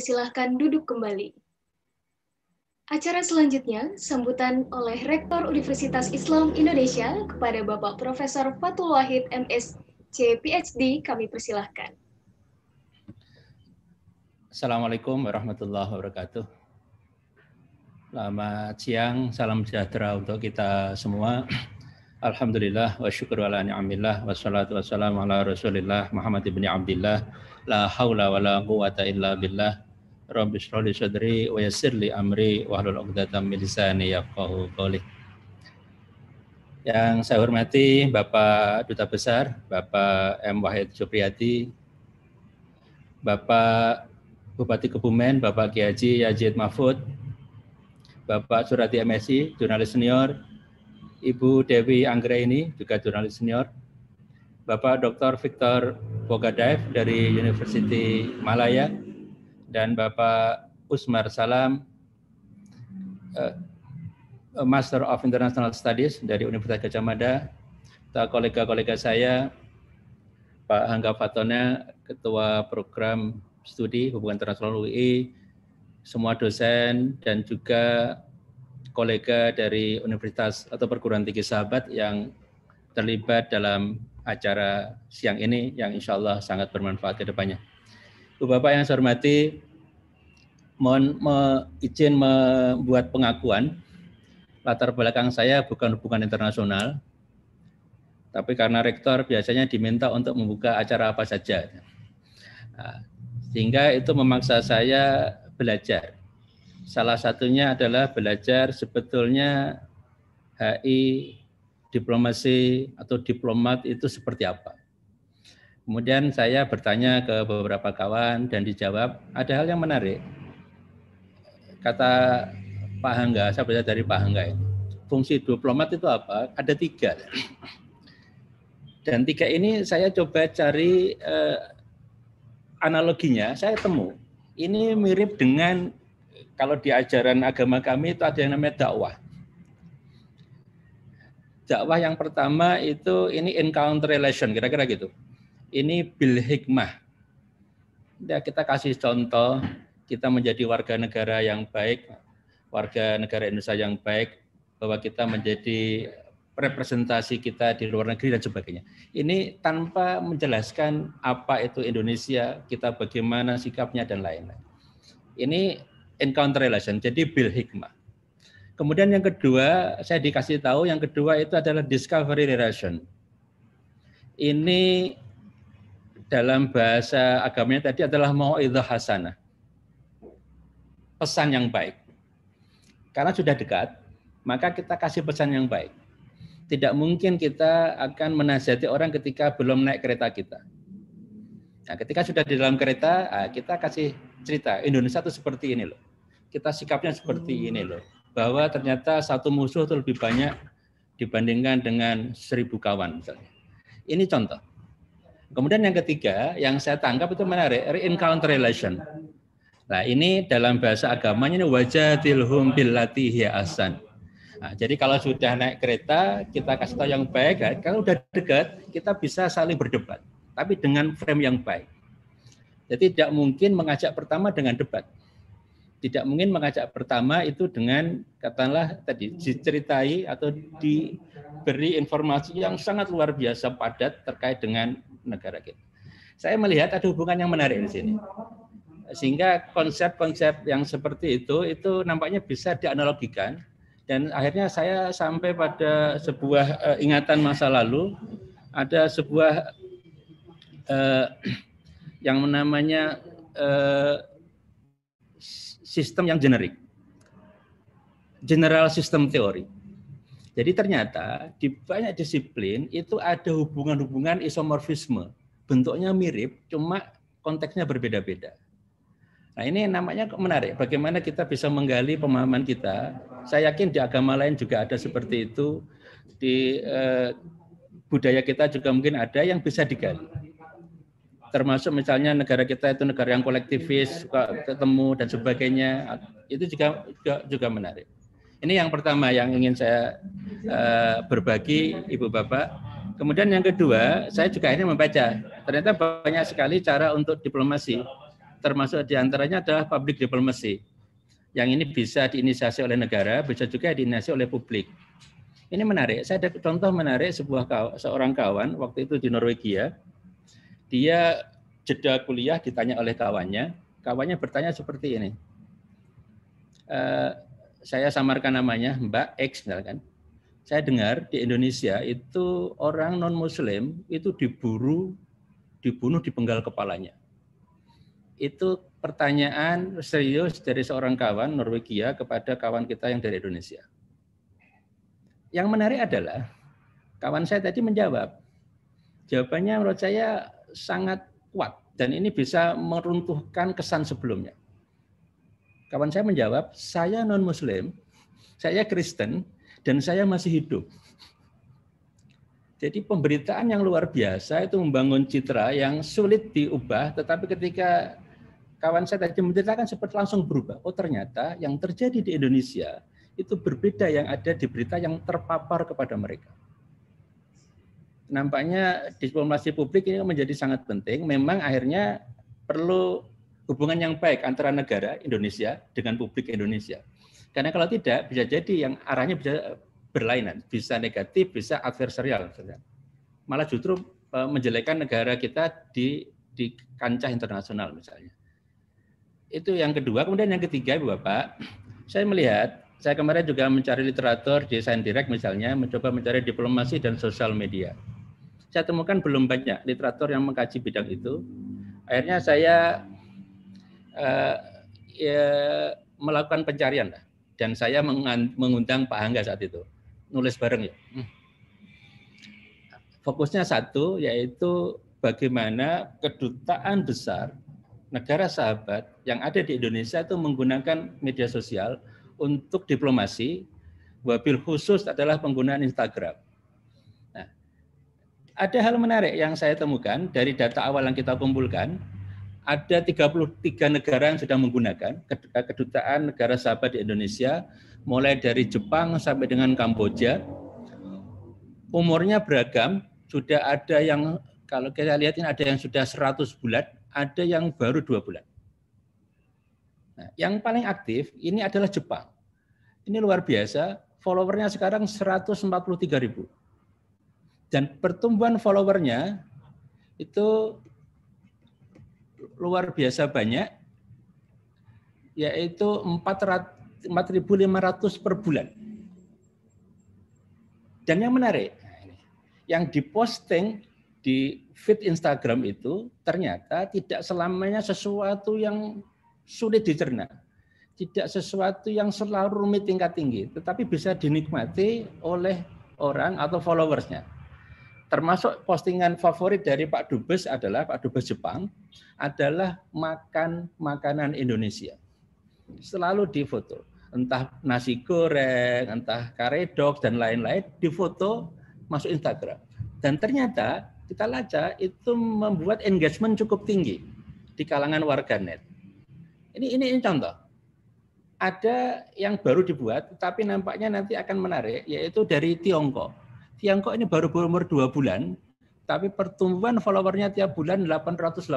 Silahkan duduk kembali. Acara selanjutnya, sambutan oleh Rektor Universitas Islam Indonesia kepada Bapak Profesor Fatul Wahid MSc PhD, kami persilahkan. Assalamualaikum warahmatullahi wabarakatuh. Selamat siang, salam sejahtera untuk kita semua. Alhamdulillah wa syukur ala ni'amillah wa salatu wa salam ala rasulillah Muhammad ibn Abdillah la hawla wa la quwata illa billah Rabbi shrali sadri wa li amri wa hlul 'uqdatam min yafqahu qawli. Yang saya hormati Bapak Duta Besar, Bapak M. Wahid Supriyati, Bapak Bupati Kebumen, Bapak Kiai Haji Yazid Mahfud, Bapak Surati MSI, jurnalis senior, Ibu Dewi Anggraini, juga jurnalis senior, Bapak Dr. Victor Bogadaev dari University Malaya, dan Bapak Usmar Salam, uh, Master of International Studies dari Universitas Gajah Mada, kolega-kolega saya, Pak Hangga Fatona, Ketua Program Studi Hubungan Internasional UI, semua dosen, dan juga kolega dari Universitas atau Perguruan Tinggi Sahabat yang terlibat dalam acara siang ini yang insya Allah sangat bermanfaat ke depannya. Bapak yang saya hormati, mohon me, izin membuat pengakuan. Latar belakang saya bukan hubungan internasional, tapi karena rektor biasanya diminta untuk membuka acara apa saja. Nah, sehingga itu memaksa saya belajar. Salah satunya adalah belajar sebetulnya HI diplomasi atau diplomat itu seperti apa. Kemudian saya bertanya ke beberapa kawan dan dijawab ada hal yang menarik. Kata Pak Hangga, saya belajar dari Pak Hangga ini. Fungsi diplomat itu apa? Ada tiga. Dan tiga ini saya coba cari eh, analoginya, saya temu. Ini mirip dengan kalau di ajaran agama kami itu ada yang namanya dakwah. Dakwah yang pertama itu ini encounter relation, kira-kira gitu ini bil hikmah. Ya, kita kasih contoh, kita menjadi warga negara yang baik, warga negara Indonesia yang baik, bahwa kita menjadi representasi kita di luar negeri dan sebagainya. Ini tanpa menjelaskan apa itu Indonesia, kita bagaimana sikapnya dan lain-lain. Ini encounter relation, jadi bil hikmah. Kemudian yang kedua, saya dikasih tahu yang kedua itu adalah discovery relation. Ini dalam bahasa agamanya tadi adalah mau'idhah hasanah. Pesan yang baik. Karena sudah dekat, maka kita kasih pesan yang baik. Tidak mungkin kita akan menasihati orang ketika belum naik kereta kita. Nah, ketika sudah di dalam kereta, ah, kita kasih cerita, Indonesia itu seperti ini loh. Kita sikapnya seperti ini loh. Bahwa ternyata satu musuh itu lebih banyak dibandingkan dengan seribu kawan misalnya. Ini contoh. Kemudian yang ketiga, yang saya tangkap itu menarik, re-encounter relation. Nah ini dalam bahasa agamanya ini wajadilhum billati asan. Nah, jadi kalau sudah naik kereta, kita kasih tahu yang baik. Kan? Kalau sudah dekat, kita bisa saling berdebat. Tapi dengan frame yang baik. Jadi tidak mungkin mengajak pertama dengan debat. Tidak mungkin mengajak pertama itu dengan katakanlah tadi diceritai atau diberi informasi yang sangat luar biasa padat terkait dengan negara kita. Saya melihat ada hubungan yang menarik di sini. Sehingga konsep-konsep yang seperti itu itu nampaknya bisa dianalogikan dan akhirnya saya sampai pada sebuah uh, ingatan masa lalu ada sebuah uh, yang namanya uh, sistem yang generik. General System Theory jadi ternyata di banyak disiplin itu ada hubungan-hubungan isomorfisme. Bentuknya mirip, cuma konteksnya berbeda-beda. Nah ini namanya menarik. Bagaimana kita bisa menggali pemahaman kita. Saya yakin di agama lain juga ada seperti itu. Di eh, budaya kita juga mungkin ada yang bisa digali. Termasuk misalnya negara kita itu negara yang kolektivis, suka ketemu dan sebagainya. Itu juga juga, juga menarik. Ini yang pertama yang ingin saya uh, berbagi Ibu Bapak. Kemudian yang kedua, saya juga ini membaca. Ternyata banyak sekali cara untuk diplomasi. termasuk di antaranya adalah public diplomacy. Yang ini bisa diinisiasi oleh negara, bisa juga diinisiasi oleh publik. Ini menarik. Saya ada contoh menarik sebuah kawan, seorang kawan waktu itu di Norwegia. Dia jeda kuliah ditanya oleh kawannya. Kawannya bertanya seperti ini. E, saya samarkan namanya Mbak X misalkan. Saya dengar di Indonesia itu orang non Muslim itu diburu, dibunuh, dipenggal kepalanya itu pertanyaan serius dari seorang kawan Norwegia kepada kawan kita yang dari Indonesia. Yang menarik adalah kawan saya tadi menjawab. Jawabannya menurut saya sangat kuat dan ini bisa meruntuhkan kesan sebelumnya. Kawan saya menjawab, saya non-muslim, saya Kristen, dan saya masih hidup. Jadi pemberitaan yang luar biasa itu membangun citra yang sulit diubah, tetapi ketika kawan saya tadi menceritakan seperti langsung berubah. Oh ternyata yang terjadi di Indonesia itu berbeda yang ada di berita yang terpapar kepada mereka. Nampaknya diplomasi publik ini menjadi sangat penting. Memang akhirnya perlu hubungan yang baik antara negara Indonesia dengan publik Indonesia. Karena kalau tidak bisa jadi yang arahnya bisa berlainan, bisa negatif, bisa adversarial. Malah justru eh, menjelekkan negara kita di di kancah internasional misalnya. Itu yang kedua. Kemudian yang ketiga, Bapak, saya melihat, saya kemarin juga mencari literatur desain direct misalnya, mencoba mencari diplomasi dan sosial media. Saya temukan belum banyak literatur yang mengkaji bidang itu. Akhirnya saya uh, ya, melakukan pencarian lah. Dan saya mengundang Pak Hangga saat itu. Nulis bareng ya. Hmm. Fokusnya satu, yaitu bagaimana kedutaan besar negara sahabat yang ada di Indonesia itu menggunakan media sosial untuk diplomasi, wabil khusus adalah penggunaan Instagram. Nah, ada hal menarik yang saya temukan dari data awal yang kita kumpulkan, ada 33 negara yang sudah menggunakan kedutaan negara sahabat di Indonesia, mulai dari Jepang sampai dengan Kamboja. Umurnya beragam, sudah ada yang kalau kita lihat ini ada yang sudah 100 bulan, ada yang baru dua bulan. Nah, yang paling aktif ini adalah Jepang. Ini luar biasa, followernya sekarang 143 ribu. Dan pertumbuhan followernya itu luar biasa banyak, yaitu 4.500 per bulan. Dan yang menarik, yang diposting di feed Instagram itu ternyata tidak selamanya sesuatu yang sulit dicerna. Tidak sesuatu yang selalu rumit tingkat tinggi, tetapi bisa dinikmati oleh orang atau followersnya. Termasuk postingan favorit dari Pak Dubes adalah Pak Dubes Jepang adalah makan makanan Indonesia. Selalu difoto, entah nasi goreng, entah karedok dan lain-lain difoto masuk Instagram. Dan ternyata kita laca itu membuat engagement cukup tinggi di kalangan warganet. Ini ini, ini contoh. Ada yang baru dibuat, tapi nampaknya nanti akan menarik, yaitu dari Tiongkok. Tiongkok ini baru berumur dua bulan, tapi pertumbuhan followernya tiap bulan 880.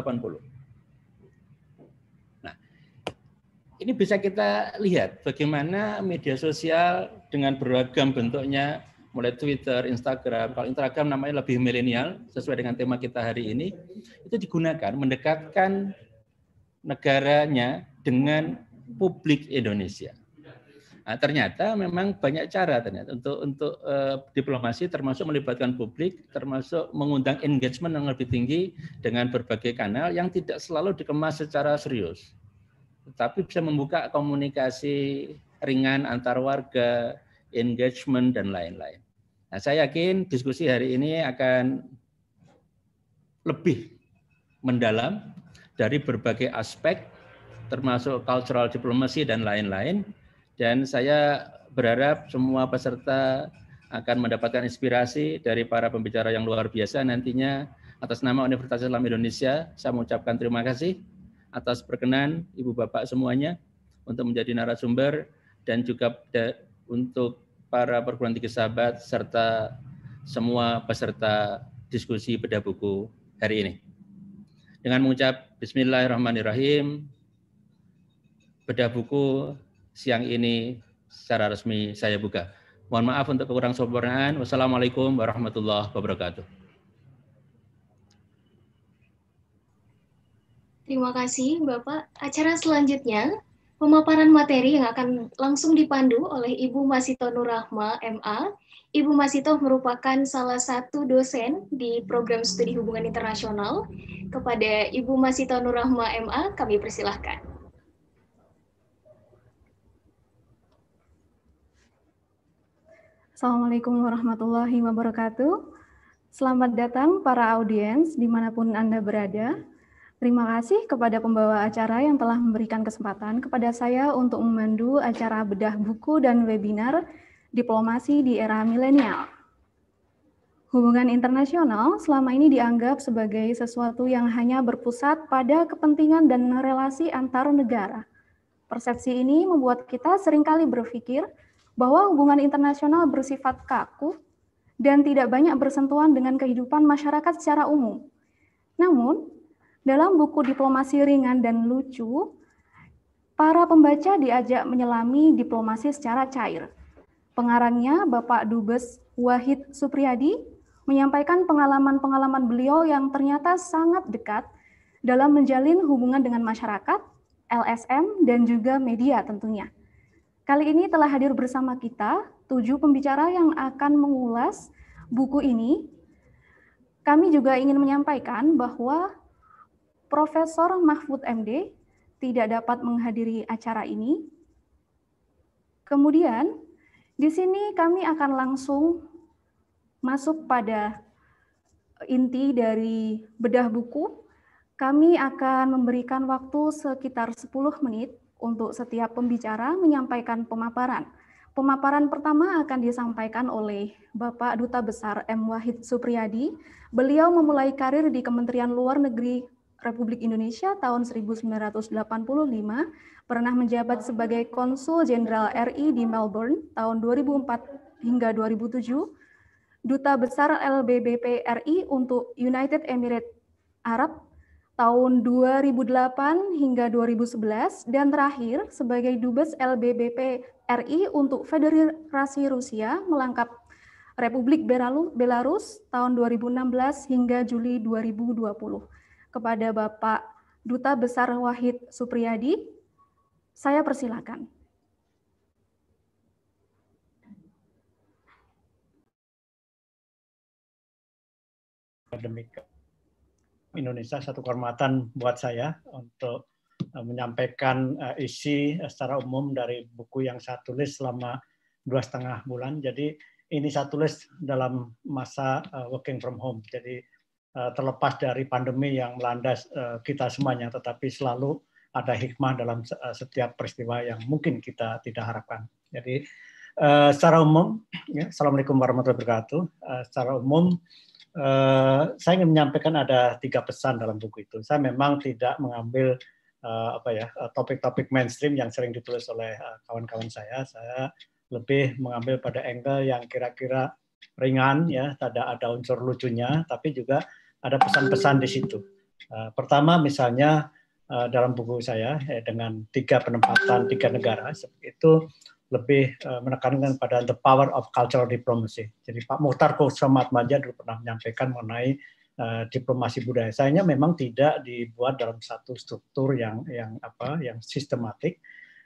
Nah, ini bisa kita lihat bagaimana media sosial dengan beragam bentuknya mulai Twitter, Instagram. Kalau Instagram namanya lebih milenial, sesuai dengan tema kita hari ini, itu digunakan mendekatkan negaranya dengan publik Indonesia. Nah, ternyata memang banyak cara ternyata untuk untuk uh, diplomasi termasuk melibatkan publik, termasuk mengundang engagement yang lebih tinggi dengan berbagai kanal yang tidak selalu dikemas secara serius, tetapi bisa membuka komunikasi ringan antar warga, engagement dan lain-lain. Nah, saya yakin diskusi hari ini akan lebih mendalam dari berbagai aspek termasuk cultural diplomacy dan lain-lain dan saya berharap semua peserta akan mendapatkan inspirasi dari para pembicara yang luar biasa nantinya atas nama Universitas Islam Indonesia saya mengucapkan terima kasih atas perkenan Ibu Bapak semuanya untuk menjadi narasumber dan juga untuk para perguruan tinggi sahabat serta semua peserta diskusi bedah buku hari ini. Dengan mengucap Bismillahirrahmanirrahim, bedah buku siang ini secara resmi saya buka. Mohon maaf untuk kekurang sempurnaan. Wassalamualaikum warahmatullahi wabarakatuh. Terima kasih Bapak. Acara selanjutnya pemaparan materi yang akan langsung dipandu oleh Ibu Masito Nurrahma, MA, Ibu Masito merupakan salah satu dosen di program studi hubungan internasional. Kepada Ibu Masito Nurrahma MA, kami persilahkan. Assalamualaikum warahmatullahi wabarakatuh. Selamat datang para audiens di mana pun Anda berada. Terima kasih kepada pembawa acara yang telah memberikan kesempatan kepada saya untuk memandu acara bedah buku dan webinar diplomasi di era milenial. Hubungan internasional selama ini dianggap sebagai sesuatu yang hanya berpusat pada kepentingan dan relasi antar negara. Persepsi ini membuat kita sering kali berpikir bahwa hubungan internasional bersifat kaku dan tidak banyak bersentuhan dengan kehidupan masyarakat secara umum. Namun, dalam buku diplomasi ringan dan lucu, para pembaca diajak menyelami diplomasi secara cair Pengarangnya, Bapak Dubes Wahid Supriyadi, menyampaikan pengalaman-pengalaman beliau yang ternyata sangat dekat dalam menjalin hubungan dengan masyarakat, LSM, dan juga media tentunya. Kali ini telah hadir bersama kita tujuh pembicara yang akan mengulas buku ini. Kami juga ingin menyampaikan bahwa Profesor Mahfud MD tidak dapat menghadiri acara ini. Kemudian, di sini kami akan langsung masuk pada inti dari bedah buku. Kami akan memberikan waktu sekitar 10 menit untuk setiap pembicara menyampaikan pemaparan. Pemaparan pertama akan disampaikan oleh Bapak Duta Besar M. Wahid Supriyadi. Beliau memulai karir di Kementerian Luar Negeri Republik Indonesia tahun 1985, pernah menjabat sebagai Konsul Jenderal RI di Melbourne tahun 2004 hingga 2007, Duta Besar LBBP RI untuk United Emirates Arab tahun 2008 hingga 2011 dan terakhir sebagai Dubes LBBP RI untuk Federasi Rusia melangkap Republik Belarus tahun 2016 hingga Juli 2020 kepada Bapak Duta Besar Wahid Supriyadi. Saya persilakan. Akademik Indonesia satu kehormatan buat saya untuk eh, menyampaikan eh, isi eh, secara umum dari buku yang saya tulis selama dua setengah bulan. Jadi ini saya tulis dalam masa working from home. Jadi terlepas dari pandemi yang melanda kita semuanya, tetapi selalu ada hikmah dalam setiap peristiwa yang mungkin kita tidak harapkan. Jadi secara umum, ya, assalamualaikum warahmatullahi wabarakatuh. Secara umum, saya ingin menyampaikan ada tiga pesan dalam buku itu. Saya memang tidak mengambil apa ya topik-topik mainstream yang sering ditulis oleh kawan-kawan saya. Saya lebih mengambil pada angle yang kira-kira ringan ya, tidak ada unsur lucunya, tapi juga ada pesan-pesan di situ. Uh, pertama misalnya uh, dalam buku saya eh, dengan tiga penempatan tiga negara itu lebih uh, menekankan pada the power of cultural diplomacy. Jadi Pak Muhtar Kusama Maja dulu pernah menyampaikan mengenai uh, diplomasi budaya. Sayangnya memang tidak dibuat dalam satu struktur yang yang apa yang sistematik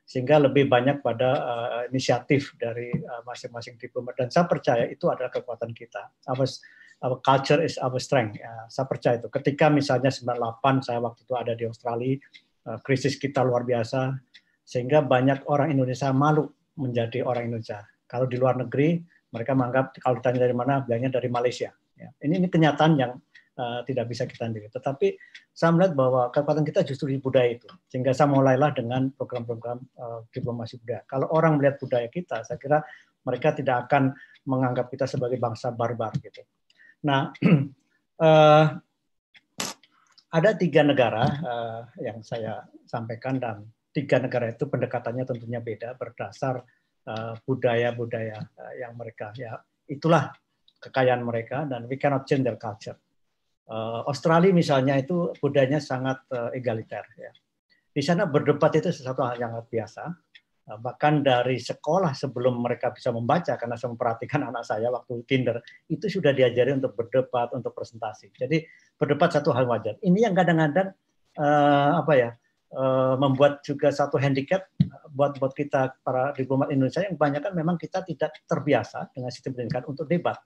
sehingga lebih banyak pada uh, inisiatif dari masing-masing uh, diplomat dan saya percaya itu adalah kekuatan kita. Our, our culture is our strength. Ya, saya percaya itu. Ketika misalnya 98 saya waktu itu ada di Australia, uh, krisis kita luar biasa, sehingga banyak orang Indonesia malu menjadi orang Indonesia. Kalau di luar negeri, mereka menganggap kalau ditanya dari mana, bilangnya dari Malaysia. Ya, ini, ini kenyataan yang uh, tidak bisa kita sendiri. Tetapi saya melihat bahwa kekuatan kita justru di budaya itu. Sehingga saya mulailah dengan program-program uh, diplomasi budaya. Kalau orang melihat budaya kita, saya kira mereka tidak akan menganggap kita sebagai bangsa barbar gitu. Nah, uh, ada tiga negara uh, yang saya sampaikan dan tiga negara itu pendekatannya tentunya beda berdasar eh, budaya-budaya uh, yang mereka ya itulah kekayaan mereka dan we cannot change their culture. Australia misalnya itu budayanya sangat egaliter ya. Di sana berdebat itu sesuatu hal yang biasa. Bahkan dari sekolah sebelum mereka bisa membaca, karena saya memperhatikan anak saya waktu kinder, itu sudah diajari untuk berdebat, untuk presentasi. Jadi berdebat satu hal wajar. Ini yang kadang-kadang apa ya membuat juga satu handicap buat buat kita para diplomat Indonesia yang banyak kan memang kita tidak terbiasa dengan sistem pendidikan untuk debat.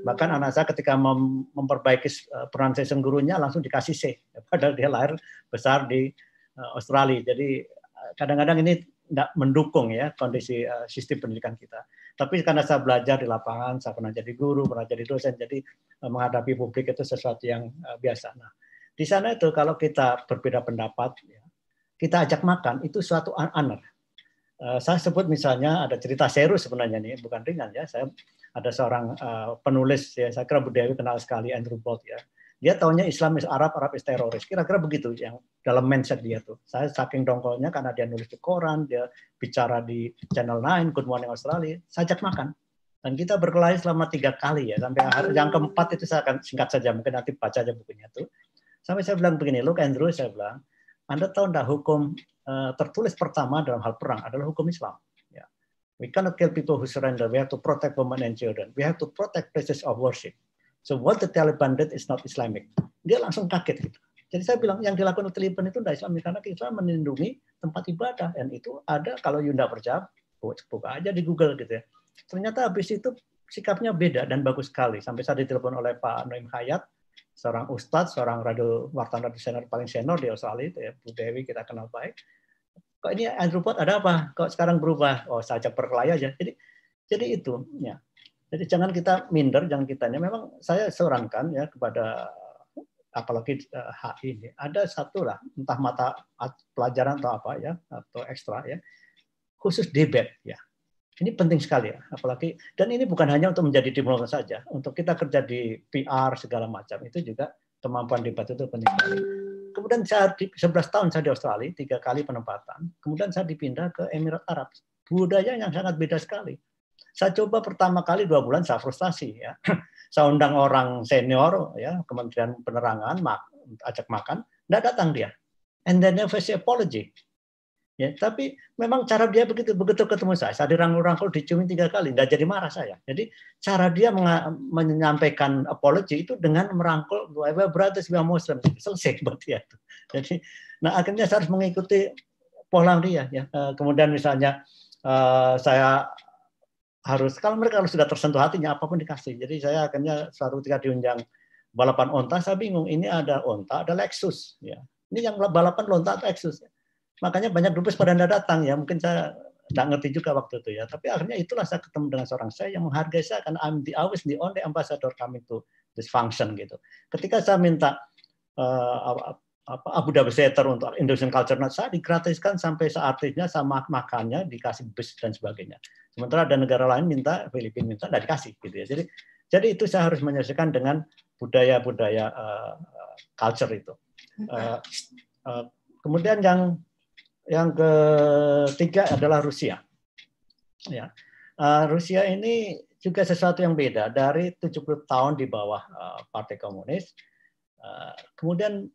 Bahkan anak saya ketika mem memperbaiki eh, pronunciation gurunya langsung dikasih C, padahal dia lahir besar di eh, Australia. Jadi eh, kadang-kadang ini tidak mendukung ya kondisi sistem pendidikan kita. Tapi karena saya belajar di lapangan, saya pernah jadi guru, pernah jadi dosen, jadi menghadapi publik itu sesuatu yang biasa. Nah, di sana itu kalau kita berbeda pendapat, ya, kita ajak makan itu suatu honor. Eh, saya sebut misalnya ada cerita seru sebenarnya nih, bukan ringan ya. Saya ada seorang uh, penulis ya, saya kira Budewi kenal sekali Andrew Bolt ya. Dia tahunya Islam is Arab, Arab is teroris. Kira-kira begitu yang dalam mindset dia tuh. Saya saking dongkolnya karena dia nulis di koran, dia bicara di Channel 9, Good Morning Australia, saya ajak makan. Dan kita berkelahi selama tiga kali ya, sampai hari yang keempat itu saya akan singkat saja, mungkin nanti baca aja bukunya tuh. Sampai saya bilang begini, look Andrew, saya bilang, anda tahu tidak hukum uh, tertulis pertama dalam hal perang adalah hukum Islam. Ya. We cannot kill people who surrender. We have to protect women and children. We have to protect places of worship. So what the Taliban did is not Islamic. Dia langsung kaget gitu. Jadi saya bilang yang dilakukan oleh Taliban itu tidak Islam karena Islam melindungi tempat ibadah dan itu ada kalau Yunda percaya buka aja di Google gitu ya. Ternyata habis itu sikapnya beda dan bagus sekali. Sampai saya ditelepon oleh Pak Noim Hayat, seorang ustadz, seorang radio wartawan senior paling senior di Australia itu ya, Bu Dewi kita kenal baik. Kok ini Andrew Pot ada apa? Kok sekarang berubah? Oh, saja perkelahi aja. Jadi jadi itu ya. Jadi jangan kita minder, jangan kita ini. Memang saya seorangkan ya kepada apalagi uh, eh, HI ini ada satu lah entah mata pelajaran atau apa ya atau ekstra ya khusus debat ya ini penting sekali ya, apalagi dan ini bukan hanya untuk menjadi diplomat saja, untuk kita kerja di PR segala macam itu juga kemampuan debat itu penting sekali. Kemudian saya di 11 tahun saya di Australia, tiga kali penempatan. Kemudian saya dipindah ke Emirat Arab. Budaya yang sangat beda sekali. Saya coba pertama kali dua bulan saya frustasi ya. Saya undang orang senior ya Kementerian Penerangan mak, ajak makan, tidak datang dia. And then say apology. Ya, tapi memang cara dia begitu begitu ketemu saya, saya dirangkul-rangkul, diciumin tiga kali, tidak jadi marah saya. Jadi cara dia menyampaikan apology itu dengan merangkul, we brothers, are Muslim, selesai buat dia. Jadi, nah akhirnya saya harus mengikuti pola dia. Ya. Eh, kemudian misalnya uh, saya harus kalau mereka harus sudah tersentuh hatinya apa pun dikasih. Jadi saya akhirnya suatu ketika diundang balapan onta, saya bingung ini ada onta, ada Lexus. Ya. Ini yang balapan atau Lexus. Makanya banyak dubes pada anda datang ya. Mungkin saya tidak ngerti juga waktu itu ya. Tapi akhirnya itulah saya ketemu dengan seorang saya yang menghargai saya karena I'm the always the only ambassador coming to this function gitu. Ketika saya minta uh, apa Abu Dhabi Theater untuk Indonesian Culture Night, saya digratiskan sampai seartinya sama makannya dikasih bus dan sebagainya. Sementara ada negara lain minta, Filipina minta, tidak dikasih gitu ya. Jadi jadi itu saya harus menyelesaikan dengan budaya-budaya uh, culture itu. Uh, uh, kemudian yang yang ketiga adalah Rusia. Ya. Uh, Rusia ini juga sesuatu yang beda dari 70 tahun di bawah uh, Partai Komunis. Uh, kemudian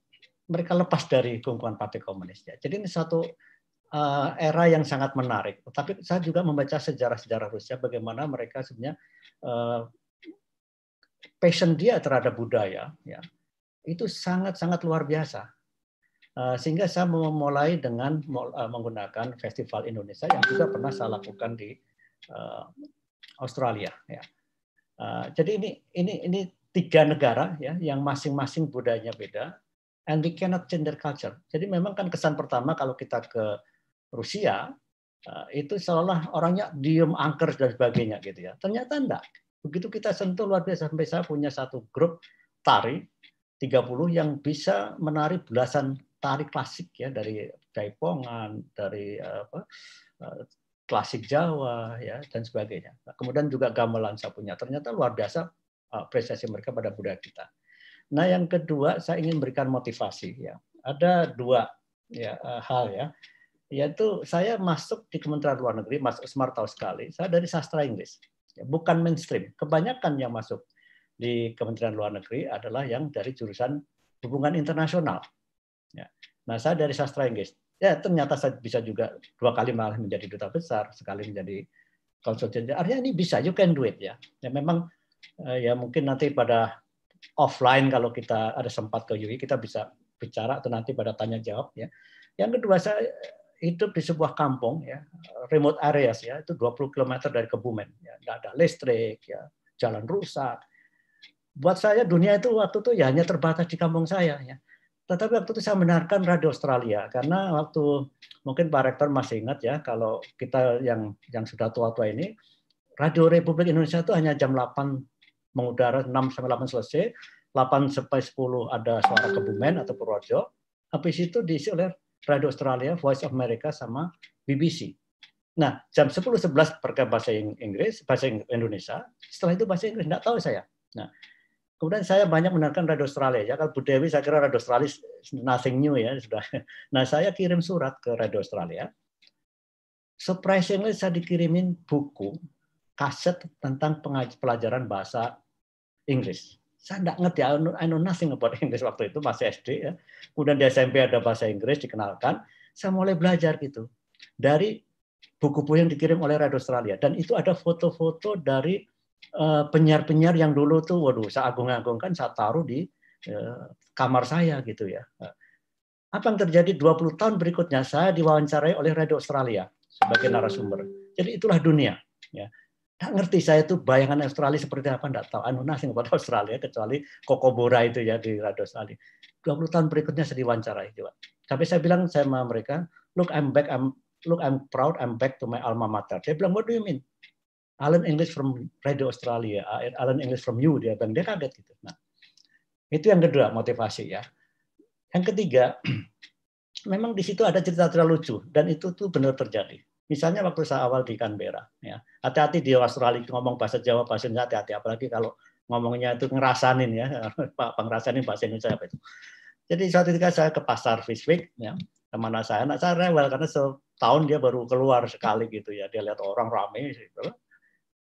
mereka lepas dari genggaman Partai Komunis. Ya. Jadi ini satu era yang sangat menarik. Tapi saya juga membaca sejarah-sejarah Rusia bagaimana mereka sebenarnya passion dia terhadap budaya ya itu sangat-sangat luar biasa. Eh, sehingga saya memulai dengan eh, menggunakan Festival Indonesia yang juga pernah saya lakukan di eh, Australia. Ya. Jadi ini ini ini tiga negara ya yang masing-masing budayanya beda, and we cannot change their culture. Jadi memang kan kesan pertama kalau kita ke Rusia itu seolah orangnya diem angker dan sebagainya gitu ya. Ternyata enggak. Begitu kita sentuh luar biasa sampai saya punya satu grup tari 30 yang bisa menari belasan tari klasik ya dari jaipongan, dari apa eh, klasik Jawa ya dan sebagainya. Kemudian juga gamelan saya punya. Ternyata luar biasa eh, apresiasi mereka pada budaya kita. Nah, yang kedua saya ingin berikan motivasi ya. Ada dua ya eh, hal ya. Yaitu saya masuk di Kementerian Luar Negeri, Mas Usmar tahu sekali, saya dari sastra Inggris. Ya, bukan mainstream. Kebanyakan yang masuk di Kementerian Luar Negeri adalah yang dari jurusan hubungan internasional. Ya. Nah, saya dari sastra Inggris. Ya, ternyata saya bisa juga dua kali malah menjadi duta besar, sekali menjadi konsultan. Artinya ini bisa, you can do it ya. Ya memang eh, ya mungkin nanti pada offline kalau kita ada sempat ke UI kita bisa bicara atau nanti pada tanya jawab ya. Yang kedua saya hidup di sebuah kampung ya, remote areas ya, itu 20 km dari Kebumen ya, nggak ada listrik ya, jalan rusak. Buat saya dunia itu waktu itu ya hanya terbatas di kampung saya ya. Tetapi waktu itu saya mendengarkan radio Australia karena waktu mungkin Pak Rektor masih ingat ya kalau kita yang yang sudah tua-tua ini Radio Republik Indonesia itu hanya jam 8 mengudara 6 sampai 8 selesai, 8 sampai 10 ada suara Kebumen atau Purworejo. Habis itu diisi oleh Radio Australia, Voice of America, sama BBC. Nah, jam 10 11 pakai bahasa Inggris, bahasa Indonesia. Setelah itu bahasa Inggris enggak tahu saya. Nah, kemudian saya banyak mendengarkan Radio Australia. Ya, kalau Bu Dewi saya kira Radio Australia nothing new ya sudah. Nah, saya kirim surat ke Radio Australia. Surprisingly saya dikirimin buku kaset tentang pelajaran bahasa Inggris saya tidak ngerti, I know nothing about English waktu itu, masih SD. Ya. Kemudian di SMP ada bahasa Inggris dikenalkan, saya mulai belajar gitu. Dari buku-buku yang dikirim oleh Radio Australia. Dan itu ada foto-foto dari penyiar-penyiar yang dulu tuh, waduh, saya agung-agungkan, saya taruh di eh, kamar saya gitu ya. Apa yang terjadi 20 tahun berikutnya, saya diwawancarai oleh Radio Australia sebagai narasumber. Jadi itulah dunia. Ya Nggak ngerti saya itu bayangan Australia seperti apa, nggak tahu. Anu nothing about Australia, kecuali Kokobora itu ya di Radio Australia. 20 tahun berikutnya saya diwawancarai juga. Tapi saya bilang saya sama mereka, look I'm back, I'm look I'm proud, I'm back to my alma mater. Dia bilang, what do you mean? Alan English from Radio Australia, Alan English from you. Dia bilang, dia kaget gitu. Nah, itu yang kedua motivasi ya. Yang ketiga, memang di situ ada cerita-cerita lucu dan itu tuh benar terjadi. Misalnya waktu saya awal di Canberra, ya hati-hati di Australia ngomong bahasa Jawa, bahasa Indonesia hati-hati, apalagi kalau ngomongnya itu ngerasanin ya, Pak ngerasanin bahasa Indonesia apa itu. Jadi suatu ketika saya ke pasar Fishwick, ya teman saya, anak saya rewel karena setahun dia baru keluar sekali gitu ya, dia lihat orang ramai, gitu.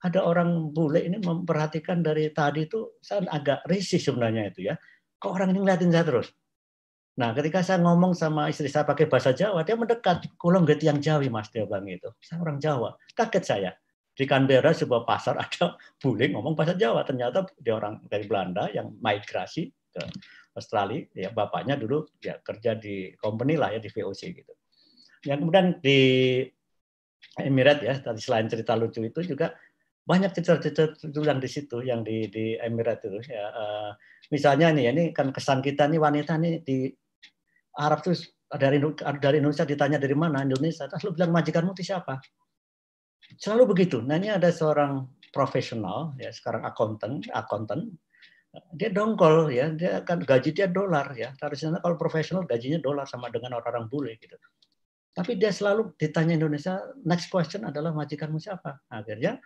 Ada orang bule ini memperhatikan dari tadi itu saya agak risih sebenarnya itu ya, kok orang ini ngeliatin saya terus, Nah, ketika saya ngomong sama istri saya pakai bahasa Jawa, dia mendekat. Kulong get yang Jawi, Mas, dia bilang itu. Saya orang Jawa. Kaget saya. Di Canberra, sebuah pasar, ada bule ngomong bahasa Jawa. Ternyata dia orang dari Belanda yang migrasi ke Australia. Ya, bapaknya dulu ya kerja di company lah ya, di VOC gitu. Yang kemudian di Emirat ya, tadi selain cerita lucu itu juga banyak cerita-cerita yang di situ, yang di, di Emirat itu. Ya, uh, misalnya nih, ini kan kesan kita nih wanita nih di Arab tuh dari dari Indonesia ditanya dari mana Indonesia, terus lu bilang majikanmu itu siapa? Selalu begitu. Nah ini ada seorang profesional ya sekarang akuntan, akuntan dia dongkol ya dia kan gaji dia dolar ya harusnya kalau profesional gajinya dolar sama dengan orang-orang bule gitu tapi dia selalu ditanya Indonesia next question adalah majikanmu siapa akhirnya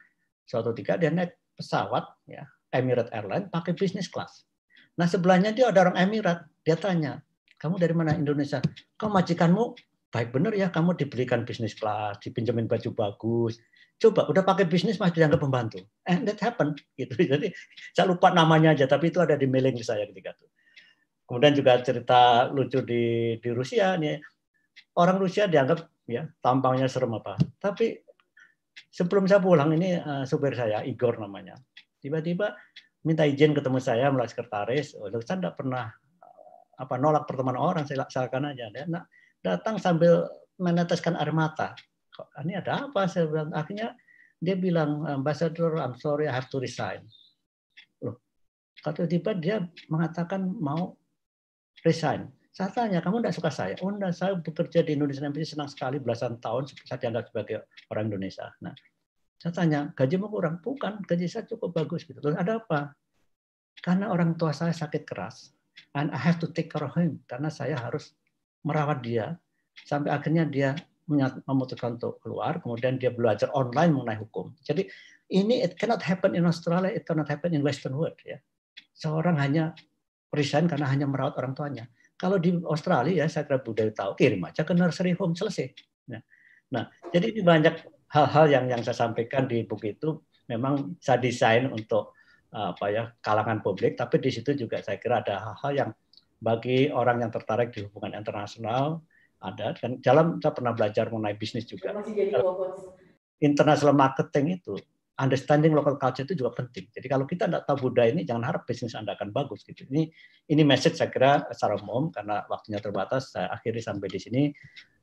suatu ketika dia naik pesawat ya Emirates Airline pakai business class nah sebelahnya dia ada orang Emirat dia tanya kamu dari mana Indonesia? Kamu majikanmu baik benar ya, kamu dibelikan bisnis kelas, dipinjemin baju bagus. Coba udah pakai bisnis masih dianggap pembantu. And that happen gitu. Jadi saya lupa namanya aja, tapi itu ada di mailing saya ketika itu. Kemudian juga cerita lucu di di Rusia nih. Orang Rusia dianggap ya tampangnya serem apa. Tapi sebelum saya pulang ini uh, supir saya Igor namanya. Tiba-tiba minta izin ketemu saya melalui sekretaris. Oh, saya tidak pernah apa nolak pertemuan orang silakan aja. Dia nah, datang sambil meneteskan air mata. Kok ini ada apa? Saya bilang. Akhirnya dia bilang ambassador I'm sorry I have to resign. Loh kata tiba dia mengatakan mau resign saya tanya kamu tidak suka saya oh enggak saya bekerja di Indonesia Embassy senang sekali belasan tahun saya dianggap sebagai orang Indonesia nah saya tanya gajimu kurang bukan gaji saya cukup bagus gitu Terus ada apa karena orang tua saya sakit keras and I have to take care of him karena saya harus merawat dia sampai akhirnya dia memutuskan untuk keluar, kemudian dia belajar online mengenai hukum. Jadi ini it cannot happen in Australia, it cannot happen in Western world ya. Seorang hanya resign karena hanya merawat orang tuanya. Kalau di Australia ya saya kira budaya tahu kirim aja ke nursery home selesai. Nah, nah jadi ini banyak hal-hal yang yang saya sampaikan di buku itu memang saya desain untuk apa ya kalangan publik, tapi di situ juga saya kira ada hal-hal yang bagi orang yang tertarik di hubungan internasional ada dan dalam saya pernah belajar mengenai bisnis juga. International marketing itu understanding local culture itu juga penting. Jadi kalau kita tidak tahu budaya ini, jangan harap bisnis Anda akan bagus. Gitu. Ini ini message saya kira secara umum karena waktunya terbatas. Saya akhiri sampai di sini.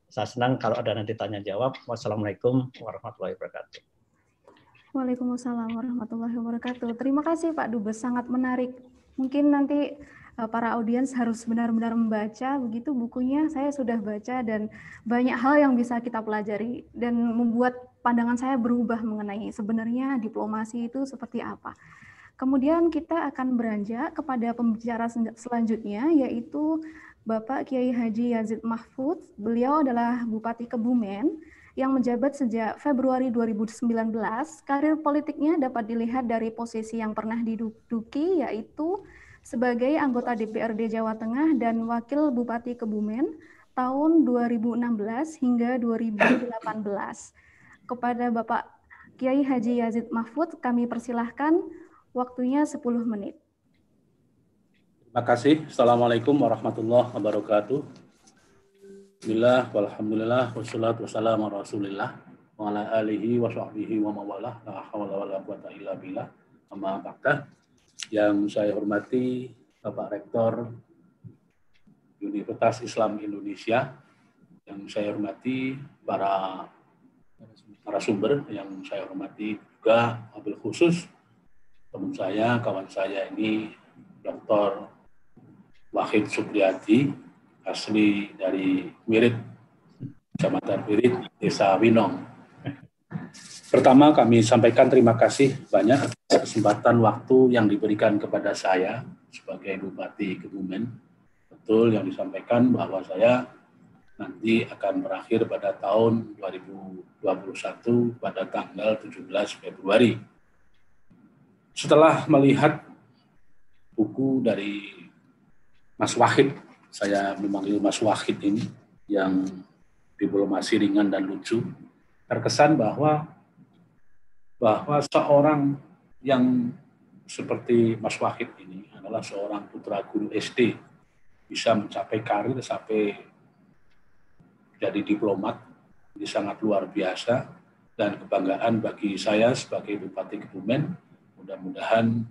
Saya senang kalau ada nanti tanya jawab. Wassalamualaikum warahmatullahi wabarakatuh. Waalaikumsalam warahmatullahi wabarakatuh. Terima kasih Pak Dubes, sangat menarik. Mungkin nanti eh, para audiens harus benar-benar membaca begitu bukunya saya sudah baca dan banyak hal yang bisa kita pelajari dan membuat pandangan saya berubah mengenai sebenarnya diplomasi itu seperti apa. Kemudian kita akan beranjak kepada pembicara selanjutnya yaitu Bapak Kiai Haji Yazid Mahfud. Beliau adalah Bupati Kebumen yang menjabat sejak Februari 2019. Karir politiknya dapat dilihat dari posisi yang pernah diduduki, yaitu sebagai anggota DPRD Jawa Tengah dan Wakil Bupati Kebumen tahun 2016 hingga 2018. Kepada Bapak Kiai Haji Yazid Mahfud, kami persilahkan waktunya 10 menit. Terima kasih. Assalamualaikum warahmatullahi wabarakatuh. Bismillah, walhamdulillah, wassalatu wassalamu rasulillah, wa ala alihi wa sahbihi wa mawalah, la hawla wa la quwata illa billah, amma ba'da. Yang saya hormati Bapak Rektor Universitas Islam Indonesia, yang saya hormati para narasumber, yang saya hormati juga mobil khusus teman saya, kawan saya ini Dr. Wahid Supriyadi, asli dari Mirit, Kecamatan Mirit, Desa Winong. Pertama kami sampaikan terima kasih banyak atas kesempatan waktu yang diberikan kepada saya sebagai Bupati Kebumen. Betul yang disampaikan bahwa saya nanti akan berakhir pada tahun 2021 pada tanggal 17 Februari. Setelah melihat buku dari Mas Wahid saya memanggil Mas Wahid ini yang diplomasi ringan dan lucu, terkesan bahwa bahwa seorang yang seperti Mas Wahid ini adalah seorang putra guru SD bisa mencapai karir sampai jadi diplomat ini sangat luar biasa dan kebanggaan bagi saya sebagai Bupati Kebumen mudah-mudahan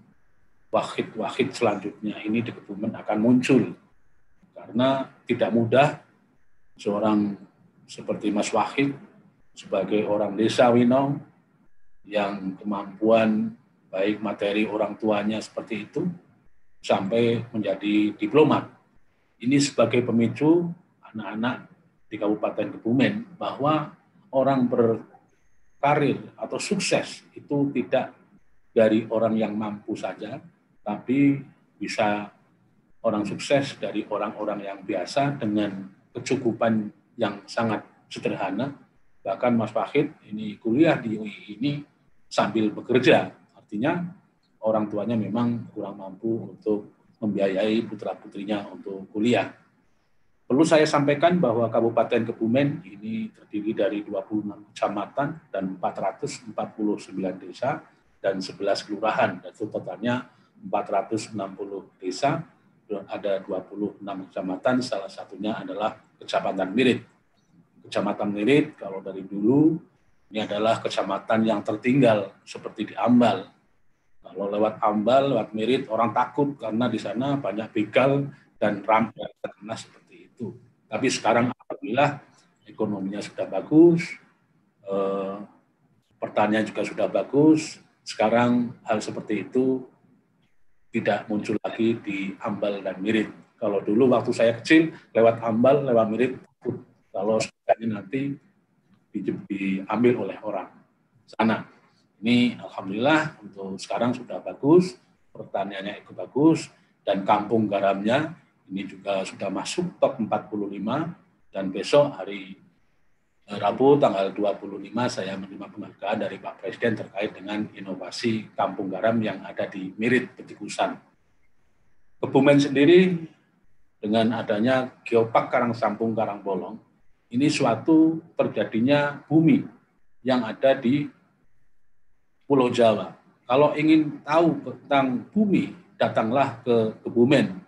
wahid-wahid selanjutnya ini di Kebumen akan muncul karena tidak mudah seorang seperti Mas Wahid sebagai orang desa Winong yang kemampuan baik materi orang tuanya seperti itu sampai menjadi diplomat. Ini sebagai pemicu anak-anak di Kabupaten Kebumen bahwa orang berkarir atau sukses itu tidak dari orang yang mampu saja, tapi bisa orang sukses dari orang-orang yang biasa dengan kecukupan yang sangat sederhana. Bahkan Mas Fahid ini kuliah di UI ini sambil bekerja. Artinya orang tuanya memang kurang mampu untuk membiayai putra-putrinya untuk kuliah. Perlu saya sampaikan bahwa Kabupaten Kebumen ini terdiri dari 26 kecamatan dan 449 desa dan 11 kelurahan. Dan totalnya 460 desa ada 26 kecamatan, salah satunya adalah Kecamatan Mirit. Kecamatan Mirit kalau dari dulu ini adalah kecamatan yang tertinggal seperti di Ambal. Kalau lewat Ambal, lewat Mirit orang takut karena di sana banyak begal dan karena seperti. Tapi sekarang alhamdulillah ekonominya sudah bagus, eh, pertanian juga sudah bagus. Sekarang hal seperti itu tidak muncul lagi di Ambal dan Mirit. Kalau dulu waktu saya kecil lewat Ambal, lewat Mirit, kalau sekarang nanti diambil oleh orang sana. Ini alhamdulillah untuk sekarang sudah bagus, pertaniannya ikut bagus dan kampung garamnya ini juga sudah masuk top 45 dan besok hari Rabu tanggal 25 saya menerima penghargaan dari Pak Presiden terkait dengan inovasi kampung garam yang ada di Mirit Petikusan. Kebumen sendiri dengan adanya geopark Karang Sampung Karang Bolong, ini suatu terjadinya bumi yang ada di Pulau Jawa. Kalau ingin tahu tentang bumi, datanglah ke Kebumen.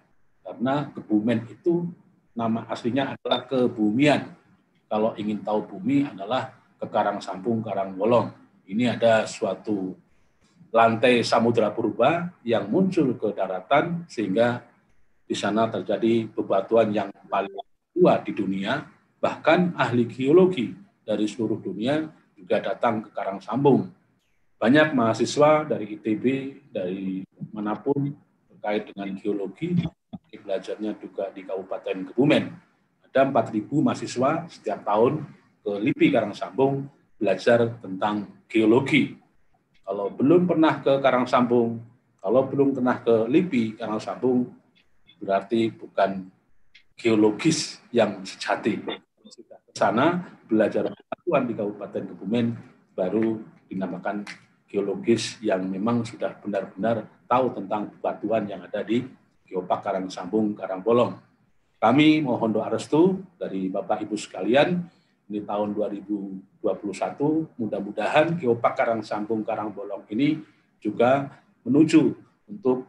Karena Kebumen itu nama aslinya adalah kebumian. Kalau ingin tahu bumi adalah ke Karang Sampung, Karang Bolong. Ini ada suatu lantai samudera purba yang muncul ke daratan sehingga di sana terjadi bebatuan yang paling tua di dunia. Bahkan ahli geologi dari seluruh dunia juga datang ke Karang Sambung. Banyak mahasiswa dari ITB, dari mana pun terkait dengan geologi, belajarnya juga di Kabupaten Kebumen. Ada 4.000 mahasiswa setiap tahun ke LIPI Karang Sambung belajar tentang geologi. Kalau belum pernah ke Karang Sambung, kalau belum pernah ke LIPI Karang Sambung, berarti bukan geologis yang sejati. Sudah ke sana belajar pengetahuan di Kabupaten Kebumen baru dinamakan geologis yang memang sudah benar-benar tahu tentang batuan yang ada di Geopark Karang Sambung, Karangbolong. Kami mohon doa restu dari Bapak Ibu sekalian, ini tahun 2021, mudah-mudahan Geopark Karang Sambung, Karangbolong ini juga menuju untuk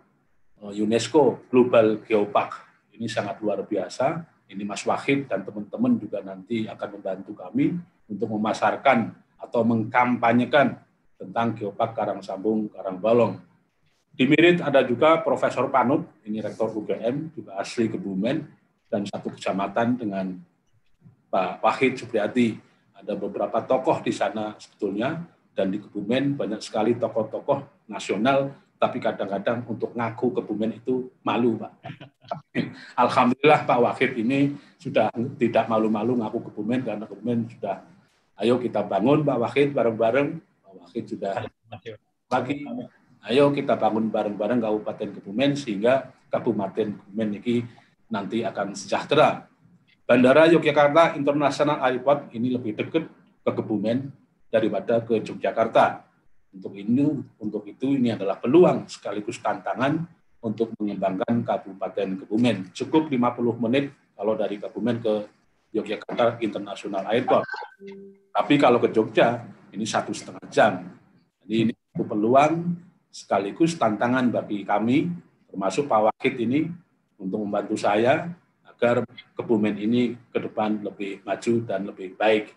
eh, UNESCO Global Geopark. Ini sangat luar biasa. Ini Mas Wahid dan teman-teman juga nanti akan membantu kami untuk memasarkan atau mengkampanyekan tentang Geopark Karang Sambung, Karangbolong. Di Mirit ada juga Profesor Panut, ini Rektor UGM, juga asli Kebumen, dan satu kecamatan dengan Pak Wahid Supriyadi. Ada beberapa tokoh di sana sebetulnya, dan di Kebumen banyak sekali tokoh-tokoh nasional, tapi kadang-kadang untuk ngaku Kebumen itu malu, Pak. Alhamdulillah Pak Wahid ini sudah tidak malu-malu ngaku Kebumen, karena Kebumen sudah, ayo kita bangun Pak Wahid bareng-bareng, Pak Wahid sudah lagi Ayo kita bangun bareng-bareng Kabupaten Kebumen sehingga Kabupaten Kebumen ini nanti akan sejahtera. Bandara Yogyakarta International Airport ini lebih dekat ke Kebumen daripada ke Yogyakarta. Untuk ini, untuk itu ini adalah peluang sekaligus tantangan untuk mengembangkan Kabupaten Kebumen. Cukup 50 menit kalau dari Kebumen ke Yogyakarta International Airport. Tapi kalau ke Jogja ini satu setengah jam. Jadi ini peluang sekaligus tantangan bagi kami, termasuk Pak Wakil ini, untuk membantu saya agar Kebumen ini ke depan lebih maju dan lebih baik.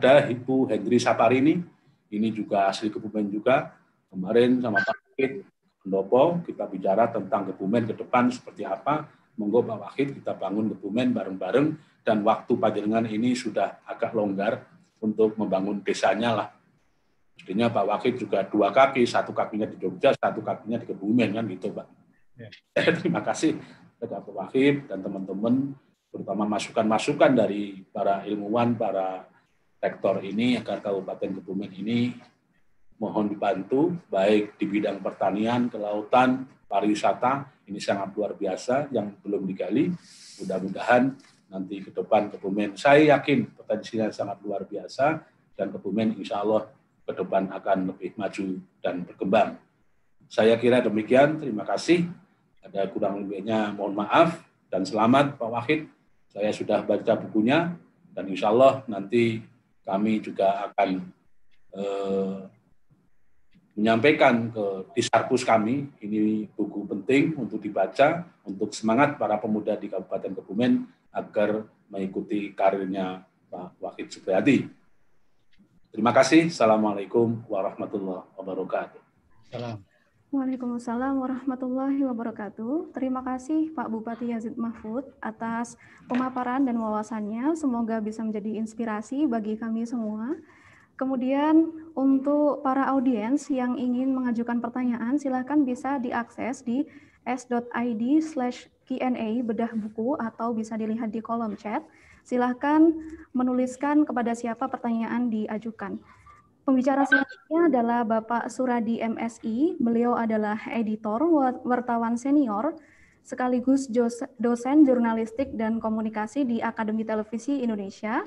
Ada Ibu Hendri Saparini, ini juga asli Kebumen juga. Kemarin sama Pak Wakil Pendopo, kita bicara tentang Kebumen ke depan seperti apa. Monggo Pak Wakil kita bangun Kebumen bareng-bareng, dan waktu panjenengan ini sudah agak longgar untuk membangun desanya lah Mestinya Pak Wakil juga dua kaki, satu kakinya di Jogja, satu kakinya di Kebumen kan gitu Pak. Ya. Terima kasih kepada Pak Wakil dan teman-teman, terutama masukan-masukan dari para ilmuwan, para rektor ini agar Kabupaten Kebumen ini mohon dibantu baik di bidang pertanian, kelautan, pariwisata ini sangat luar biasa yang belum digali. Mudah-mudahan nanti ke depan Kebumen saya yakin potensinya sangat luar biasa dan Kebumen insya Allah ke depan akan lebih maju dan berkembang. Saya kira demikian, terima kasih. Ada kurang lebihnya mohon maaf dan selamat Pak Wahid. Saya sudah baca bukunya dan insya Allah nanti kami juga akan eh, menyampaikan ke disarpus kami, ini buku penting untuk dibaca, untuk semangat para pemuda di Kabupaten Kebumen agar mengikuti karirnya Pak Wahid Supriyadi. Terima kasih. Assalamualaikum warahmatullahi wabarakatuh. Salam. Waalaikumsalam warahmatullahi wabarakatuh. Terima kasih Pak Bupati Yazid Mahfud atas pemaparan dan wawasannya. Semoga bisa menjadi inspirasi bagi kami semua. Kemudian untuk para audiens yang ingin mengajukan pertanyaan, silahkan bisa diakses di s.id slash Q&A bedah buku atau bisa dilihat di kolom chat silahkan menuliskan kepada siapa pertanyaan diajukan. Pembicara selanjutnya adalah Bapak Suradi MSI. Beliau adalah editor, wartawan senior, sekaligus dosen jurnalistik dan komunikasi di Akademi Televisi Indonesia.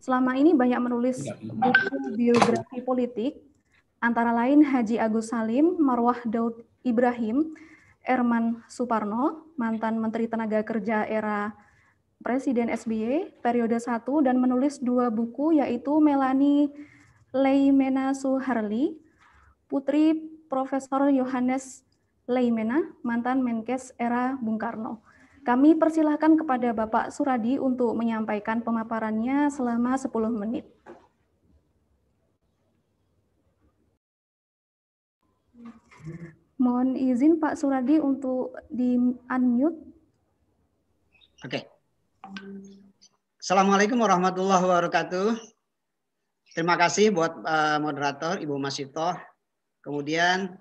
Selama ini banyak menulis buku biografi politik, antara lain Haji Agus Salim, Marwah Daud Ibrahim, Erman Suparno, mantan Menteri Tenaga Kerja era Presiden SBY periode 1 dan menulis dua buku yaitu Melani Leimena Suharli, Putri Profesor Yohanes Leimena, mantan Menkes era Bung Karno. Kami persilahkan kepada Bapak Suradi untuk menyampaikan pemaparannya selama 10 menit. Mohon izin Pak Suradi untuk di unmute. Oke. Assalamualaikum warahmatullahi wabarakatuh. Terima kasih buat uh, moderator Ibu Masito. Kemudian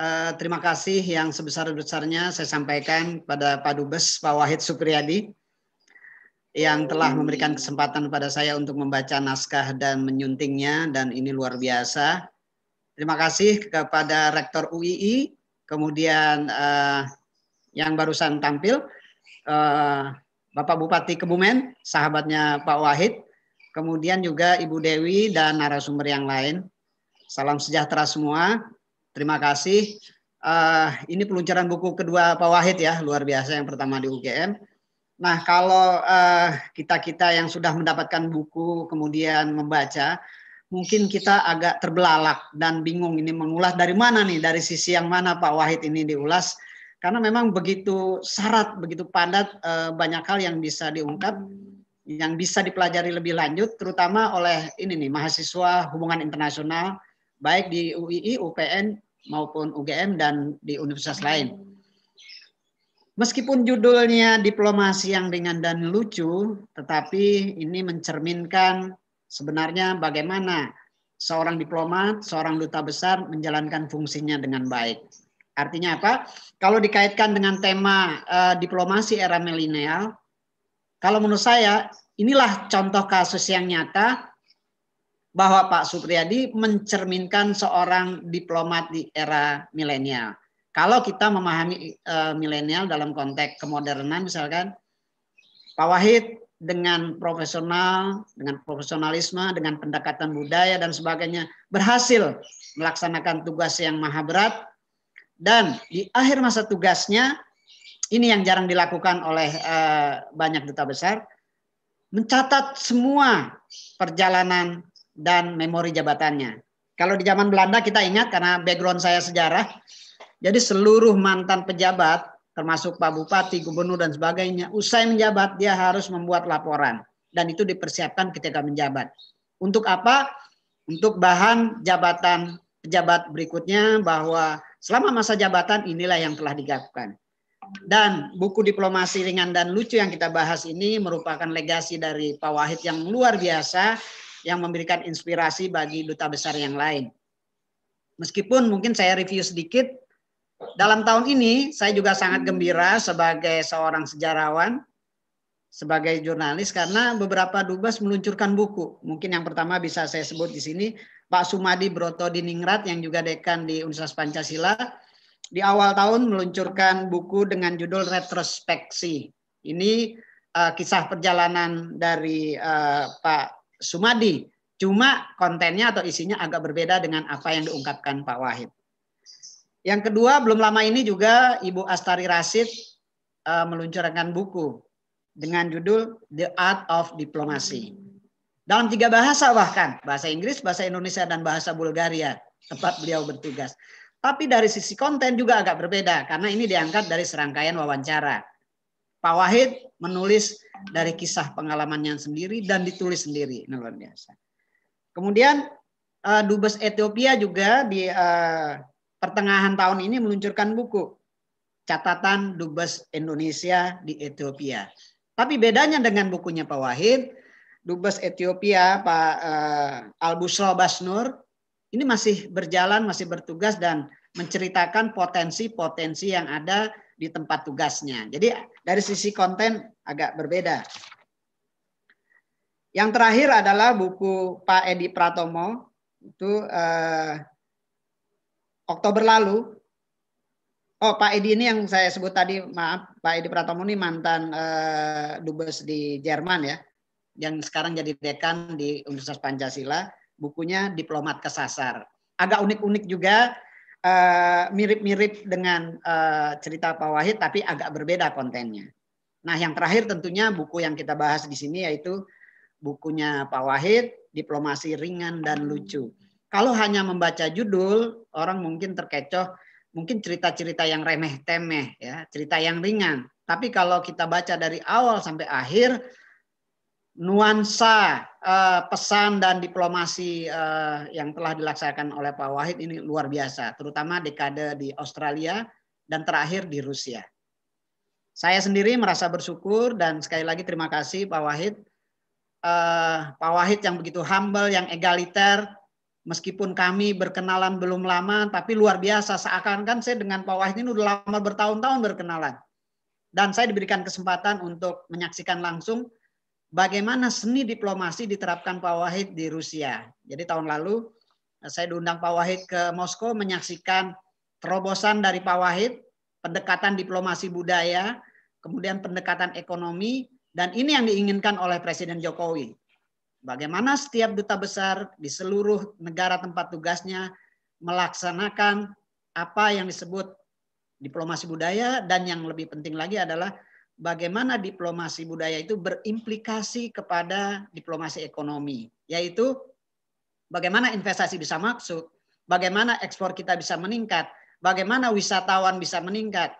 uh, terima kasih yang sebesar-besarnya saya sampaikan pada Pak Dubes Pak Wahid Supriyadi yang telah memberikan kesempatan pada saya untuk membaca naskah dan menyuntingnya dan ini luar biasa. Terima kasih kepada Rektor UII, kemudian uh, yang barusan tampil, uh, Bapak Bupati Kebumen, sahabatnya Pak Wahid, kemudian juga Ibu Dewi dan narasumber yang lain. Salam sejahtera semua. Terima kasih. Uh, ini peluncuran buku kedua Pak Wahid ya, luar biasa yang pertama di UGM. Nah, kalau kita kita-kita yang sudah mendapatkan buku kemudian membaca, mungkin kita agak terbelalak dan bingung ini mengulas dari mana nih, dari sisi yang mana Pak Wahid ini diulas karena memang begitu syarat, begitu padat eh, banyak hal yang bisa diungkap, yang bisa dipelajari lebih lanjut, terutama oleh ini nih mahasiswa hubungan internasional, baik di UII, UPN maupun UGM dan di universitas lain. Meskipun judulnya diplomasi yang ringan dan lucu, tetapi ini mencerminkan sebenarnya bagaimana seorang diplomat, seorang duta besar menjalankan fungsinya dengan baik. Artinya apa? Kalau dikaitkan dengan tema uh, diplomasi era milenial, kalau menurut saya inilah contoh kasus yang nyata bahwa Pak Supriyadi mencerminkan seorang diplomat di era milenial. Kalau kita memahami uh, milenial dalam konteks kemodernan misalkan, Pak Wahid dengan profesional, dengan profesionalisme, dengan pendekatan budaya dan sebagainya berhasil melaksanakan tugas yang maha berat dan di akhir masa tugasnya, ini yang jarang dilakukan oleh uh, banyak duta besar, mencatat semua perjalanan dan memori jabatannya. Kalau di zaman Belanda kita ingat karena background saya sejarah, jadi seluruh mantan pejabat termasuk Pak Bupati, Gubernur dan sebagainya, usai menjabat dia harus membuat laporan dan itu dipersiapkan ketika menjabat. Untuk apa? Untuk bahan jabatan pejabat berikutnya bahwa Selama masa jabatan inilah yang telah dilakukan. Dan buku diplomasi ringan dan lucu yang kita bahas ini merupakan legasi dari Pak Wahid yang luar biasa yang memberikan inspirasi bagi duta besar yang lain. Meskipun mungkin saya review sedikit, dalam tahun ini saya juga sangat gembira sebagai seorang sejarawan, sebagai jurnalis karena beberapa dubes meluncurkan buku. Mungkin yang pertama bisa saya sebut di sini Pak Sumadi Broto Diningrat yang juga dekan di Universitas Pancasila di awal tahun meluncurkan buku dengan judul Retrospeksi. Ini uh, kisah perjalanan dari uh, Pak Sumadi. Cuma kontennya atau isinya agak berbeda dengan apa yang diungkapkan Pak Wahid. Yang kedua, belum lama ini juga Ibu Astari Rasid uh, meluncurkan buku dengan judul The Art of Diplomacy. Dalam tiga bahasa bahkan, bahasa Inggris, bahasa Indonesia, dan bahasa Bulgaria, tempat beliau bertugas. Tapi dari sisi konten juga agak berbeda, karena ini diangkat dari serangkaian wawancara. Pak Wahid menulis dari kisah pengalamannya sendiri dan ditulis sendiri. Luar biasa. Kemudian uh, Dubes Ethiopia juga di uh, pertengahan tahun ini meluncurkan buku catatan Dubes Indonesia di Ethiopia. Tapi bedanya dengan bukunya Pak Wahid, Dubes Ethiopia Pak uh, Al Busro Basnur ini masih berjalan, masih bertugas dan menceritakan potensi-potensi yang ada di tempat tugasnya. Jadi dari sisi konten agak berbeda. Yang terakhir adalah buku Pak Edi Pratomo itu uh, Oktober lalu. Oh Pak Edi ini yang saya sebut tadi, maaf Pak Edi Pratomo ini mantan uh, dubes di Jerman ya yang sekarang jadi dekan di Universitas Pancasila, bukunya Diplomat Kesasar. Agak unik-unik juga, eh, mirip-mirip dengan uh, cerita Pak Wahid, tapi agak berbeda kontennya. Nah, yang terakhir tentunya buku yang kita bahas di sini yaitu bukunya Pak Wahid, Diplomasi Ringan dan Lucu. Kalau hanya membaca judul, orang mungkin terkecoh, mungkin cerita-cerita yang remeh-temeh, ya, cerita yang ringan. Tapi kalau kita baca dari awal sampai akhir, nuansa uh, pesan dan diplomasi uh, yang telah dilaksanakan oleh Pak Wahid ini luar biasa, terutama dekade di Australia dan terakhir di Rusia. Saya sendiri merasa bersyukur dan sekali lagi terima kasih Pak Wahid. Uh, Pak Wahid yang begitu humble, yang egaliter, meskipun kami berkenalan belum lama, tapi luar biasa. Seakan-akan saya dengan Pak Wahid ini udah lama bertahun-tahun berkenalan. Dan saya diberikan kesempatan untuk menyaksikan langsung bagaimana seni diplomasi diterapkan Pak Wahid di Rusia. Jadi tahun lalu saya diundang Pak Wahid ke Moskow menyaksikan terobosan dari Pak Wahid, pendekatan diplomasi budaya, kemudian pendekatan ekonomi, dan ini yang diinginkan oleh Presiden Jokowi bagaimana setiap duta besar di seluruh negara tempat tugasnya melaksanakan apa yang disebut diplomasi budaya dan yang lebih penting lagi adalah bagaimana diplomasi budaya itu berimplikasi kepada diplomasi ekonomi, yaitu bagaimana investasi bisa masuk, bagaimana ekspor kita bisa meningkat, bagaimana wisatawan bisa meningkat.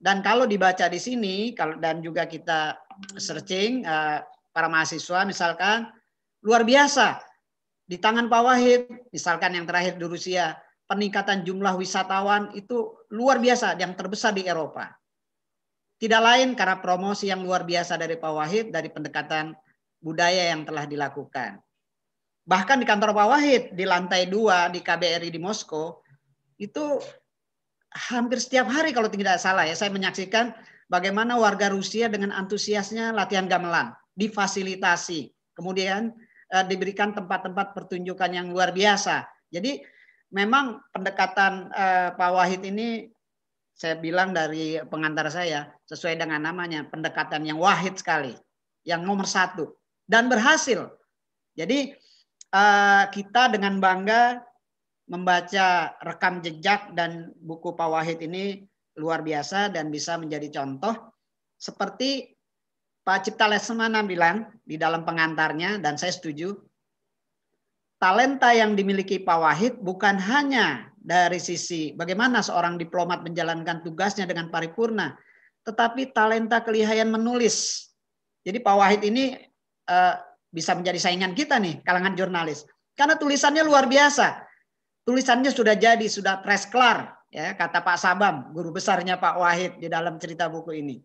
Dan kalau dibaca di sini, dan juga kita searching eh, para mahasiswa misalkan luar biasa. Di tangan Pak Wahid, misalkan yang terakhir di Rusia, peningkatan jumlah wisatawan itu luar biasa, yang terbesar di Eropa. Tidak lain karena promosi yang luar biasa dari Pak Wahid, dari pendekatan budaya yang telah dilakukan. Bahkan di kantor Pak Wahid, di lantai dua di KBRI di Moskow, itu hampir setiap hari kalau tidak salah ya, saya menyaksikan bagaimana warga Rusia dengan antusiasnya latihan gamelan, difasilitasi. Kemudian uh, diberikan tempat-tempat pertunjukan yang luar biasa. Jadi memang pendekatan uh, Pak Wahid ini saya bilang dari pengantar saya sesuai dengan namanya pendekatan yang wahid sekali, yang nomor satu dan berhasil. Jadi uh, kita dengan bangga membaca rekam jejak dan buku Pak Wahid ini luar biasa dan bisa menjadi contoh seperti Pak Cipta Lesmana bilang di dalam pengantarnya dan saya setuju talenta yang dimiliki Pak Wahid bukan hanya dari sisi bagaimana seorang diplomat menjalankan tugasnya dengan paripurna, tetapi talenta kelihayan menulis. Jadi Pak Wahid ini uh, bisa menjadi saingan kita nih kalangan jurnalis karena tulisannya luar biasa. Tulisannya sudah jadi, sudah press klar ya kata Pak Sabam, guru besarnya Pak Wahid di dalam cerita buku ini.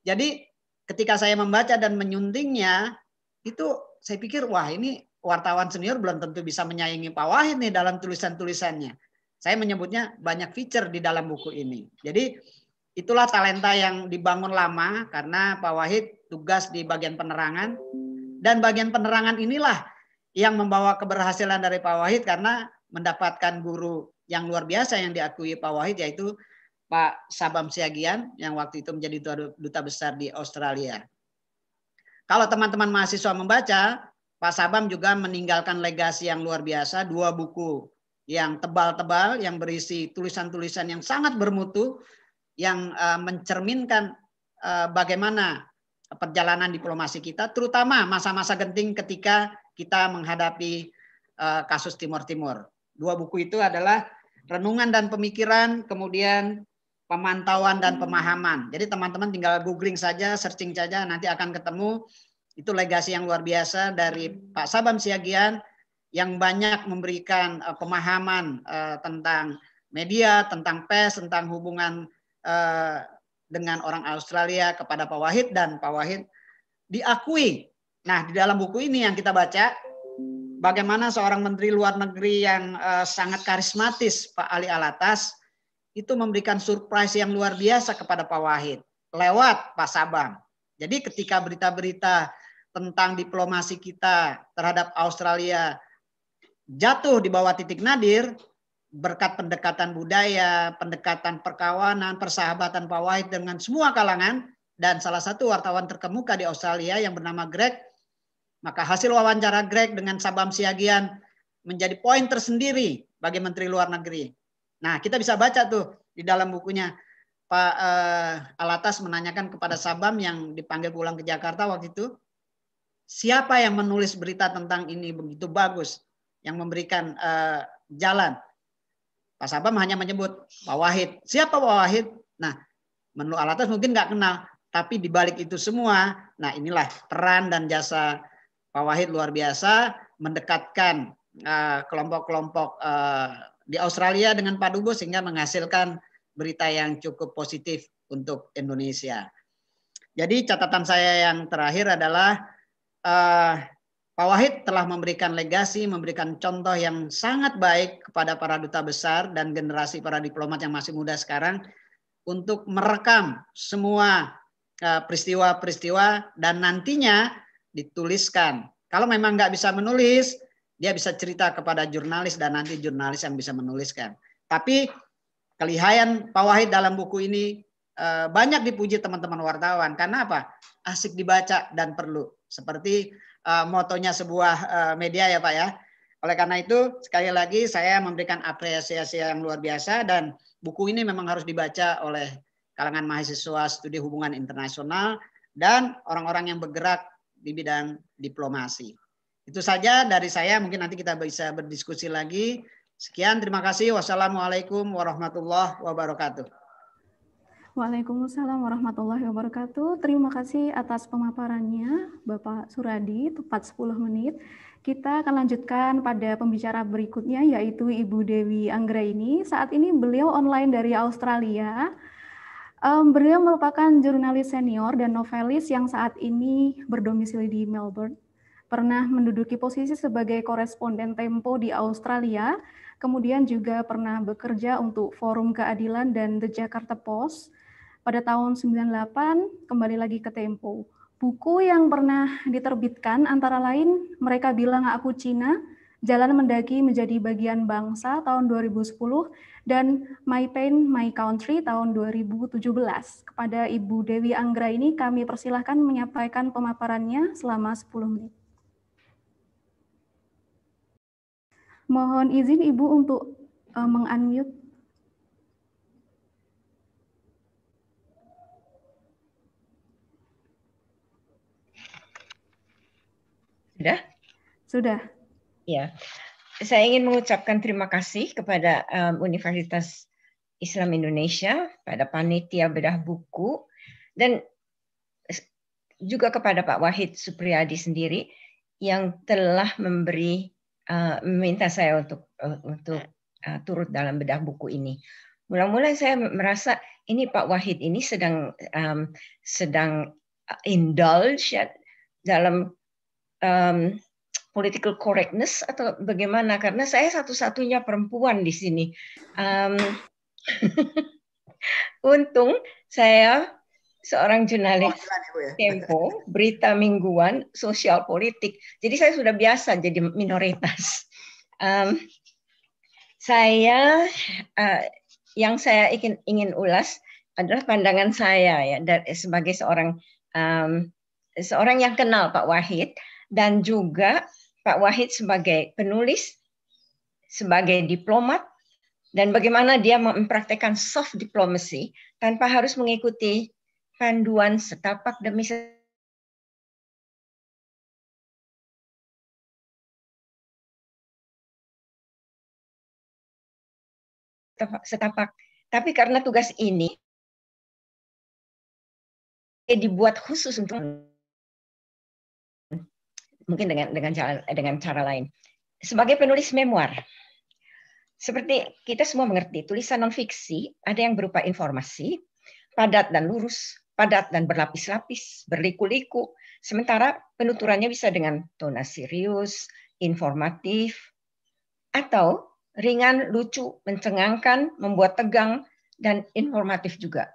Jadi ketika saya membaca dan menyuntingnya, itu saya pikir, wah ini wartawan senior belum tentu bisa menyaingi Pak Wahid nih dalam tulisan-tulisannya. Saya menyebutnya banyak feature di dalam buku ini. Jadi itulah talenta yang dibangun lama karena Pak Wahid tugas di bagian penerangan. Dan bagian penerangan inilah yang membawa keberhasilan dari Pak Wahid karena mendapatkan guru yang luar biasa yang diakui Pak Wahid yaitu Pak Sabam Siagian yang waktu itu menjadi duta besar di Australia. Kalau teman-teman mahasiswa membaca, Pak Sabam juga meninggalkan legasi yang luar biasa, dua buku yang tebal-tebal yang berisi tulisan-tulisan yang sangat bermutu yang uh, mencerminkan uh, bagaimana perjalanan diplomasi kita terutama masa-masa genting ketika kita menghadapi uh, kasus Timur Timur. Dua buku itu adalah Renungan dan Pemikiran, kemudian pemantauan dan pemahaman. Jadi teman-teman tinggal googling saja, searching saja, nanti akan ketemu itu legasi yang luar biasa dari Pak Sabam Siagian yang banyak memberikan uh, pemahaman uh, tentang media, tentang pers, tentang hubungan uh, dengan orang Australia kepada Pak Wahid dan Pak Wahid diakui. Nah, di dalam buku ini yang kita baca bagaimana seorang menteri luar negeri yang uh, sangat karismatis Pak Ali Alatas itu memberikan surprise yang luar biasa kepada Pak Wahid lewat Pak Sabang. Jadi ketika berita-berita tentang diplomasi kita terhadap Australia jatuh di bawah titik nadir, berkat pendekatan budaya, pendekatan perkawanan, persahabatan Pak Wahid dengan semua kalangan, dan salah satu wartawan terkemuka di Australia yang bernama Greg, maka hasil wawancara Greg dengan Sabam Siagian menjadi poin tersendiri bagi Menteri Luar Negeri. Nah, kita bisa baca tuh di dalam bukunya Pak uh, Alatas menanyakan kepada Sabam yang dipanggil pulang ke Jakarta waktu itu, siapa yang menulis berita tentang ini begitu bagus, yang memberikan uh, jalan. Pak Sabam hanya menyebut Pak Wahid. Siapa Pak Wahid? Nah, menurut Alatas mungkin nggak kenal. Tapi di balik itu semua, nah inilah peran dan jasa Pak Wahid luar biasa mendekatkan eh, kelompok-kelompok uh, di Australia dengan Pak Dubo sehingga menghasilkan berita yang cukup positif untuk Indonesia. Jadi catatan saya yang terakhir adalah uh, Pak Wahid telah memberikan legasi, memberikan contoh yang sangat baik kepada para duta besar dan generasi para diplomat yang masih muda sekarang untuk merekam semua Eh, peristiwa-peristiwa dan nantinya dituliskan. Kalau memang nggak bisa menulis, dia bisa cerita kepada jurnalis dan nanti jurnalis yang bisa menuliskan. Tapi kelihayan Pak Wahid dalam buku ini eh, banyak dipuji teman-teman wartawan. Karena apa? Asik dibaca dan perlu. Seperti eh, motonya sebuah media ya Pak ya. Oleh karena itu sekali lagi saya memberikan apresiasi yang luar biasa dan buku ini memang harus dibaca oleh kalangan mahasiswa studi hubungan internasional, dan orang-orang yang bergerak di bidang diplomasi. Itu saja dari saya, mungkin nanti kita bisa berdiskusi lagi. Sekian, terima kasih. Wassalamualaikum warahmatullahi wabarakatuh. Waalaikumsalam warahmatullahi wabarakatuh. Terima kasih atas pemaparannya, Bapak Suradi, tepat 10 menit. Kita akan lanjutkan pada pembicara berikutnya, yaitu Ibu Dewi Anggraini. Saat ini beliau online dari Australia. Um, beliau merupakan jurnalis senior dan novelis yang saat ini berdomisili di Melbourne. Pernah menduduki posisi sebagai koresponden Tempo di Australia, kemudian juga pernah bekerja untuk Forum Keadilan dan The Jakarta Post. Pada tahun 98 kembali lagi ke Tempo. Buku yang pernah diterbitkan antara lain Mereka Bilang Aku Cina, Jalan Mendaki Menjadi Bagian Bangsa tahun 2010 dan My Pain My Country tahun 2017. Kepada Ibu Dewi Anggra ini kami persilahkan menyampaikan pemaparannya selama 10 menit. Mohon izin Ibu untuk uh, meng-unmute. Sudah? Sudah. Ya saya ingin mengucapkan terima kasih kepada um, Universitas Islam Indonesia, pada panitia bedah buku, dan juga kepada Pak Wahid Supriyadi sendiri yang telah memberi uh, meminta saya untuk uh, untuk uh, turut dalam bedah buku ini. Mula-mula saya merasa ini Pak Wahid ini sedang um, sedang indulge ya, dalam um, political correctness atau bagaimana? Karena saya satu-satunya perempuan di sini. Um, untung saya seorang jurnalis ya. Tempo, berita mingguan, sosial politik. Jadi saya sudah biasa jadi minoritas. Um, saya uh, yang saya ingin ingin ulas adalah pandangan saya ya dari, sebagai seorang um, seorang yang kenal Pak Wahid dan juga Pak Wahid sebagai penulis, sebagai diplomat, dan bagaimana dia mempraktekkan soft diplomacy tanpa harus mengikuti panduan setapak demi setapak. Tapi karena tugas ini dibuat khusus untuk mungkin dengan dengan cara dengan cara lain. Sebagai penulis memoir, seperti kita semua mengerti, tulisan non fiksi ada yang berupa informasi padat dan lurus, padat dan berlapis-lapis, berliku-liku. Sementara penuturannya bisa dengan tona serius, informatif, atau ringan, lucu, mencengangkan, membuat tegang, dan informatif juga.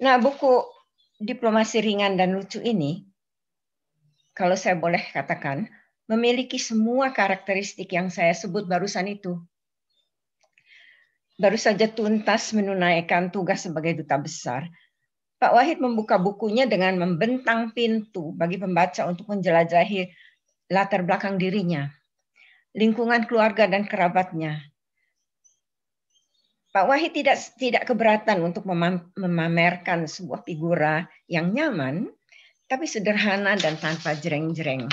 Nah, buku diplomasi ringan dan lucu ini kalau saya boleh katakan, memiliki semua karakteristik yang saya sebut barusan itu. Baru saja tuntas menunaikan tugas sebagai duta besar, Pak Wahid membuka bukunya dengan membentang pintu bagi pembaca untuk menjelajahi latar belakang dirinya, lingkungan keluarga dan kerabatnya. Pak Wahid tidak tidak keberatan untuk memamerkan sebuah figura yang nyaman, tapi sederhana dan tanpa jreng-jreng.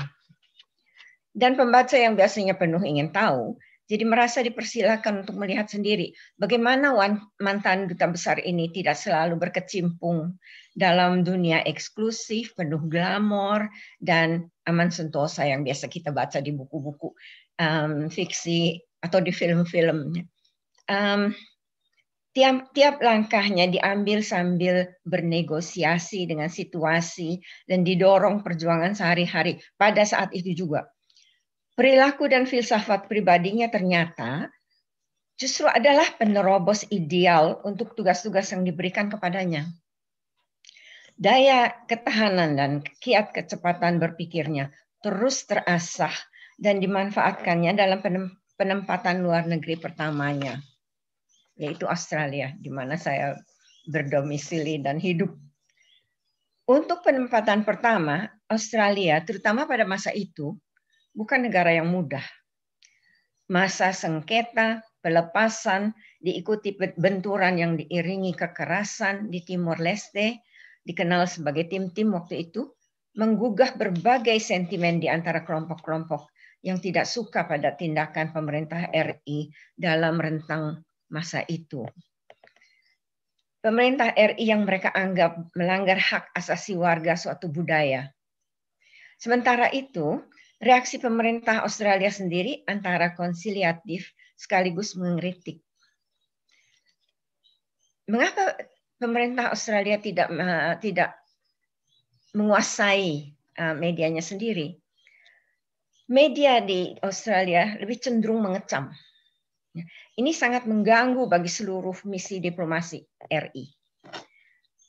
Dan pembaca yang biasanya penuh ingin tahu, Jadi merasa dipersilakan untuk melihat sendiri bagaimana mantan duta besar ini tidak selalu berkecimpung dalam dunia eksklusif, penuh glamor, dan aman sentosa yang biasa kita baca di buku-buku um, fiksi atau di film-film. Um, tiap, tiap langkahnya diambil sambil bernegosiasi dengan situasi dan didorong perjuangan sehari-hari pada saat itu juga perilaku dan filsafat pribadinya ternyata justru adalah penerobos ideal untuk tugas-tugas yang diberikan kepadanya. Daya ketahanan dan kiat kecepatan berpikirnya terus terasah dan dimanfaatkannya dalam penempatan luar negeri pertamanya, yaitu Australia, di mana saya berdomisili dan hidup. Untuk penempatan pertama, Australia, terutama pada masa itu, bukan negara yang mudah. Masa sengketa, pelepasan, diikuti benturan yang diiringi kekerasan di Timor Leste, dikenal sebagai tim-tim waktu itu, menggugah berbagai sentimen di antara kelompok-kelompok yang tidak suka pada tindakan pemerintah RI dalam rentang masa itu. Pemerintah RI yang mereka anggap melanggar hak asasi warga suatu budaya. Sementara itu, Reaksi pemerintah Australia sendiri antara konsiliatif sekaligus mengkritik. Mengapa pemerintah Australia tidak tidak menguasai uh, medianya sendiri? Media di Australia lebih cenderung mengecam. Ini sangat mengganggu bagi seluruh misi diplomasi RI.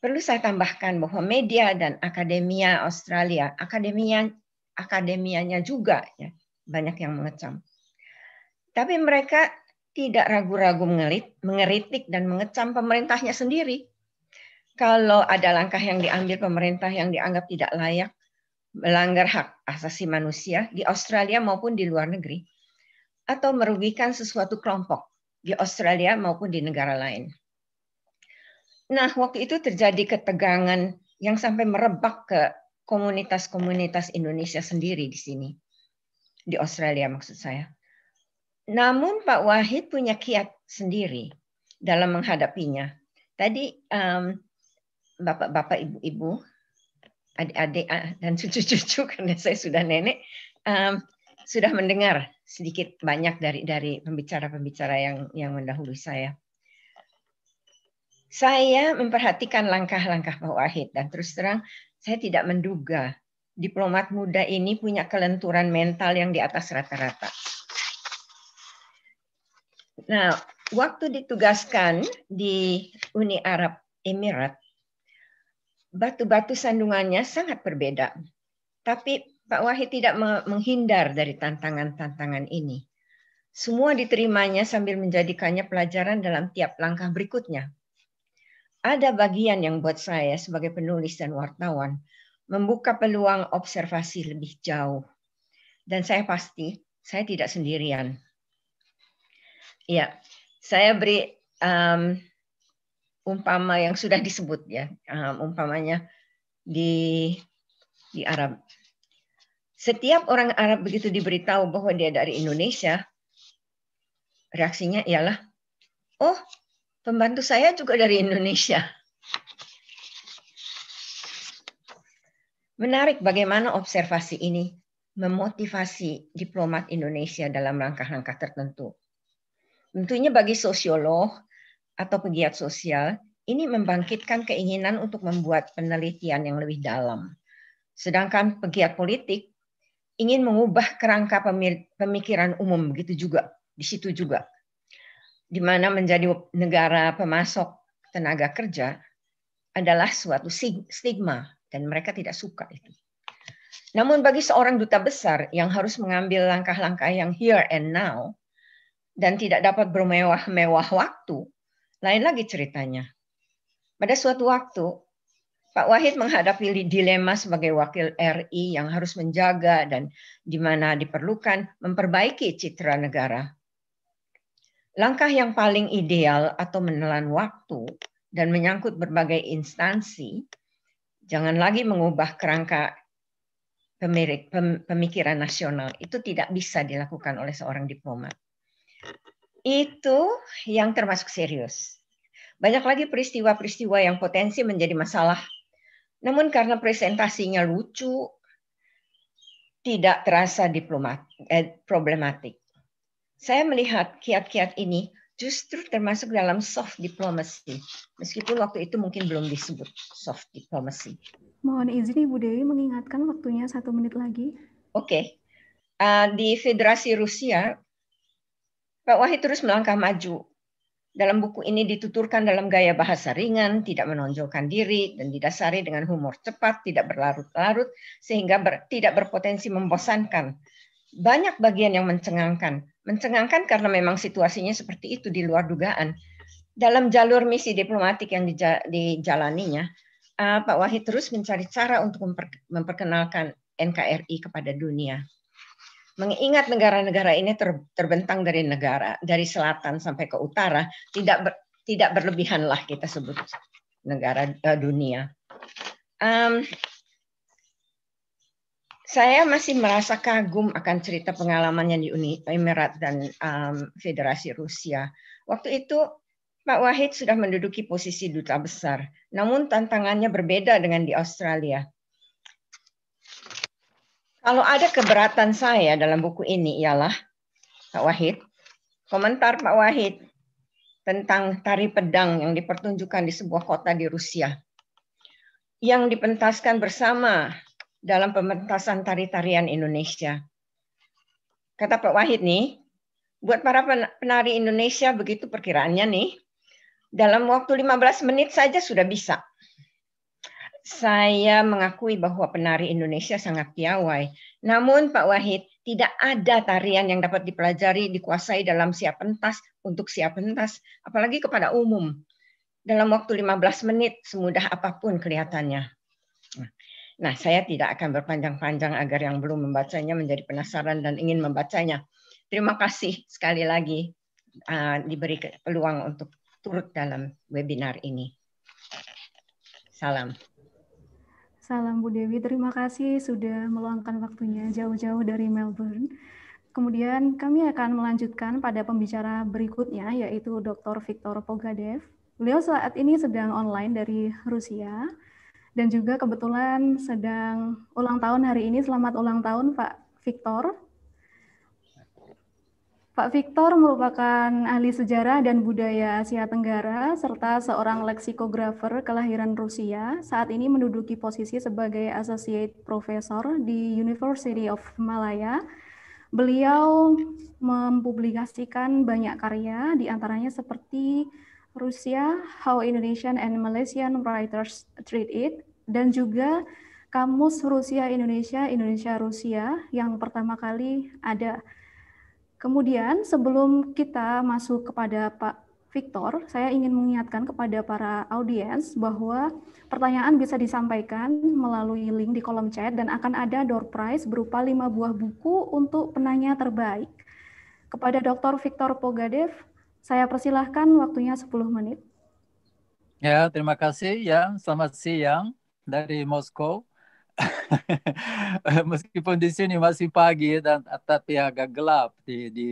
Perlu saya tambahkan bahwa media dan akademia Australia, akademia akademianya juga ya banyak yang mengecam. Tapi mereka tidak ragu-ragu mengeritik dan mengecam pemerintahnya sendiri. Kalau ada langkah yang diambil pemerintah yang dianggap tidak layak, melanggar hak asasi manusia di Australia maupun di luar negeri, atau merugikan sesuatu kelompok di Australia maupun di negara lain. Nah, waktu itu terjadi ketegangan yang sampai merebak ke komunitas-komunitas Indonesia sendiri di sini. Di Australia maksud saya. Namun Pak Wahid punya kiat sendiri dalam menghadapinya. Tadi um, bapak-bapak, ibu-ibu, adik-adik ah, dan cucu-cucu karena saya sudah nenek um, sudah mendengar sedikit banyak dari dari pembicara-pembicara yang yang mendahului saya. Saya memperhatikan langkah-langkah Pak Wahid dan terus terang saya tidak menduga diplomat muda ini punya kelenturan mental yang di atas rata-rata. Nah, waktu ditugaskan di Uni Arab Emirat, batu-batu sandungannya sangat berbeda. Tapi Pak Wahid tidak menghindar dari tantangan-tantangan ini. Semua diterimanya sambil menjadikannya pelajaran dalam tiap langkah berikutnya ada bagian yang buat saya sebagai penulis dan wartawan membuka peluang observasi lebih jauh. Dan saya pasti saya tidak sendirian. Ya, saya beri um, umpama yang sudah disebut ya, um, umpamanya di di Arab. Setiap orang Arab begitu diberitahu bahwa dia dari Indonesia, reaksinya ialah, oh Pembantu saya juga dari Indonesia. Menarik bagaimana observasi ini memotivasi diplomat Indonesia dalam langkah-langkah tertentu. Tentunya bagi sosiolog atau pegiat sosial, ini membangkitkan keinginan untuk membuat penelitian yang lebih dalam. Sedangkan pegiat politik ingin mengubah kerangka pemikiran umum begitu juga di situ juga di mana menjadi negara pemasok tenaga kerja adalah suatu stigma dan mereka tidak suka itu. Namun bagi seorang duta besar yang harus mengambil langkah-langkah yang here and now dan tidak dapat bermewah-mewah waktu, lain lagi ceritanya. Pada suatu waktu, Pak Wahid menghadapi dilema sebagai wakil RI yang harus menjaga dan di mana diperlukan memperbaiki citra negara Langkah yang paling ideal atau menelan waktu dan menyangkut berbagai instansi, jangan lagi mengubah kerangka pemikiran nasional. Itu tidak bisa dilakukan oleh seorang diplomat. itu yang termasuk serius. Banyak lagi peristiwa-peristiwa yang potensi menjadi masalah. Namun karena presentasinya lucu, tidak terasa diplomat, eh, problematik. Saya melihat kiat-kiat ini justru termasuk dalam soft diplomacy. Meskipun waktu itu mungkin belum disebut soft diplomacy. Mohon izin Ibu Dewi mengingatkan waktunya satu menit lagi. Oke. Okay. Uh, di Federasi Rusia, Pak Wahid terus melangkah maju. Dalam buku ini dituturkan dalam gaya bahasa ringan, tidak menonjolkan diri, dan didasari dengan humor cepat, tidak berlarut-larut, sehingga ber, tidak berpotensi membosankan. Banyak bagian yang mencengangkan, mencengangkan karena memang situasinya seperti itu di luar dugaan. Dalam jalur misi diplomatik yang dijalaninya, uh, Pak Wahid terus mencari cara untuk memperkenalkan NKRI kepada dunia. Mengingat negara-negara ini ter, terbentang dari negara dari selatan sampai ke utara, tidak ber, tidak berlebihan lah kita sebut negara uh, dunia. Um, saya masih merasa kagum akan cerita pengalamannya di Uni Emirat dan um, Federasi Rusia. Waktu itu Pak Wahid sudah menduduki posisi duta besar, namun tantangannya berbeda dengan di Australia. Kalau ada keberatan saya dalam buku ini ialah Pak Wahid, komentar Pak Wahid tentang tari pedang yang dipertunjukkan di sebuah kota di Rusia yang dipentaskan bersama dalam pementasan tari-tarian Indonesia. Kata Pak Wahid nih, buat para penari Indonesia begitu perkiraannya nih, dalam waktu 15 menit saja sudah bisa. Saya mengakui bahwa penari Indonesia sangat piawai. Namun Pak Wahid, tidak ada tarian yang dapat dipelajari, dikuasai dalam siap pentas untuk siap pentas, apalagi kepada umum. Dalam waktu 15 menit, semudah apa pun kelihatannya. Nah, saya tidak akan berpanjang-panjang agar yang belum membacanya menjadi penasaran dan ingin membacanya. Terima kasih sekali lagi uh, diberi peluang untuk turut dalam webinar ini. Salam. Salam Bu Dewi, terima kasih sudah meluangkan waktunya jauh-jauh dari Melbourne. Kemudian kami akan melanjutkan pada pembicara berikutnya, yaitu Dr. Viktor Pogadev. Beliau saat ini sedang online dari Rusia dan juga kebetulan sedang ulang tahun hari ini. Selamat ulang tahun Pak Victor. Pak Victor merupakan ahli sejarah dan budaya Asia Tenggara serta seorang leksikografer kelahiran Rusia. Saat ini menduduki posisi sebagai associate professor di University of Malaya. Beliau mempublikasikan banyak karya, di antaranya seperti Rusia, How Indonesian and Malaysian Writers Treat It, dan juga Kamus Rusia Indonesia Indonesia Rusia yang pertama kali ada. Kemudian sebelum kita masuk kepada Pak Victor, saya ingin mengingatkan kepada para audiens bahwa pertanyaan bisa disampaikan melalui link di kolom chat dan akan ada door prize berupa lima buah buku untuk penanya terbaik. Kepada Dr. Victor Pogadev, saya persilahkan waktunya 10 menit. Ya, terima kasih ya. Selamat siang dari Moskow. Meskipun di sini masih pagi dan tapi agak gelap di di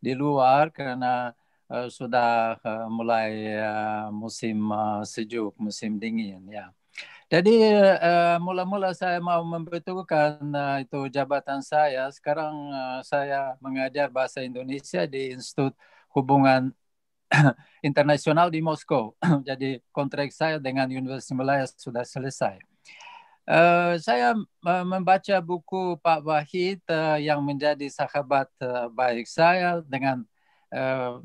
di luar karena uh, sudah uh, mulai uh, musim uh, sejuk, musim dingin ya. Jadi mula-mula uh, saya mau membetulkan uh, itu jabatan saya. Sekarang uh, saya mengajar bahasa Indonesia di Institut Hubungan internasional di Moskow. Jadi kontrak saya dengan Universitas Malaya sudah selesai. Uh, saya membaca buku Pak Wahid uh, yang menjadi sahabat uh, baik saya dengan uh,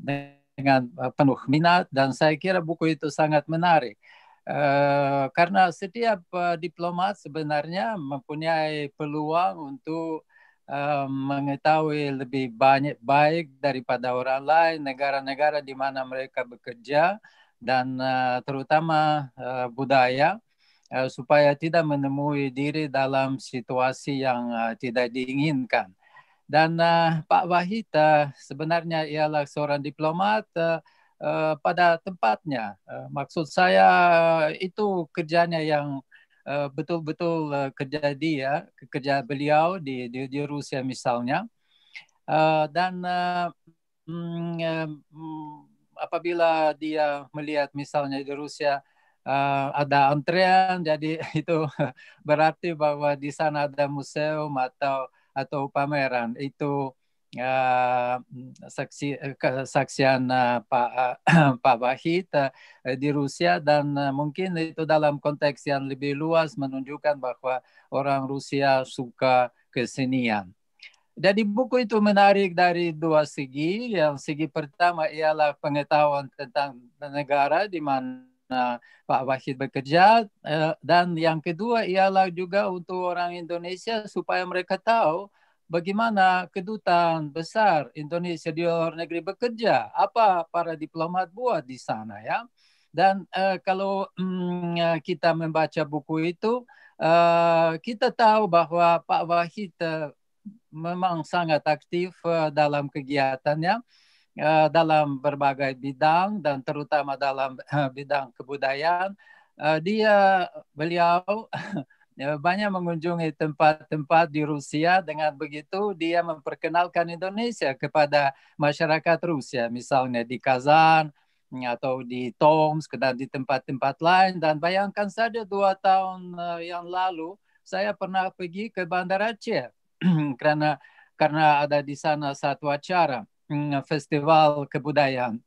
dengan uh, penuh minat dan saya kira buku itu sangat menarik. Uh, karena setiap uh, diplomat sebenarnya mempunyai peluang untuk uh, mengetahui lebih banyak baik daripada orang lain negara-negara di mana mereka bekerja dan uh, terutama uh, budaya uh, supaya tidak menemui diri dalam situasi yang uh, tidak diinginkan. Dan uh, Pak Wahid uh, sebenarnya ialah seorang diplomat uh, uh, pada tempatnya. Uh, maksud saya uh, itu kerjanya yang Eh, betul-betul uh, kerja dia, kerja beliau di, di, di Rusia misalnya. Uh, dan uh, apabila dia melihat misalnya di Rusia uh, ada antrean, jadi itu berarti bahwa di sana ada museum atau atau pameran. Itu uh, saksi kesaksian uh, Pak uh, Pak Wahid uh, di Rusia dan uh, mungkin itu dalam konteks yang lebih luas menunjukkan bahwa orang Rusia suka kesenian. Jadi buku itu menarik dari dua segi. Yang segi pertama ialah pengetahuan tentang negara di mana Pak Wahid bekerja. Eh, dan yang kedua ialah juga untuk orang Indonesia supaya mereka tahu bagaimana kedutaan besar Indonesia di luar negeri bekerja. Apa para diplomat buat di sana ya. Dan uh, kalau um, kita membaca buku itu, uh, kita tahu bahwa Pak Wahid memang sangat aktif uh, dalam kegiatannya uh, dalam berbagai bidang dan terutama dalam uh, bidang kebudayaan. Uh, dia beliau banyak mengunjungi tempat-tempat di Rusia. Dengan begitu dia memperkenalkan Indonesia kepada masyarakat Rusia. Misalnya di Kazan atau di Tomsk dan di tempat-tempat lain. Dan bayangkan saja dua tahun yang lalu saya pernah pergi ke Bandar Aceh karena karena ada di sana satu acara. mm, festival kebudayaan.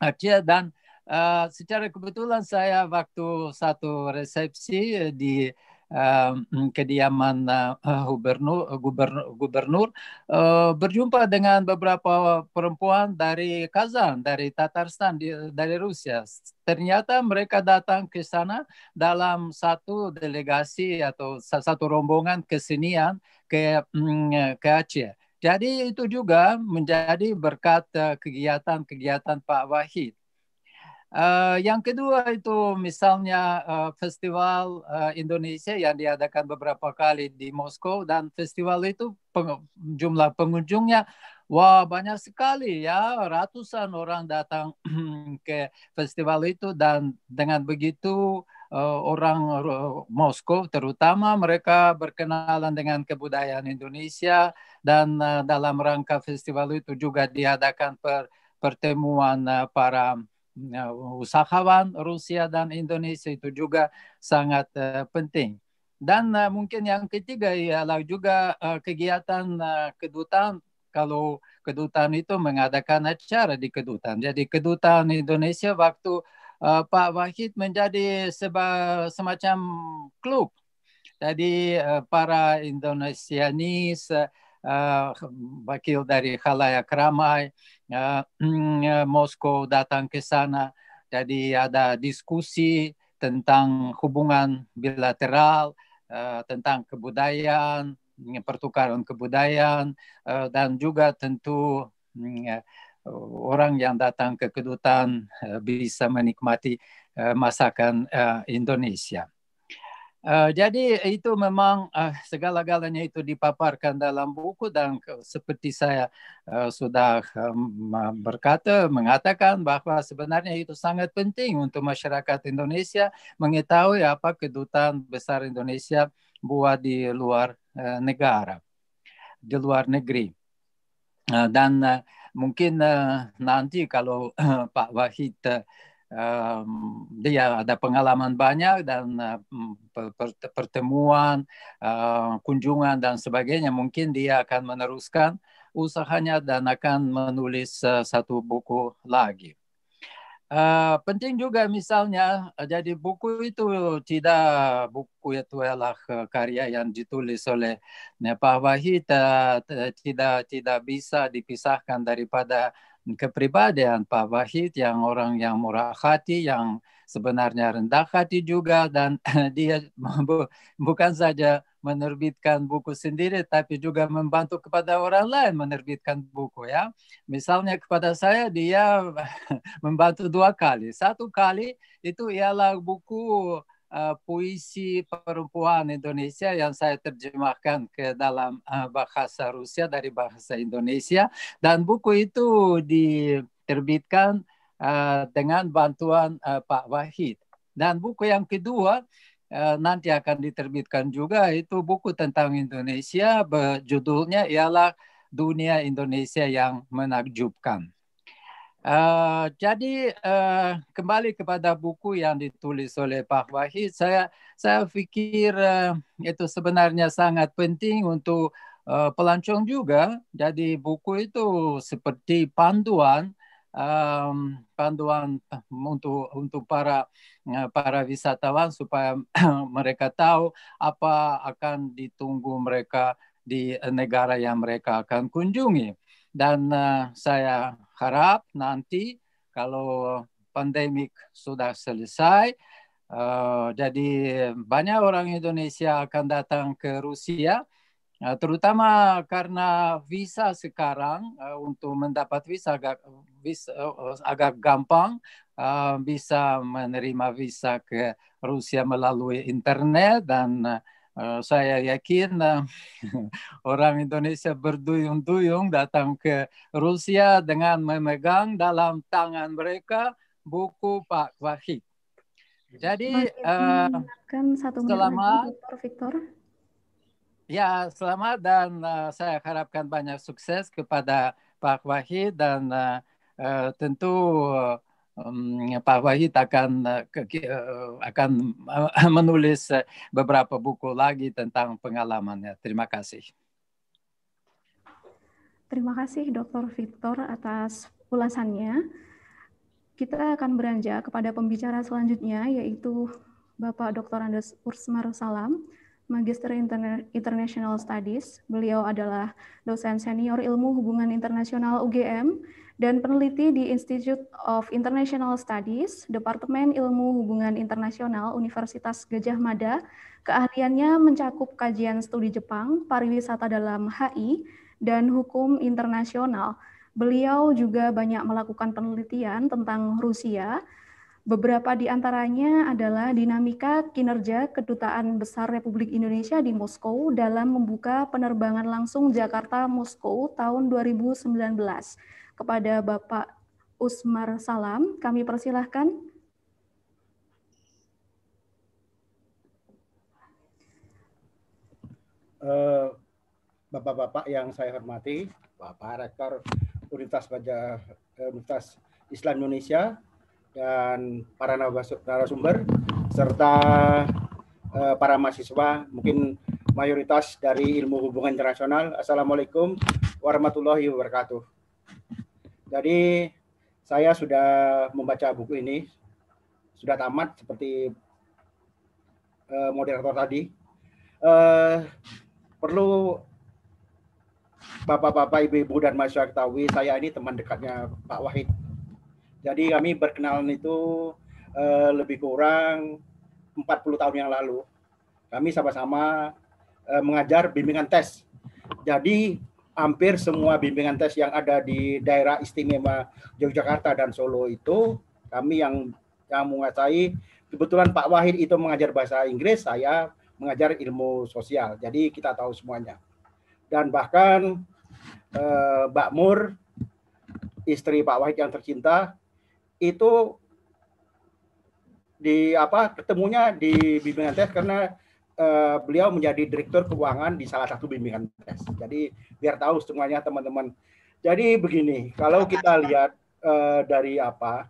Aceh dan uh, secara kebetulan saya waktu satu resepsi di kediaman uh, gubernur gubernur, gubernur uh, berjumpa dengan beberapa perempuan dari Kazan dari Tatarstan di, dari Rusia. Ternyata mereka datang ke sana dalam satu delegasi atau satu rombongan kesenian ke mm, ke Aceh jadi itu juga menjadi berkat kegiatan-kegiatan Pak Wahid. Uh, yang kedua itu misalnya uh, festival uh, Indonesia yang diadakan beberapa kali di Moskow dan festival itu peng jumlah pengunjungnya wah banyak sekali ya. Ratusan orang datang ke festival itu dan dengan begitu orang Moskow terutama mereka berkenalan dengan kebudayaan Indonesia dan uh, dalam rangka festival itu juga diadakan per pertemuan para usahawan Rusia dan Indonesia itu juga sangat penting. Dan mungkin yang ketiga ialah juga kegiatan kedutaan kalau kedutaan itu mengadakan acara di kedutaan. Jadi kedutaan Indonesia waktu uh, Pak Wahid menjadi seba, semacam klub. Jadi uh, para Indonesianis uh, wakil dari khalayak ramai uh, Moskow datang ke sana jadi ada diskusi tentang hubungan bilateral uh, tentang kebudayaan pertukaran kebudayaan uh, dan juga tentu uh, orang yang datang ke kedutaan uh, bisa menikmati uh, masakan uh, Indonesia. Jadi itu memang segala-galanya itu dipaparkan dalam buku dan seperti saya sudah berkata mengatakan bahwa sebenarnya itu sangat penting untuk masyarakat Indonesia mengetahui apa kedutaan besar Indonesia buat di luar negara, di luar negeri. Dan mungkin uh, nanti kalau uh, Pak Wahid uh, dia ada pengalaman banyak dan uh, pertemuan, kunjungan dan sebagainya. Mungkin dia akan meneruskan usahanya dan akan menulis satu buku lagi. Uh, penting juga misalnya jadi buku itu tidak buku itu adalah karya yang ditulis oleh Pak Wahid tidak tidak bisa dipisahkan daripada kepribadian Pak Wahid yang orang yang murah hati, yang sebenarnya rendah hati juga dan dia bukan saja menerbitkan buku sendiri tapi juga membantu kepada orang lain menerbitkan buku ya. Misalnya kepada saya dia membantu dua kali. Satu kali itu ialah buku uh, puisi perempuan Indonesia yang saya terjemahkan ke dalam uh, bahasa Rusia dari bahasa Indonesia dan buku itu diterbitkan uh, dengan bantuan uh, Pak Wahid. Dan buku yang kedua nanti akan diterbitkan juga itu buku tentang Indonesia berjudulnya ialah dunia Indonesia yang menakjubkan. Uh, jadi uh, kembali kepada buku yang ditulis oleh Pak Wahid, saya saya pikir uh, itu sebenarnya sangat penting untuk uh, pelancong juga. Jadi buku itu seperti panduan um, panduan untuk untuk para para wisatawan supaya mereka tahu apa akan ditunggu mereka di negara yang mereka akan kunjungi. Dan uh, saya harap nanti kalau pandemik sudah selesai, uh, jadi banyak orang Indonesia akan datang ke Rusia, uh, terutama karena visa sekarang uh, untuk mendapat visa agak, visa, uh, agak gampang, uh, bisa menerima visa ke Rusia melalui internet dan uh, saya yakin uh, orang Indonesia berduyung-duyung datang ke Rusia dengan memegang dalam tangan mereka buku Pak Wahid. Jadi uh, satu selama Victor, Victor. Ya, selamat dan uh, saya harapkan banyak sukses kepada Pak Wahid dan uh, uh, tentu um, Pak Wahid akan uh, akan menulis beberapa buku lagi tentang pengalamannya. Terima kasih. Terima kasih Dr. Victor atas ulasannya. Kita akan beranjak kepada pembicara selanjutnya yaitu Bapak Dr. Andes Ursmar Salam, Magister International Studies. Beliau adalah dosen senior ilmu hubungan internasional UGM dan peneliti di Institute of International Studies, Departemen Ilmu Hubungan Internasional Universitas Gajah Mada. Keahliannya mencakup kajian studi Jepang, pariwisata dalam HI, dan hukum internasional. Beliau juga banyak melakukan penelitian tentang Rusia. Beberapa di antaranya adalah dinamika kinerja Kedutaan Besar Republik Indonesia di Moskow dalam membuka penerbangan langsung Jakarta-Moskow tahun 2019 kepada Bapak Usmar Salam. Kami persilahkan. Eh, bapak-bapak yang saya hormati, Bapak Rektor Universitas Gajah eh, Universitas Islam Indonesia dan para narasumber serta eh, para mahasiswa mungkin mayoritas dari ilmu hubungan internasional. Assalamualaikum warahmatullahi wabarakatuh. Jadi saya sudah membaca buku ini, sudah tamat seperti uh, moderator tadi. Uh, perlu bapak-bapak, ibu-ibu dan masyarakat ketahui saya ini teman dekatnya Pak Wahid. Jadi kami berkenalan itu uh, lebih kurang 40 tahun yang lalu. Kami sama-sama uh, mengajar bimbingan tes. Jadi hampir semua bimbingan tes yang ada di daerah istimewa Yogyakarta dan Solo itu kami yang yang menguasai kebetulan Pak Wahid itu mengajar bahasa Inggris, saya mengajar ilmu sosial. Jadi kita tahu semuanya. Dan bahkan eh, Mbak Mur, istri Pak Wahid yang tercinta, itu di apa ketemunya di bimbingan tes karena uh, beliau menjadi direktur keuangan di salah satu bimbingan tes. Jadi biar tahu semuanya teman-teman. Jadi begini, kalau kita lihat uh, dari apa,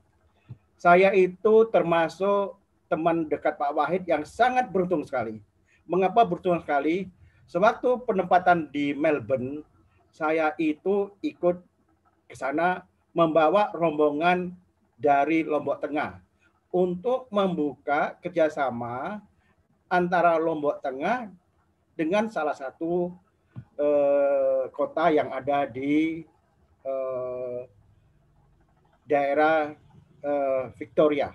saya itu termasuk teman dekat Pak Wahid yang sangat beruntung sekali. Mengapa beruntung sekali? Sewaktu penempatan di Melbourne, saya itu ikut ke sana membawa rombongan dari Lombok Tengah untuk membuka kerjasama antara Lombok Tengah dengan salah satu eh, kota yang ada di eh, daerah eh, Victoria.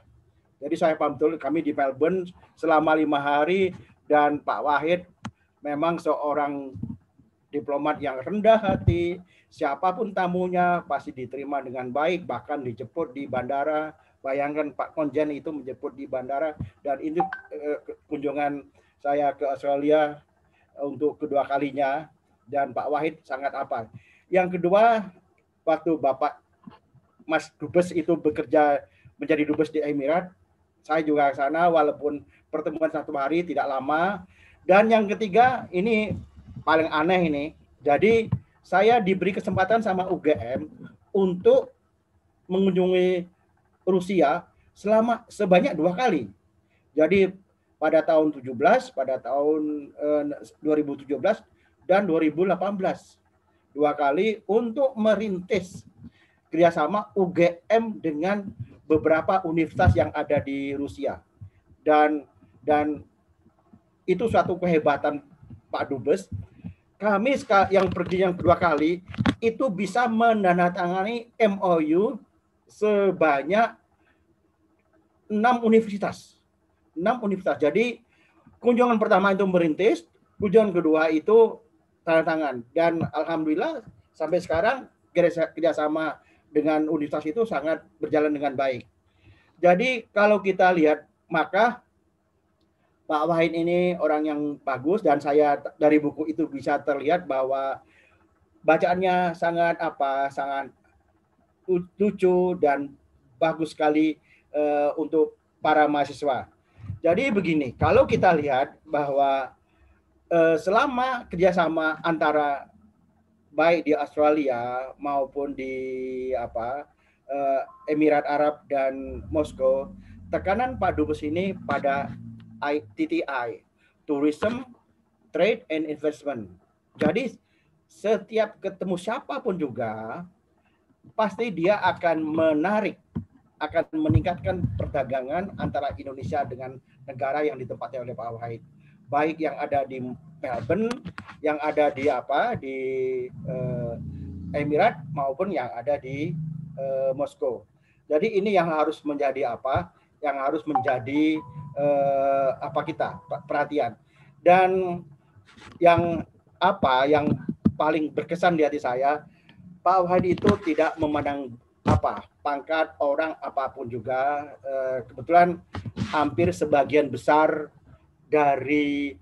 Jadi saya paham betul kami di Melbourne selama lima hari dan Pak Wahid memang seorang diplomat yang rendah hati, siapa pun tamunya pasti diterima dengan baik, bahkan dijemput di bandara Bayangkan Pak Konjen itu menjemput di bandara dan ini eh, kunjungan saya ke Australia untuk kedua kalinya dan Pak Wahid sangat apa. Yang kedua waktu Bapak Mas Dubes itu bekerja menjadi dubes di Emirat, saya juga ke sana walaupun pertemuan satu hari tidak lama. Dan yang ketiga ini paling aneh ini. Jadi saya diberi kesempatan sama UGM untuk mengunjungi Rusia selama sebanyak dua kali. Jadi pada tahun 17, pada tahun eh, 2017 dan 2018 dua kali untuk merintis kerjasama UGM dengan beberapa universitas yang ada di Rusia dan dan itu suatu kehebatan Pak Dubes. Kami yang pergi yang kedua kali itu bisa menandatangani MOU sebanyak enam universitas. Enam universitas. Jadi kunjungan pertama itu merintis, kunjungan kedua itu tanda tangan. Dan alhamdulillah sampai sekarang kerjasama dengan universitas itu sangat berjalan dengan baik. Jadi kalau kita lihat maka Pak Wahid ini orang yang bagus dan saya dari buku itu bisa terlihat bahwa bacaannya sangat apa sangat lucu dan bagus sekali uh, untuk para mahasiswa. Jadi begini, kalau kita lihat bahwa uh, selama kerjasama antara baik di Australia maupun di apa uh, Emirat Arab dan Moskow, tekanan Pak Dubes ini pada TTI, Tourism, Trade and Investment. Jadi setiap ketemu siapa pun juga pasti dia akan menarik akan meningkatkan perdagangan antara Indonesia dengan negara yang ditempati oleh Pak Wahid. Baik yang ada di Melbourne, yang ada di apa di eh, Emirat maupun yang ada di eh, Moskow. Jadi ini yang harus menjadi apa? Yang harus menjadi eh, apa kita perhatian. Dan yang apa yang paling berkesan di hati saya Pak Wahdi itu tidak memandang apa pangkat orang apa pun juga. Eh, kebetulan hampir sebagian besar dari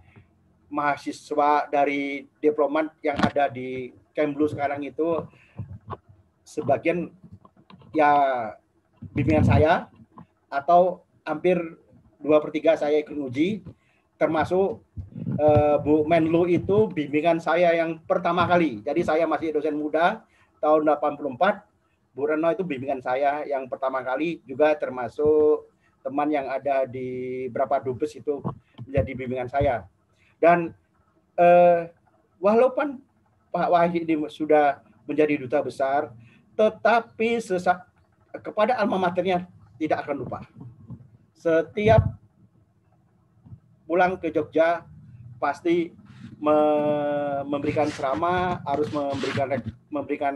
mahasiswa dari diplomat yang ada di Kemlu sekarang itu sebagian ya bimbingan saya atau hampir dua per tiga saya ikut uji, termasuk uh, Bu Menlu itu bimbingan saya yang pertama kali. Jadi saya masih dosen muda tahun 84, Bu Reno itu bimbingan saya yang pertama kali juga termasuk teman yang ada di berapa dubes itu menjadi bimbingan saya. Dan uh, walaupun Pak Wahid sudah menjadi duta besar, tetapi sesak kepada alma maternya tidak akan lupa. Setiap pulang ke Jogja pasti memberikan ceramah, harus memberikan memberikan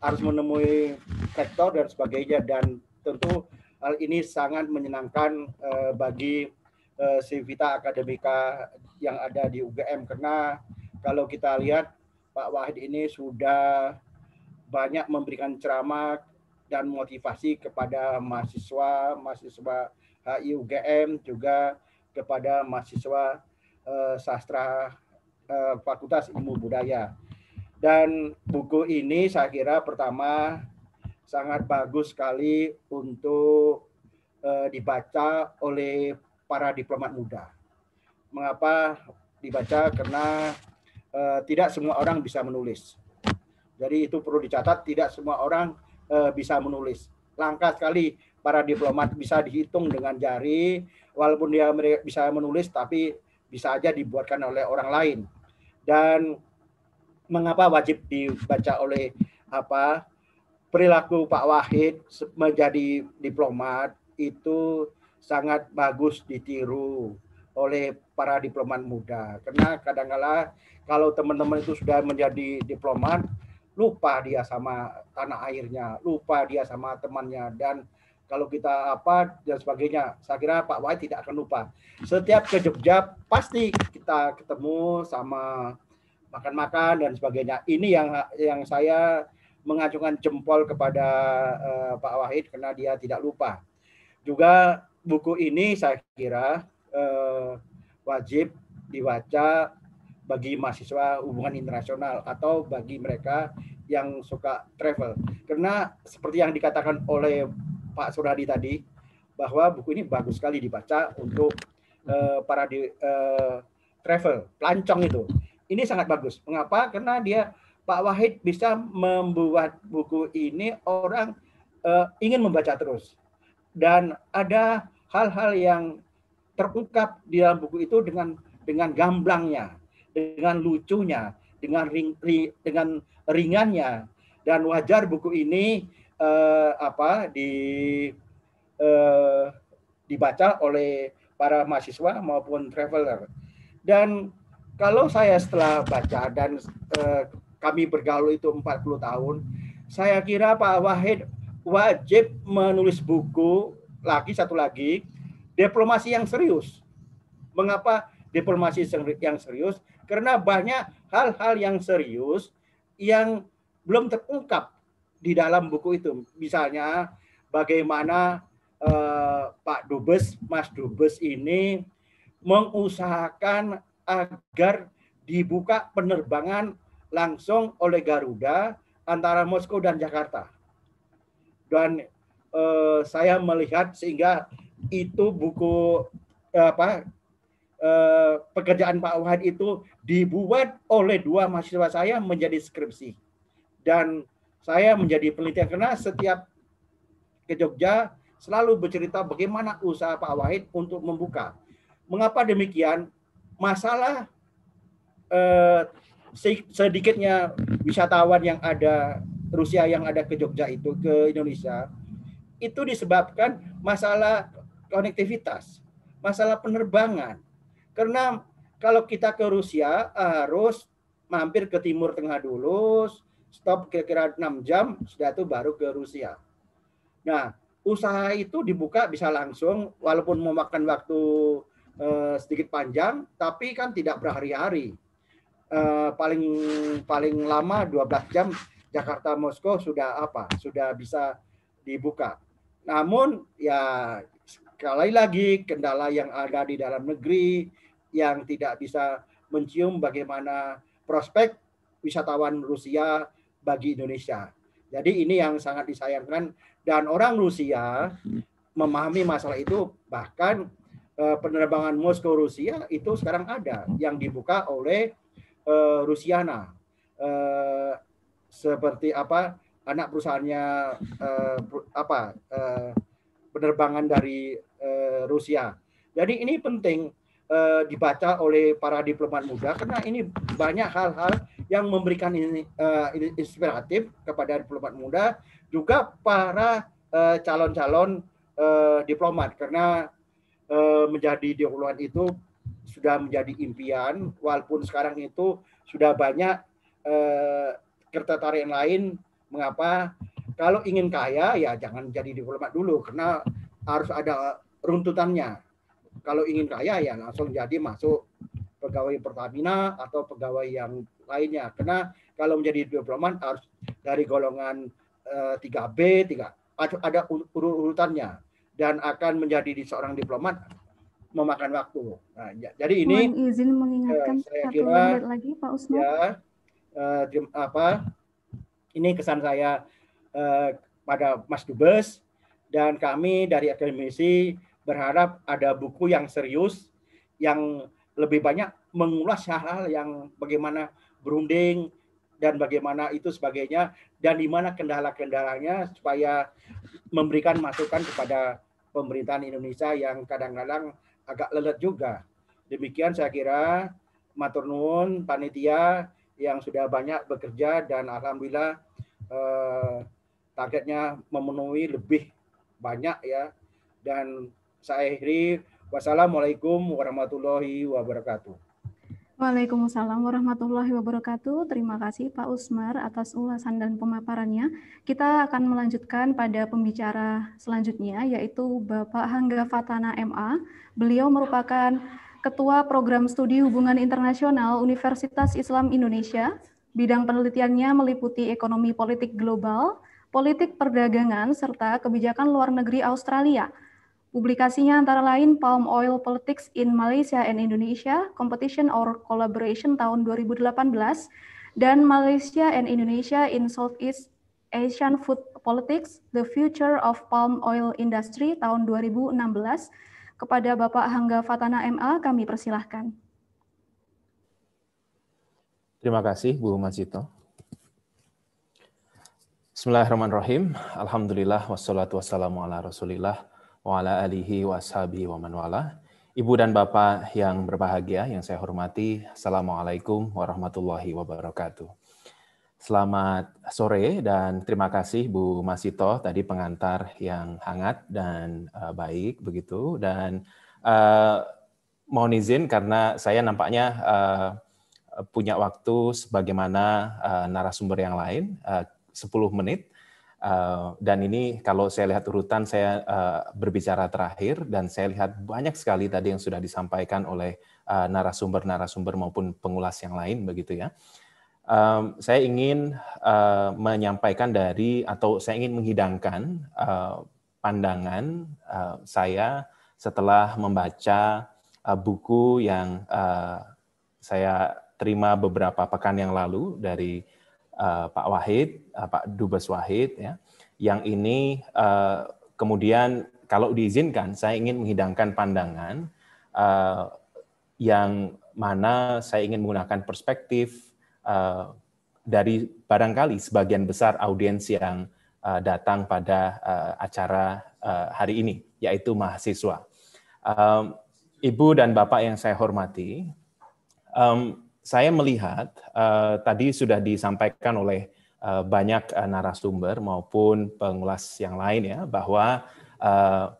harus menemui rektor dan sebagainya. Dan tentu hal ini sangat menyenangkan uh, bagi uh, Sivita Akademika yang ada di UGM karena kalau kita lihat Pak Wahid ini sudah banyak memberikan ceramah dan motivasi kepada mahasiswa mahasiswa HIUGM juga kepada mahasiswa uh, sastra uh, Fakultas Ilmu Budaya. Dan buku ini saya kira pertama sangat bagus sekali untuk uh, dibaca oleh para diplomat muda. Mengapa dibaca? Karena uh, tidak semua orang bisa menulis. Jadi itu perlu dicatat, tidak semua orang uh, bisa menulis. Langka sekali para diplomat bisa dihitung dengan jari, walaupun dia bisa menulis, tapi bisa aja dibuatkan oleh orang lain. Dan mengapa wajib dibaca oleh apa perilaku Pak Wahid menjadi diplomat itu sangat bagus ditiru oleh para diplomat muda. Karena kadang-kala kalau teman-teman itu sudah menjadi diplomat, lupa dia sama tanah airnya, lupa dia sama temannya dan kalau kita apa dan sebagainya. Saya kira Pak Wahid tidak akan lupa. Setiap ke Jogja pasti kita ketemu sama makan-makan dan sebagainya. Ini yang yang saya mengacungkan jempol kepada uh, Pak Wahid karena dia tidak lupa. Juga buku ini saya kira uh, wajib dibaca bagi mahasiswa hubungan internasional atau bagi mereka yang suka travel. Karena seperti yang dikatakan oleh Pak Suradi tadi bahwa buku ini bagus sekali dibaca untuk uh, para di, uh, travel, pelancong itu. Ini sangat bagus. Mengapa? Karena dia Pak Wahid bisa membuat buku ini orang uh, ingin membaca terus. Dan ada hal-hal yang terungkap di dalam buku itu dengan dengan gamblangnya, dengan lucunya, dengan ring, ring dengan ringannya dan wajar buku ini uh, apa di uh, dibaca oleh para mahasiswa maupun traveler. Dan kalau saya setelah baca dan uh, kami bergaul itu 40 tahun, saya kira Pak Wahid wajib menulis buku lagi satu lagi diplomasi yang serius. Mengapa diplomasi yang serius? Karena banyak hal-hal yang serius yang belum terungkap di dalam buku itu. Misalnya bagaimana eh, Pak Dubes, Mas Dubes ini mengusahakan agar dibuka penerbangan langsung oleh Garuda antara Moskow dan Jakarta dan uh, saya melihat sehingga itu buku uh, apa uh, pekerjaan Pak Wahid itu dibuat oleh dua mahasiswa saya menjadi skripsi dan saya menjadi penelitian karena setiap ke Jogja selalu bercerita bagaimana usaha Pak Wahid untuk membuka. Mengapa demikian? Masalah eh, sedikitnya wisatawan yang ada Rusia yang ada ke Jogja itu ke Indonesia itu disebabkan masalah konektivitas, masalah penerbangan. Karena kalau kita ke Rusia harus mampir ke Timur Tengah dulu, stop kira-kira 6 jam, sudah itu baru ke Rusia. Nah, usaha itu dibuka bisa langsung walaupun memakan waktu eh, sedikit panjang, tapi kan tidak berhari-hari. Eh, paling paling lama 12 jam Jakarta Moskow sudah apa? Sudah bisa dibuka. Namun ya sekali lagi kendala yang ada di dalam negeri yang tidak bisa mencium bagaimana prospek wisatawan Rusia bagi Indonesia. Jadi ini yang sangat disayangkan dan orang Rusia memahami masalah itu bahkan eh, penerbangan Moskow Rusia itu sekarang ada yang dibuka oleh eh, Rusiana. Eh, seperti apa anak perusahaannya apa penerbangan dari Rusia. Jadi ini penting uh, dibaca oleh para diplomat muda karena ini banyak hal-hal yang memberikan ini uh, inspiratif kepada diplomat muda juga para calon-calon uh, diplomat. Karena uh, menjadi diplomat itu sudah menjadi impian walaupun sekarang itu sudah banyak uh, ketertarikan lain. Mengapa? Kalau ingin kaya ya jangan jadi diplomat dulu karena harus ada runtutannya. Kalau ingin kaya ya langsung jadi masuk pegawai Pertamina atau pegawai yang lainnya. Karena kalau menjadi diplomat harus dari golongan uh, 3B, 3 ada urutannya dan akan menjadi seorang diplomat memakan waktu. Nah, jadi ini Mohon izin mengingatkan uh, saya kira lagi Pak Usman. Ya, uh, apa ini kesan saya uh, pada Mas Dubes dan kami dari akademisi berharap ada buku yang serius yang lebih banyak mengulas hal-hal yang bagaimana berunding dan bagaimana itu sebagainya dan di mana kendala-kendalanya supaya memberikan masukan kepada pemerintahan Indonesia yang kadang-kadang agak lelet juga. Demikian saya kira matur nuwun panitia yang sudah banyak bekerja dan alhamdulillah eh, targetnya memenuhi lebih banyak ya. Dan saya akhiri wassalamualaikum warahmatullahi wabarakatuh. Waalaikumsalam warahmatullahi wabarakatuh. Terima kasih Pak Usmar atas ulasan dan pemaparannya. Kita akan melanjutkan pada pembicara selanjutnya yaitu Bapak Hangga Fatana MA. Beliau merupakan Ketua Program Studi Hubungan Internasional Universitas Islam Indonesia. Bidang penelitiannya meliputi ekonomi politik global, politik perdagangan, serta kebijakan luar negeri Australia. Publikasinya antara lain Palm Oil Politics in Malaysia and Indonesia, Competition or Collaboration tahun 2018, dan Malaysia and Indonesia in Southeast Asian Food Politics, The Future of Palm Oil Industry tahun 2016, kepada Bapak Hangga Fatana MA, kami persilahkan. Terima kasih Bu Masito. Bismillahirrahmanirrahim. Alhamdulillah wassalatu wassalamu ala Rasulillah wa alihi wa wa man wala. Ibu dan Bapak yang berbahagia, yang saya hormati, Assalamualaikum warahmatullahi wabarakatuh. Selamat sore dan terima kasih Bu Masito tadi pengantar yang hangat dan uh, baik begitu dan uh, mohon izin karena saya nampaknya uh, punya waktu sebagaimana uh, narasumber yang lain uh, 10 menit. Uh, dan ini kalau saya lihat urutan saya uh, berbicara terakhir dan saya lihat banyak sekali tadi yang sudah disampaikan oleh uh, narasumber-narasumber maupun pengulas yang lain begitu ya. Saya ingin menyampaikan dari atau saya ingin menghidangkan pandangan saya setelah membaca buku yang saya terima beberapa pekan yang lalu dari uh, Pak Wahid, uh, Pak Dubes Wahid, ya, yang ini uh, kemudian kalau diizinkan, saya ingin menghidangkan pandangan yang mana saya ingin menggunakan perspektif dari barangkali sebagian besar audiens yang datang pada acara hari ini, yaitu mahasiswa. Ibu dan Bapak yang saya hormati, saya melihat uh, tadi sudah disampaikan oleh uh, banyak uh, narasumber maupun pengulas yang lain ya bahwa uh,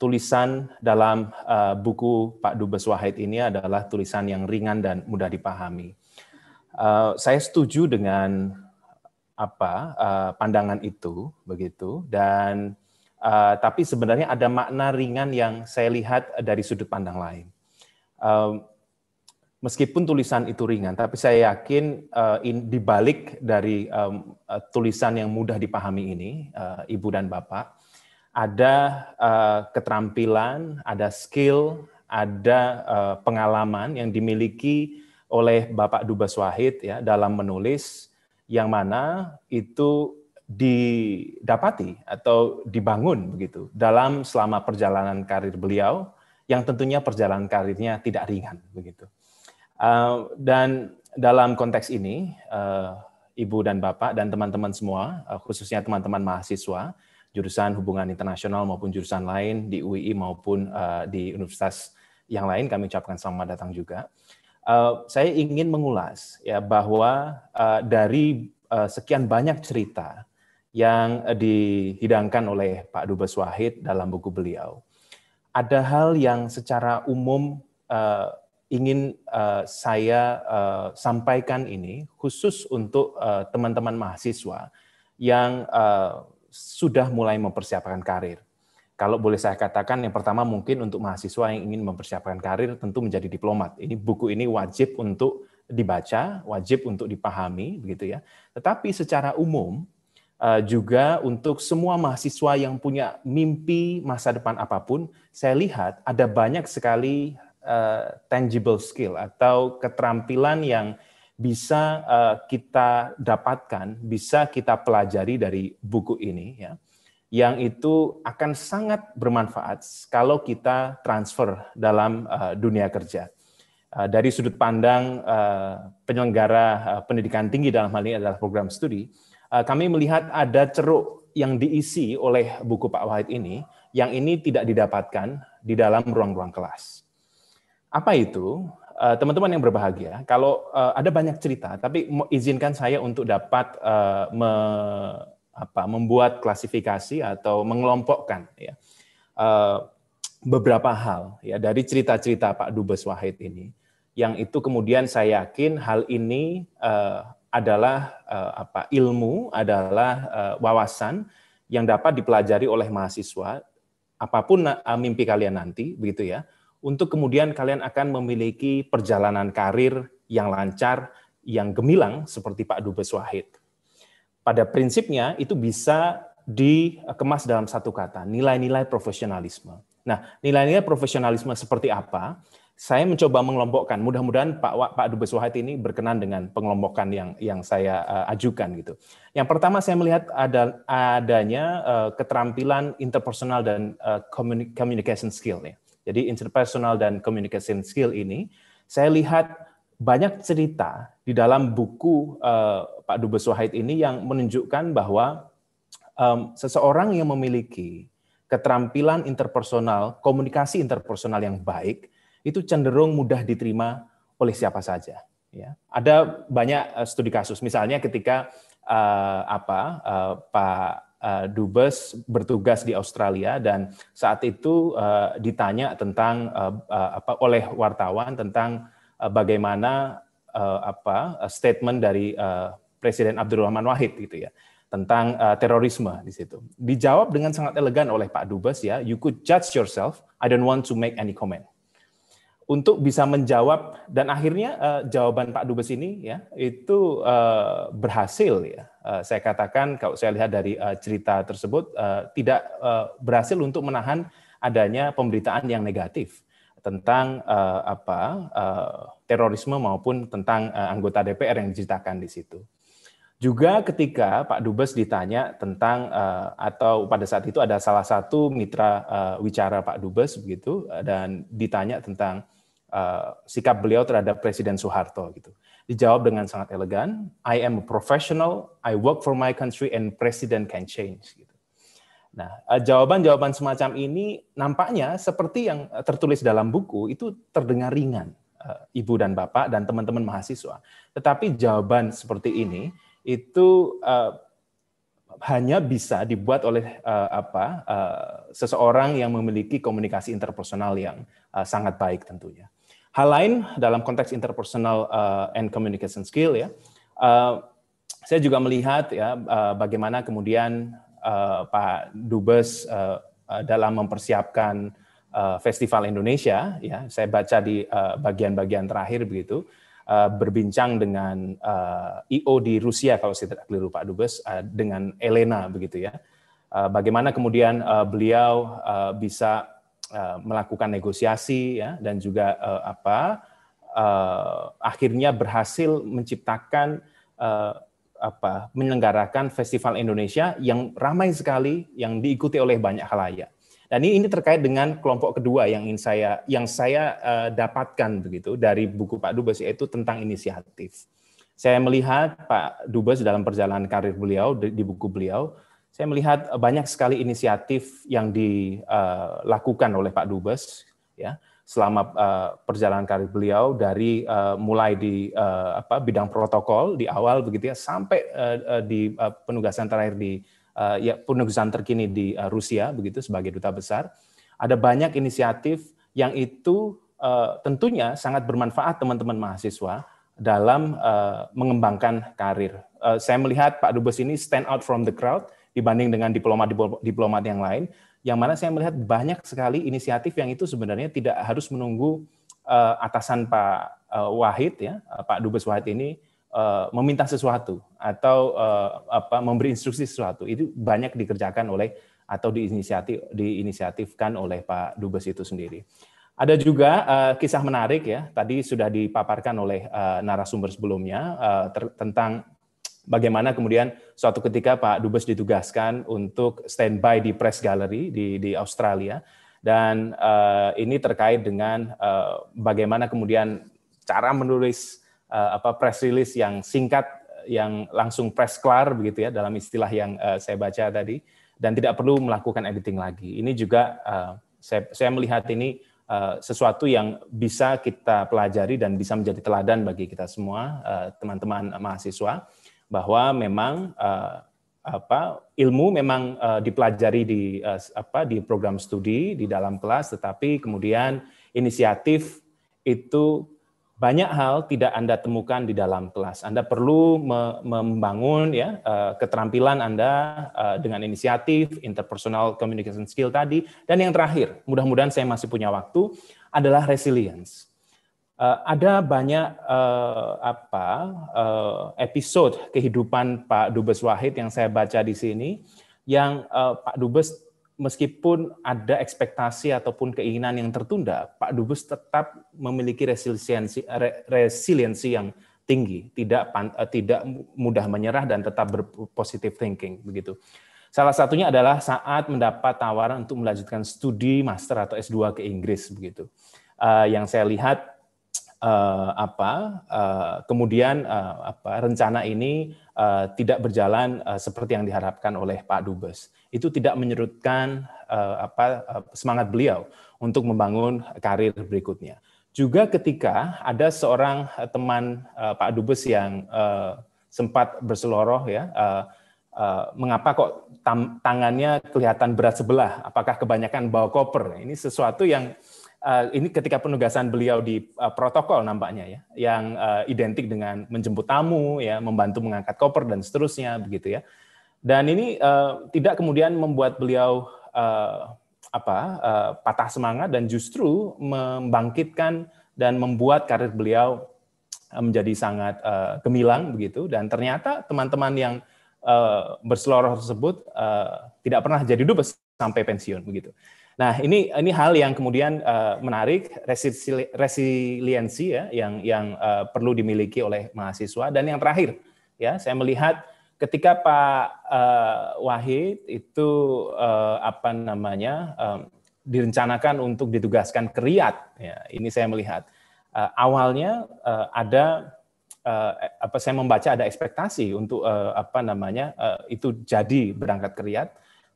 tulisan dalam uh, buku Pak Dubes Wahid ini adalah tulisan yang ringan dan mudah dipahami. Uh, saya setuju dengan apa uh, pandangan itu begitu dan uh, tapi sebenarnya ada makna ringan yang saya lihat dari sudut pandang lain. Uh, meskipun tulisan itu ringan, tapi saya yakin uh, in, di balik dari um, uh, tulisan yang mudah dipahami ini, uh, Ibu dan Bapak, ada uh, keterampilan, ada skill, ada uh, pengalaman yang dimiliki oleh Bapak Dubes Wahid ya dalam menulis yang mana itu didapati atau dibangun begitu dalam selama perjalanan karir beliau yang tentunya perjalanan karirnya tidak ringan begitu. Eh, dan dalam konteks ini, uh, Ibu dan Bapak dan teman-teman semua, uh, khususnya teman-teman mahasiswa, jurusan hubungan internasional maupun jurusan lain di UII maupun uh, di universitas yang lain, kami ucapkan selamat datang juga. Uh, saya ingin mengulas ya bahwa uh, dari uh, sekian banyak cerita yang dihidangkan oleh Pak Dubes Wahid dalam buku beliau, ada hal yang secara umum uh, ingin uh, saya uh, sampaikan ini khusus untuk uh, teman-teman mahasiswa yang uh, sudah mulai mempersiapkan karir. Kalau boleh saya katakan, yang pertama mungkin untuk mahasiswa yang ingin mempersiapkan karir tentu menjadi diplomat. Ini buku ini wajib untuk dibaca, wajib untuk dipahami, begitu ya. Tetapi secara umum juga untuk semua mahasiswa yang punya mimpi masa depan apa pun, saya lihat ada banyak sekali uh, tangible skill atau keterampilan yang bisa uh, kita dapatkan, bisa kita pelajari dari buku ini ya. Yang itu akan sangat bermanfaat kalau kita transfer dalam uh, dunia kerja. Dari sudut pandang penyelenggara pendidikan tinggi dalam hal ini adalah program studi, kami melihat ada ceruk yang diisi oleh buku Pak Wahid ini yang ini tidak didapatkan di dalam ruang-ruang kelas. Apa itu? Eh, teman-teman yang berbahagia, kalau eh, ada banyak cerita, tapi izinkan saya untuk dapat eh, me, apa, membuat klasifikasi atau mengelompokkan ya beberapa hal ya dari cerita-cerita Pak Dubes Wahid ini, yang itu kemudian saya yakin hal ini adalah apa ilmu, adalah wawasan yang dapat dipelajari oleh mahasiswa apa pun mimpi kalian nanti, begitu ya untuk kemudian kalian akan memiliki perjalanan karir yang lancar, yang gemilang seperti Pak Dubes Wahid. Pada prinsipnya itu bisa dikemas dalam satu kata, nilai-nilai profesionalisme. Nah, nilai-nilai profesionalisme seperti apa? Saya mencoba mengelompokkan. Mudah-mudahan Pak Pak Dubes Wahid ini berkenan dengan pengelompokan yang yang saya uh, ajukan gitu. Yang pertama saya melihat ada adanya uh, keterampilan interpersonal dan uh, communication skill ya. Jadi interpersonal dan communication skill ini, saya lihat banyak cerita di dalam buku uh, Pak Dubes Wahid ini yang menunjukkan bahwa um, seseorang yang memiliki keterampilan interpersonal, komunikasi interpersonal yang baik, itu cenderung mudah diterima oleh siapa saja. Ya, ada banyak uh, studi kasus, misalnya ketika uh, apa uh, Pak uh, Dubes bertugas di Australia dan saat itu uh, ditanya tentang uh, apa oleh wartawan tentang uh, bagaimana uh, apa statement dari uh, Presiden Abdurrahman Wahid gitu ya tentang uh, terorisme di situ. Dijawab dengan sangat elegan oleh Pak Dubes ya, you could judge yourself. I don't want to make any comment. Untuk bisa menjawab dan akhirnya uh, jawaban Pak Dubes ini ya itu uh, berhasil ya. Uh, saya katakan kalau saya lihat dari uh, cerita tersebut uh, tidak uh, berhasil untuk menahan adanya pemberitaan yang negatif tentang uh, apa uh, terorisme maupun tentang uh, anggota DPR yang diceritakan di situ. Juga ketika Pak Dubes ditanya tentang uh, atau pada saat itu ada salah satu mitra uh, wicara Pak Dubes begitu dan ditanya tentang sikap beliau terhadap Presiden Soeharto gitu. Dijawab dengan sangat elegan, I am a professional, I work for my country and president can change gitu. Nah, jawaban-jawaban semacam ini nampaknya seperti yang tertulis dalam buku itu terdengar ringan, Ibu dan Bapak dan teman-teman mahasiswa. Tetapi jawaban seperti ini itu uh, hanya bisa dibuat oleh uh, apa uh, seseorang yang memiliki komunikasi interpersonal yang uh, sangat baik tentunya. Hal lain dalam konteks interpersonal uh, and communication skill ya, uh, saya juga melihat ya uh, bagaimana kemudian uh, Pak Dubes uh, dalam mempersiapkan uh, Festival Indonesia ya, saya baca di bagian-bagian uh, terakhir begitu uh, berbincang dengan uh, eh, IO di Rusia kalau saya tidak keliru Pak Dubes uh, dengan Elena begitu ya. Uh, bagaimana kemudian uh, beliau uh, bisa uh, melakukan negosiasi ya dan juga uh, apa uh, akhirnya berhasil menciptakan uh, apa menyelenggarakan festival Indonesia yang ramai sekali yang diikuti oleh banyak halayak. Dan ini, ini terkait dengan kelompok kedua yang ingin saya yang saya uh, dapatkan begitu dari buku Pak Dubes yaitu tentang inisiatif. Saya melihat Pak Dubes dalam perjalanan karir beliau di, di buku beliau, saya melihat banyak sekali inisiatif yang dilakukan oleh Pak Dubes ya selama uh, perjalanan karir beliau dari uh, mulai di uh, apa bidang protokol di awal begitu ya sampai uh, di uh, penugasan terakhir di uh, ya penugasan terkini di uh, Rusia begitu sebagai duta besar. Ada banyak inisiatif yang itu uh, tentunya sangat bermanfaat teman-teman mahasiswa dalam uh, mengembangkan karir. Uh, saya melihat Pak Dubes ini stand out from the crowd dibanding dengan diplomat-diplomat yang lain, yang mana saya melihat banyak sekali inisiatif yang itu sebenarnya tidak harus menunggu uh, atasan Pak uh, Wahid ya, Pak Dubes Wahid ini Eh, meminta sesuatu atau uh, apa memberi instruksi sesuatu itu banyak dikerjakan oleh atau diinisiatif diinisiatifkan oleh Pak Dubes itu sendiri. Ada juga uh, kisah menarik ya tadi sudah dipaparkan oleh uh, narasumber sebelumnya uh, tentang bagaimana kemudian suatu ketika Pak Dubes ditugaskan untuk standby di press gallery di di Australia dan uh, ini terkait dengan uh, bagaimana kemudian cara menulis uh, apa press release yang singkat yang langsung press klar begitu ya dalam istilah yang uh, saya baca tadi dan tidak perlu melakukan editing lagi. Ini juga uh, saya, saya melihat ini uh, sesuatu yang bisa kita pelajari dan bisa menjadi teladan bagi kita semua teman-teman uh, mahasiswa bahwa memang uh, apa ilmu memang uh, dipelajari di uh, apa di program studi di dalam kelas tetapi kemudian inisiatif itu banyak hal tidak Anda temukan di dalam kelas. Anda perlu membangun ya eh, keterampilan Anda eh, dengan inisiatif, interpersonal communication skill tadi dan yang terakhir, mudah-mudahan saya masih punya waktu adalah resilience. Eh, ada banyak apa episode kehidupan Pak Dubes Wahid yang saya baca di sini yang Pak Dubes meskipun ada ekspektasi ataupun keinginan yang tertunda, Pak Dubes tetap memiliki resiliensi resiliensi yang tinggi, tidak eh, tidak mudah menyerah dan tetap berpositif thinking begitu. Salah satunya adalah saat mendapat tawaran untuk melanjutkan studi master atau S2 ke Inggris begitu. Uh, yang saya lihat uh, apa uh, kemudian uh, apa rencana ini uh, tidak berjalan uh, seperti yang diharapkan oleh Pak Dubes. Itu tidak menyerutkan uh, apa uh, semangat beliau untuk membangun karir berikutnya. Juga ketika ada seorang teman uh, Pak Dubes yang uh, sempat berseloroh ya, uh, uh, mengapa kok tangannya kelihatan berat sebelah? Apakah kebanyakan bawa koper? Ini sesuatu yang uh, ini ketika penugasan beliau di uh, protokol nampaknya ya, yang uh, identik dengan menjemput tamu, ya, membantu mengangkat koper dan seterusnya begitu ya. Dan ini uh, tidak kemudian membuat beliau uh, apa uh, patah semangat dan justru membangkitkan dan membuat karir beliau menjadi sangat uh, gemilang begitu dan ternyata teman-teman yang uh, berseloroh tersebut uh, tidak pernah jadi dubes sampai pensiun begitu. Nah ini ini hal yang kemudian uh, menarik resili resiliensi ya yang yang uh, perlu dimiliki oleh mahasiswa. Dan yang terakhir ya saya melihat ketika Pak uh, Wahid itu uh, apa namanya um, direncanakan untuk ditugaskan ke Riyadh, ya, ini saya melihat. Uh, awalnya uh, ada uh, apa saya membaca ada ekspektasi untuk uh, apa namanya uh, itu jadi berangkat ke Riyadh,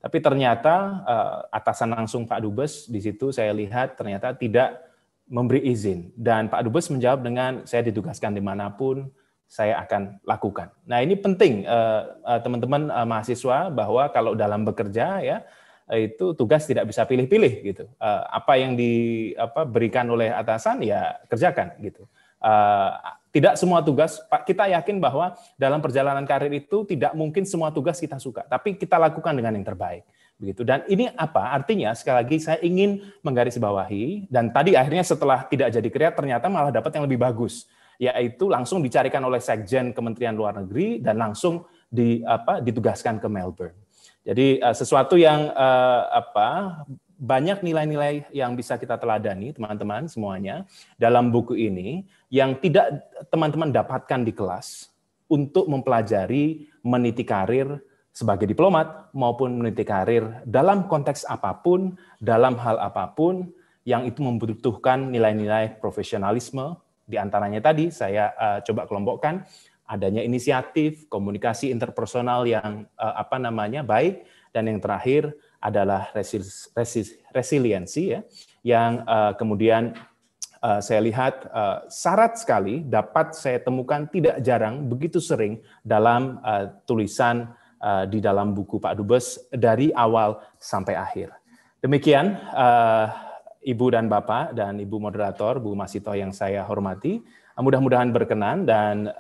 tapi ternyata uh, atasan langsung Pak Dubes di situ saya lihat ternyata tidak memberi izin dan Pak Dubes menjawab dengan saya ditugaskan di mana pun saya akan lakukan. Nah ini penting teman-teman uh, uh, mahasiswa bahwa kalau dalam bekerja ya itu tugas tidak bisa pilih-pilih gitu. Apa yang diberikan oleh atasan ya kerjakan gitu. Tidak semua tugas kita yakin bahwa dalam perjalanan karir itu tidak mungkin semua tugas kita suka, tapi kita lakukan dengan yang terbaik begitu. Dan ini apa? Artinya sekali lagi saya ingin menggarisbawahi dan tadi akhirnya setelah tidak jadi kreat ternyata malah dapat yang lebih bagus yaitu langsung dicarikan oleh Sekjen Kementerian Luar Negeri dan langsung di apa ditugaskan ke Melbourne. Jadi uh, sesuatu yang uh, apa banyak nilai-nilai yang bisa kita teladani teman-teman semuanya dalam buku ini yang tidak teman-teman dapatkan di kelas untuk mempelajari meniti karir sebagai diplomat maupun meniti karir dalam konteks apa pun, dalam hal apa pun yang itu membutuhkan nilai-nilai profesionalisme, di antaranya tadi saya uh, coba kelompokkan adanya inisiatif, komunikasi interpersonal yang uh, apa namanya baik. Dan yang terakhir adalah resiliensi ya yang uh, kemudian uh, saya lihat uh, syarat sekali dapat saya temukan tidak jarang begitu sering dalam uh, tulisan di dalam buku Pak Dubes dari awal sampai akhir. Demikian Ibu dan Bapak dan Ibu moderator, Bu Masito yang saya hormati. Mudah-mudahan berkenan dan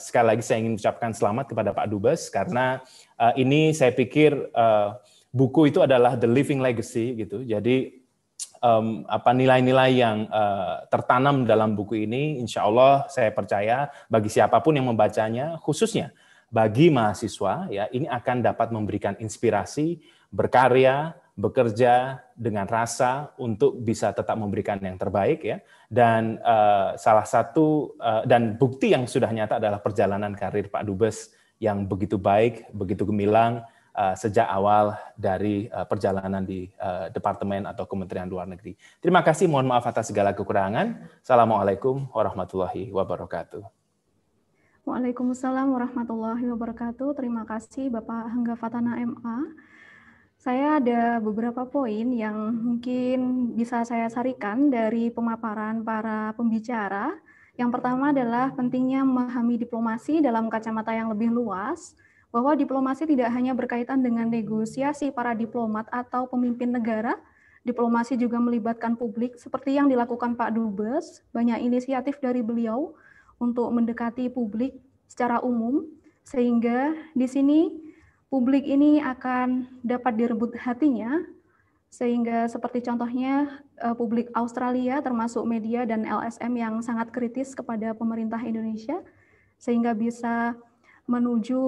sekali lagi saya ingin ucapkan selamat kepada Pak Dubes karena ini saya pikir buku itu adalah the living legacy gitu. Jadi um, apa nilai-nilai yang uh, tertanam dalam buku ini, insya Allah saya percaya bagi siapa pun yang membacanya, khususnya bagi mahasiswa ya ini akan dapat memberikan inspirasi berkarya bekerja dengan rasa untuk bisa tetap memberikan yang terbaik ya. Dan uh, salah satu uh, dan bukti yang sudah nyata adalah perjalanan karir Pak Dubes yang begitu baik begitu gemilang uh, sejak awal dari uh, perjalanan di uh, departemen atau Kementerian Luar Negeri. Terima kasih, mohon maaf atas segala kekurangan. Assalamualaikum warahmatullahi wabarakatuh. Waalaikumsalam warahmatullahi wabarakatuh. Terima kasih Bapak Hangga Fatana MA saya ada beberapa poin yang mungkin bisa saya sarikan dari pemaparan para pembicara. Yang pertama adalah pentingnya memahami diplomasi dalam kacamata yang lebih luas, bahwa diplomasi tidak hanya berkaitan dengan negosiasi para diplomat atau pemimpin negara, diplomasi juga melibatkan publik seperti yang dilakukan Pak Dubes, banyak inisiatif dari beliau untuk mendekati publik secara umum, sehingga di sini publik ini akan dapat direbut hatinya, sehingga seperti contohnya eh, publik Australia termasuk media dan LSM yang sangat kritis kepada pemerintah Indonesia, sehingga bisa menuju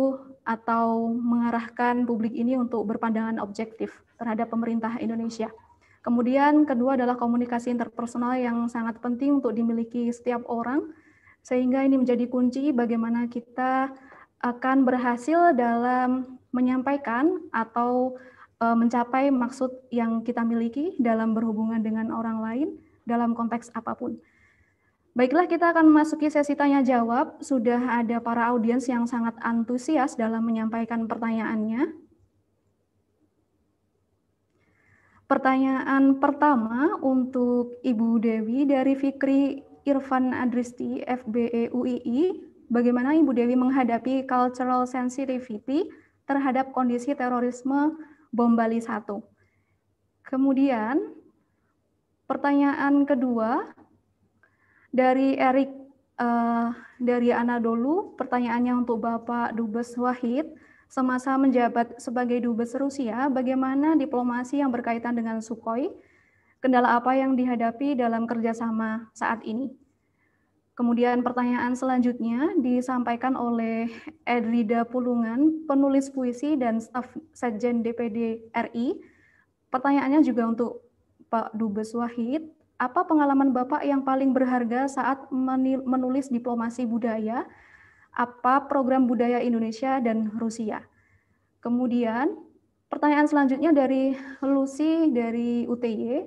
atau mengarahkan publik ini untuk berpandangan objektif terhadap pemerintah Indonesia. Kemudian kedua adalah komunikasi interpersonal yang sangat penting untuk dimiliki setiap orang, sehingga ini menjadi kunci bagaimana kita akan berhasil dalam menyampaikan atau e, mencapai maksud yang kita miliki dalam berhubungan dengan orang lain dalam konteks apa pun. Baiklah, kita akan memasuki sesi tanya jawab. Sudah ada para audiens yang sangat antusias dalam menyampaikan pertanyaannya. Pertanyaan pertama untuk Ibu Dewi dari Fikri Irfan Adristi, FBE UII. Bagaimana Ibu Dewi menghadapi cultural sensitivity terhadap kondisi terorisme bom Bali 1? Kemudian, pertanyaan kedua, dari Erik uh, dari Anadolu, pertanyaannya untuk Bapak Dubes Wahid, semasa menjabat sebagai Dubes Rusia, bagaimana diplomasi yang berkaitan dengan Sukhoi, kendala apa yang dihadapi dalam kerjasama saat ini? Kemudian pertanyaan selanjutnya disampaikan oleh Edrida Pulungan, penulis puisi dan staf Sekjen DPD RI. Pertanyaannya juga untuk Pak Dubes Wahid, apa pengalaman Bapak yang paling berharga saat menulis diplomasi budaya? Apa program budaya Indonesia dan Rusia? Kemudian, pertanyaan selanjutnya dari Lucy dari UTY.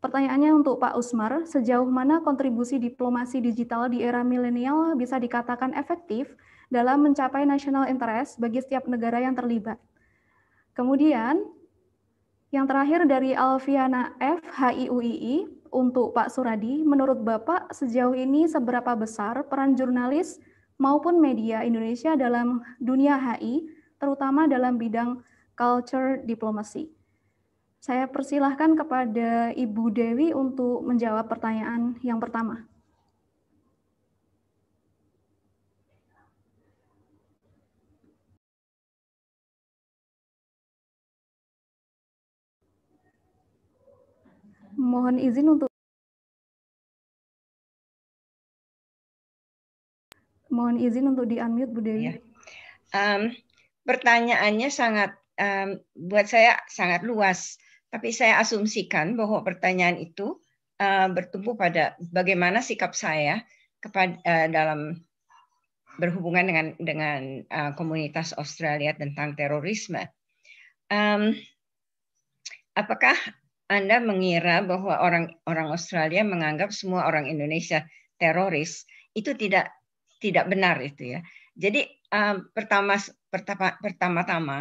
Pertanyaannya untuk Pak Usmar, sejauh mana kontribusi diplomasi digital di era milenial bisa dikatakan efektif dalam mencapai national interest bagi setiap negara yang terlibat? Kemudian, yang terakhir dari Alfiana F, HIUII, untuk Pak Suradi, menurut Bapak sejauh ini seberapa besar peran jurnalis maupun media Indonesia dalam dunia HI, terutama dalam bidang culture diplomacy? Saya persilahkan kepada Ibu Dewi untuk menjawab pertanyaan yang pertama. Mohon izin untuk Mohon izin untuk di-unmute Bu Dewi. Ya. Um, pertanyaannya sangat um, buat saya sangat luas, tapi saya asumsikan bahwa pertanyaan itu uh, bertumpu pada bagaimana sikap saya kepada uh, dalam berhubungan dengan dengan uh, komunitas Australia tentang terorisme. Um, apakah anda mengira bahwa orang orang Australia menganggap semua orang Indonesia teroris? Itu tidak tidak benar itu ya. Jadi um, pertama pertama pertama-tama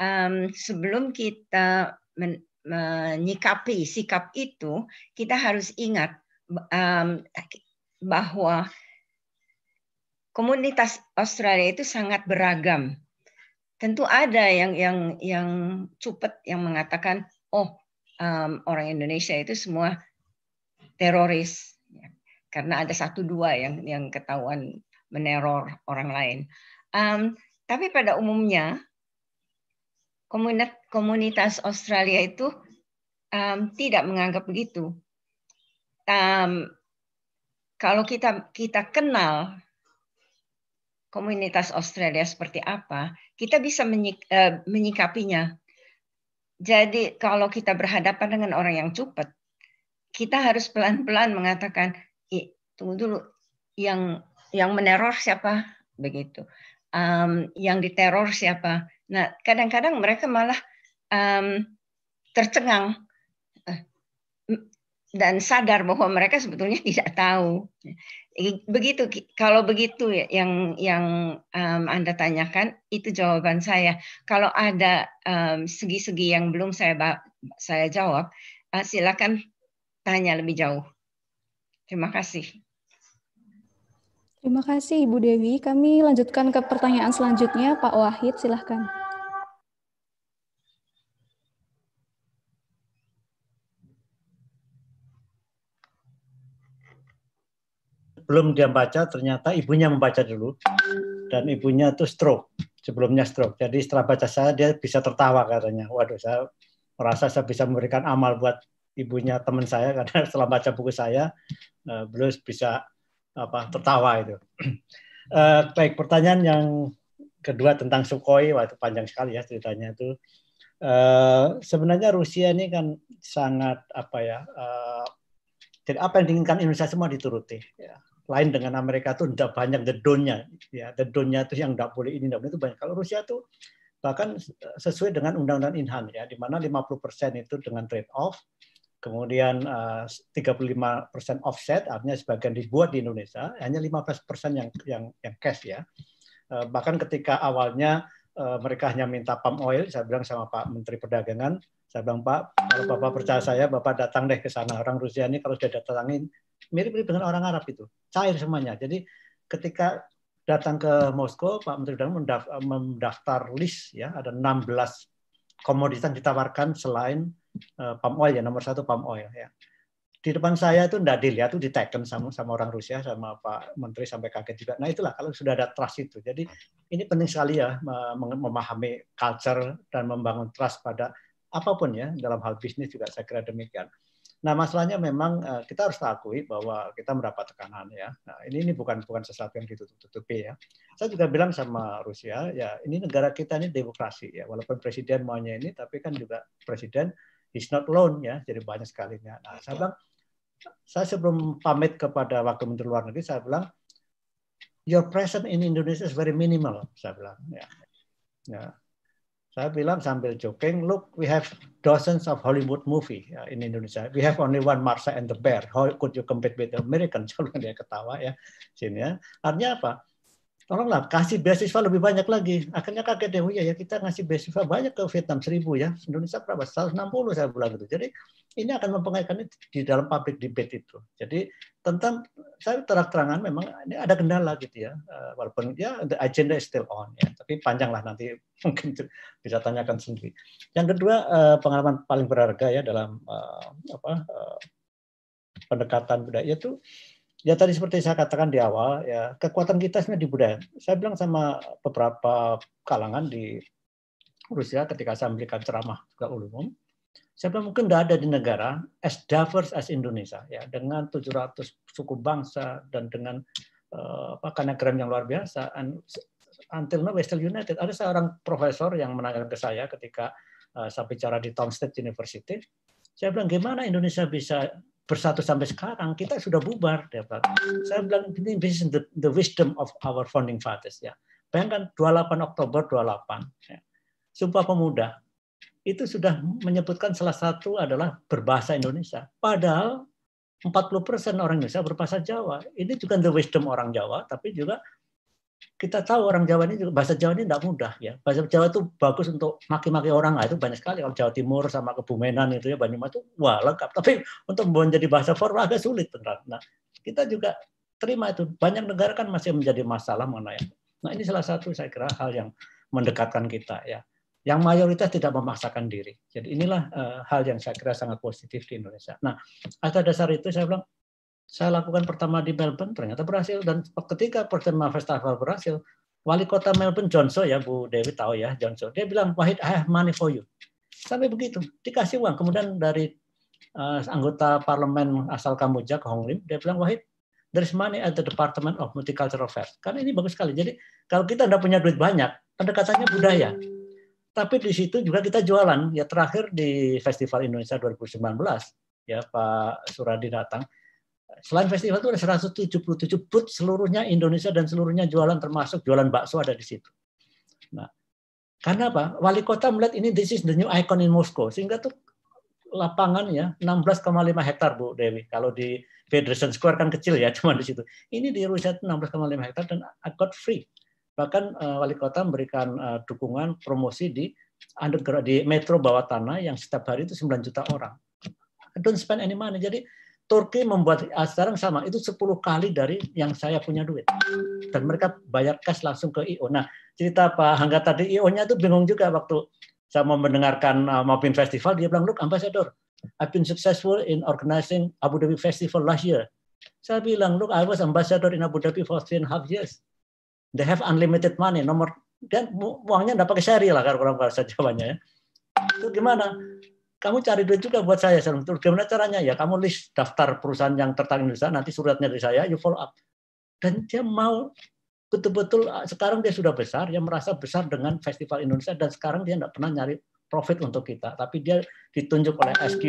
um, sebelum kita men, menyikapi sikap itu, kita harus ingat um, bahwa komunitas Australia itu sangat beragam. Tentu ada yang yang yang cupet yang mengatakan, oh um, orang Indonesia itu semua teroris ya. karena ada satu dua yang yang ketahuan meneror orang lain. Um, tapi pada umumnya komunitas, Australia itu um, tidak menganggap begitu. Um, kalau kita kita kenal komunitas Australia seperti apa, kita bisa menyik, uh, menyikapinya jadi kalau kita berhadapan dengan orang yang cepat, kita harus pelan-pelan mengatakan, tunggu dulu, yang yang meneror siapa begitu, um, yang diteror siapa. Nah kadang-kadang mereka malah um, tercengang eh, dan sadar bahwa mereka sebetulnya tidak tahu. Begitu kalau begitu ya yang yang um, Anda tanyakan itu jawaban saya. Kalau ada segi-segi um, yang belum saya saya jawab, uh, silakan tanya lebih jauh. Terima kasih. Terima kasih Ibu Dewi. Kami lanjutkan ke pertanyaan selanjutnya Pak Wahid, silahkan. Belum dia baca ternyata ibunya membaca dulu. Dan ibunya tuh stroke sebelumnya stroke. Jadi setelah baca saya dia bisa tertawa katanya. Waduh saya merasa saya bisa memberikan amal buat ibunya teman saya karena setelah baca buku saya uh, beliau bisa apa tertawa itu. Uh, baik pertanyaan yang kedua tentang Sukhoi waktu panjang sekali ya ceritanya itu. Uh, sebenarnya Rusia ini kan sangat apa ya uh, apa yang diinginkan Indonesia semua dituruti ya lain dengan Amerika tuh tidak banyak the nya ya the nya itu yang tidak boleh ini tidak boleh itu banyak kalau Rusia tuh bahkan sesuai dengan undang-undang Inhan ya di mana 50% itu dengan trade off kemudian 35% offset, artinya sebagian dibuat di Indonesia, hanya 15% yang yang yang cash ya. Bahkan ketika awalnya mereka hanya minta palm oil, saya bilang sama Pak Menteri Perdagangan, saya bilang Pak, kalau Bapak percaya saya, Bapak datang deh ke sana. Orang Rusia ini kalau sudah datangin mirip-mirip dengan orang Arab itu, cair semuanya. Jadi ketika datang ke Moskow, Pak Menteri Perdagangan mendaftar list ya, ada 16 komoditas ditawarkan selain uh, palm oil ya nomor satu palm oil ya di depan saya itu tidak dilihat itu diteken sama sama orang Rusia sama Pak Menteri sampai kaget juga. Nah itulah kalau sudah ada trust itu. Jadi ini penting sekali ya memahami culture dan membangun trust pada apa pun ya dalam hal bisnis juga saya kira demikian. Nah, masalahnya memang uh, kita harus akui bahwa kita mendapat tekanan ya. Nah, ini ini bukan bukan sesuatu yang ditutup-tutupi ya. Saya juga bilang sama Rusia, ya ini negara kita ini demokrasi ya. Walaupun presiden maunya ini, tapi kan juga presiden is not alone ya. Jadi banyak sekali. Nah, saya bilang, saya sebelum pamit kepada wakil menteri luar negeri, saya bilang, your presence in Indonesia is very minimal. Saya bilang, ya. ya saya bilang sambil joking, look, we have dozens of Hollywood movie ya, in Indonesia. We have only one Marsha and the Bear. How could you compete with the American? Kalau dia ketawa ya, sini ya. Artinya apa? Tolonglah kasih beasiswa lebih banyak lagi. Akhirnya kaget deh, oh iya ya kita ngasih beasiswa banyak ke Vietnam seribu ya, Indonesia berapa? 160 saya bilang gitu. Jadi ini akan mempengaruhi di dalam public debate itu. Jadi tentang saya terang-terangan memang ini ada kendala gitu ya, eh, walaupun ya the agenda is still on ya, tapi panjang lah nanti mungkin bisa tanyakan sendiri. Yang kedua eh, pengalaman paling berharga ya dalam eh, apa pendekatan budaya itu ya tadi seperti saya katakan di awal ya kekuatan kita sebenarnya di budaya. Saya bilang sama beberapa kalangan di Rusia ketika saya memberikan ceramah juga umum, saya bilang mungkin tidak ada di negara as diverse as Indonesia ya dengan 700 suku bangsa dan dengan uh, apa karena yang luar biasa. And until now Western United ada seorang profesor yang menanyakan ke saya ketika uh, saya bicara di Tom State University. Saya bilang gimana Indonesia bisa bersatu sampai sekarang kita sudah bubar ya. Saya bilang ini this is the, the wisdom of our founding fathers ya. Bayangkan 28 Oktober 28 ya. Sumpah Pemuda itu sudah menyebutkan salah satu adalah berbahasa Indonesia. Padahal 40% orang Indonesia berbahasa Jawa. Ini juga the wisdom orang Jawa, tapi juga kita tahu orang Jawa ini bahasa Jawa ini tidak mudah ya. Bahasa Jawa itu bagus untuk maki-maki orang nah, itu banyak sekali kalau Jawa Timur sama Kebumenan itu ya Banyumas itu wah lengkap. Tapi untuk menjadi bahasa formal agak sulit benar. Nah, kita juga terima itu. Banyak negara kan masih menjadi masalah mengenai. Nah, ini salah satu saya kira hal yang mendekatkan kita ya. Yang mayoritas tidak memaksakan diri. Jadi inilah uh, hal yang saya kira sangat positif di Indonesia. Nah, atas dasar itu saya bilang saya lakukan pertama di Melbourne ternyata berhasil. Dan ketika pertama festival berhasil wali kota Melbourne Johnson ya Bu Dewi tahu ya Johnson dia bilang Wahid I have money for you. Sampai begitu dikasih uang. Kemudian dari uh, anggota parlemen asal Kamboja Hong Lim dia bilang Wahid there is money at the Department of Multicultural Affairs. Karena ini bagus sekali. Jadi kalau kita tidak punya duit banyak pendekatannya budaya. Tapi di situ juga kita jualan. Ya terakhir di Festival Indonesia 2019 ya Pak Suradi datang Selain festival itu ada 177 booth seluruhnya Indonesia dan seluruhnya jualan termasuk jualan bakso ada di situ. Nah, karena apa? Wali kota melihat ini this is the new icon in Moscow sehingga tuh lapangan ya 16,5 hektar Bu Dewi. Kalau di Federation Square kan kecil ya cuma di situ. Ini di Rusia 16,5 hektar dan I got free. Bahkan uh, wali kota memberikan uh, dukungan promosi di di metro bawah tanah yang setiap hari itu 9 juta orang. I don't spend any money. Jadi Turki membuat ah, sekarang sama itu 10 kali dari yang saya punya duit dan mereka bayar cash langsung ke IO. Nah cerita Pak Hangga tadi IO-nya itu bingung juga waktu saya mau mendengarkan uh, Mopin Festival dia bilang look ambassador I've been successful in organizing Abu Dhabi Festival last year. Saya bilang look I was ambassador in Abu Dhabi for three and a half years. They have unlimited money nomor dan uangnya nggak pakai seri lah kalau orang bahasa Jawanya ya. Itu gimana? Kamu cari duit juga buat saya. Terus gimana caranya? Ya kamu list daftar perusahaan yang tertarik Indonesia, nanti suratnya dari saya, you follow up. Dan dia mau betul-betul ah, sekarang dia sudah besar, dia merasa besar dengan Festival Indonesia dan sekarang dia tidak pernah nyari profit untuk kita, tapi dia ditunjuk oleh SQ,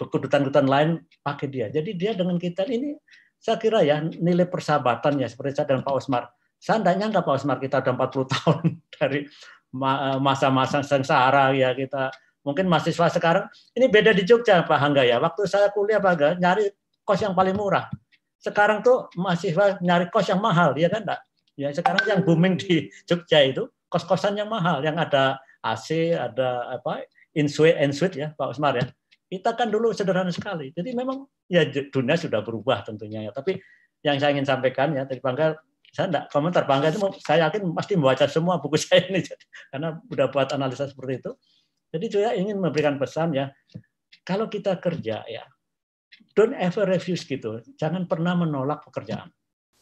kedutaan-kedutaan lain pakai dia. Jadi dia dengan kita ini saya kira ya nilai persahabatan ya seperti saya dan Pak Osmar. Saya tidak nyangka Pak Osmar kita ada 40 tahun dari masa-masa sengsara ya kita Mungkin mahasiswa sekarang ini beda di Jogja Pak Hangga ya. Waktu saya kuliah Pak Hangga nyari kos yang paling murah. Sekarang tuh mahasiswa nyari kos yang mahal, ya kan enggak? Ya sekarang yang booming di Jogja itu kos-kosan yang mahal, yang ada AC, ada apa, in suite, in suite ya Pak Usmar ya. Kita kan dulu sederhana sekali. Jadi memang ya dunia sudah berubah tentunya ya. Tapi yang saya ingin sampaikan ya tadi saya enggak komentar Bangga itu saya yakin pasti membaca semua buku saya ini karena udah buat analisa seperti itu. Jadi saya ingin memberikan pesan ya, kalau kita kerja ya, don't ever refuse gitu. Jangan pernah menolak pekerjaan.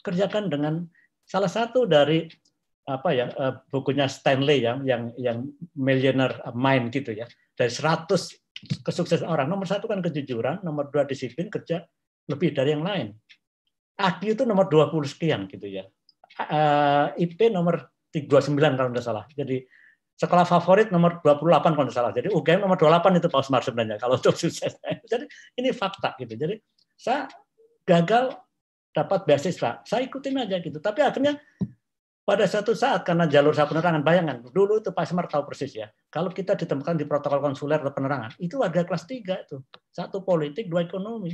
Kerjakan dengan salah satu dari apa ya eh, bukunya Stanley yang yang yang Millionaire Mind gitu ya. Dari 100 kesuksesan orang, nomor satu kan kejujuran, nomor dua disiplin, kerja lebih dari yang lain. AQ itu nomor 20 sekian gitu ya. Eh, IP nomor 29 kalau tidak salah. Jadi sekolah favorit nomor 28 kalau tidak salah. Jadi UGM nomor 28 itu Pak Usmar sebenarnya kalau untuk sukses. Jadi ini fakta gitu. Jadi saya gagal dapat beasiswa, saya ikutin aja gitu. Tapi akhirnya pada satu saat karena jalur saya penerangan, bayangan dulu itu Pak Semar tahu persis ya. Kalau kita ditemukan di protokol konsuler atau penerangan, itu warga kelas tiga itu. Satu politik, dua ekonomi.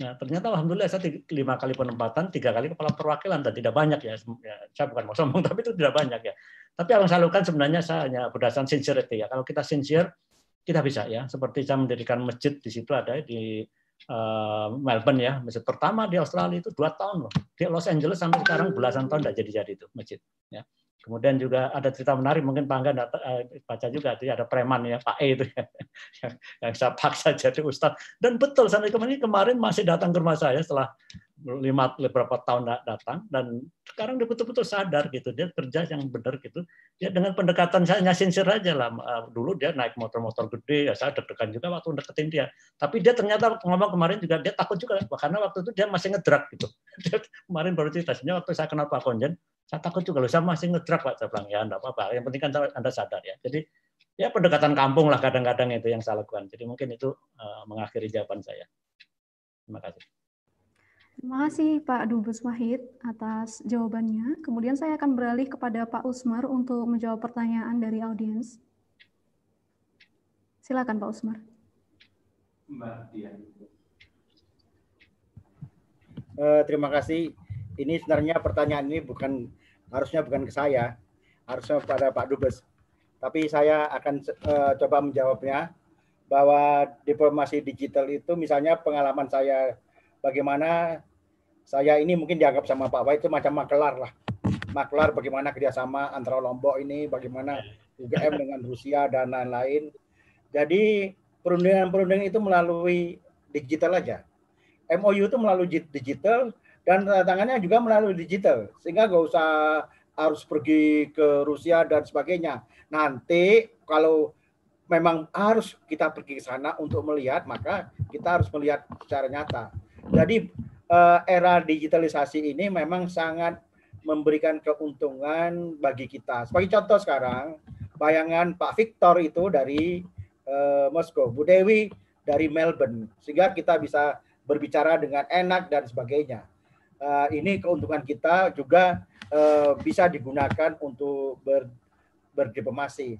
Nah, ternyata alhamdulillah saya lima kali penempatan, tiga kali kepala perwakilan dan tidak banyak ya. ya saya bukan mau sombong, tapi itu tidak banyak ya. Tapi yang saya lakukan sebenarnya saya hanya berdasarkan sincerity ya. Kalau kita sincere, kita bisa ya. Seperti saya mendirikan masjid di situ ada di uh, Melbourne ya, masjid pertama di Australia itu dua tahun loh. Di Los Angeles sampai sekarang belasan tahun tidak jadi-jadi itu masjid. Ya. Kemudian juga ada cerita menarik, mungkin Pak Angga eh, baca juga, jadi ada preman ya, Pak E itu ya, yang, yang saya paksa jadi ustadz. Dan betul sampai kemarin kemarin masih datang ke rumah saya setelah lima beberapa tahun datang dan sekarang dia betul-betul sadar gitu dia kerja yang benar gitu ya dengan pendekatan saya nyasin aja lah eh, dulu dia naik motor-motor gede ya saya deg-degan juga waktu deketin dia tapi dia ternyata ngomong kemarin juga dia takut juga karena waktu itu dia masih ngedrak gitu dia, kemarin baru cerita waktu saya kenal Pak Konjen saya takut juga loh, saya masih ngedrak Pak. Saya bilang, ya enggak apa-apa. Yang penting kan Anda sadar ya. Jadi ya pendekatan kampung lah kadang-kadang itu yang saya lakukan. Jadi mungkin itu uh, mengakhiri jawaban saya. Terima kasih. Terima kasih Pak Dubes Wahid atas jawabannya. Kemudian saya akan beralih kepada Pak Usmar untuk menjawab pertanyaan dari audiens. Silakan Pak Usmar. Mbak Dian. Uh, terima kasih. Ini sebenarnya pertanyaan ini bukan harusnya bukan ke saya, harusnya pada Pak Dubes. Tapi saya akan uh, coba menjawabnya bahwa diplomasi digital itu misalnya pengalaman saya bagaimana saya ini mungkin dianggap sama Pak Wai itu macam makelar lah. Makelar bagaimana kerjasama antara Lombok ini, bagaimana UGM dengan Rusia dan lain-lain. Jadi perundingan-perundingan itu melalui digital aja. MOU itu melalui digital, dan tangannya juga melalui digital sehingga nggak usah harus pergi ke Rusia dan sebagainya. Nanti kalau memang harus kita pergi ke sana untuk melihat, maka kita harus melihat secara nyata. Jadi era digitalisasi ini memang sangat memberikan keuntungan bagi kita. Sebagai contoh sekarang, bayangan Pak Victor itu dari eh, Moskow, Bu Dewi dari Melbourne, sehingga kita bisa berbicara dengan enak dan sebagainya uh, ini keuntungan kita juga uh, bisa digunakan untuk ber, berdiplomasi.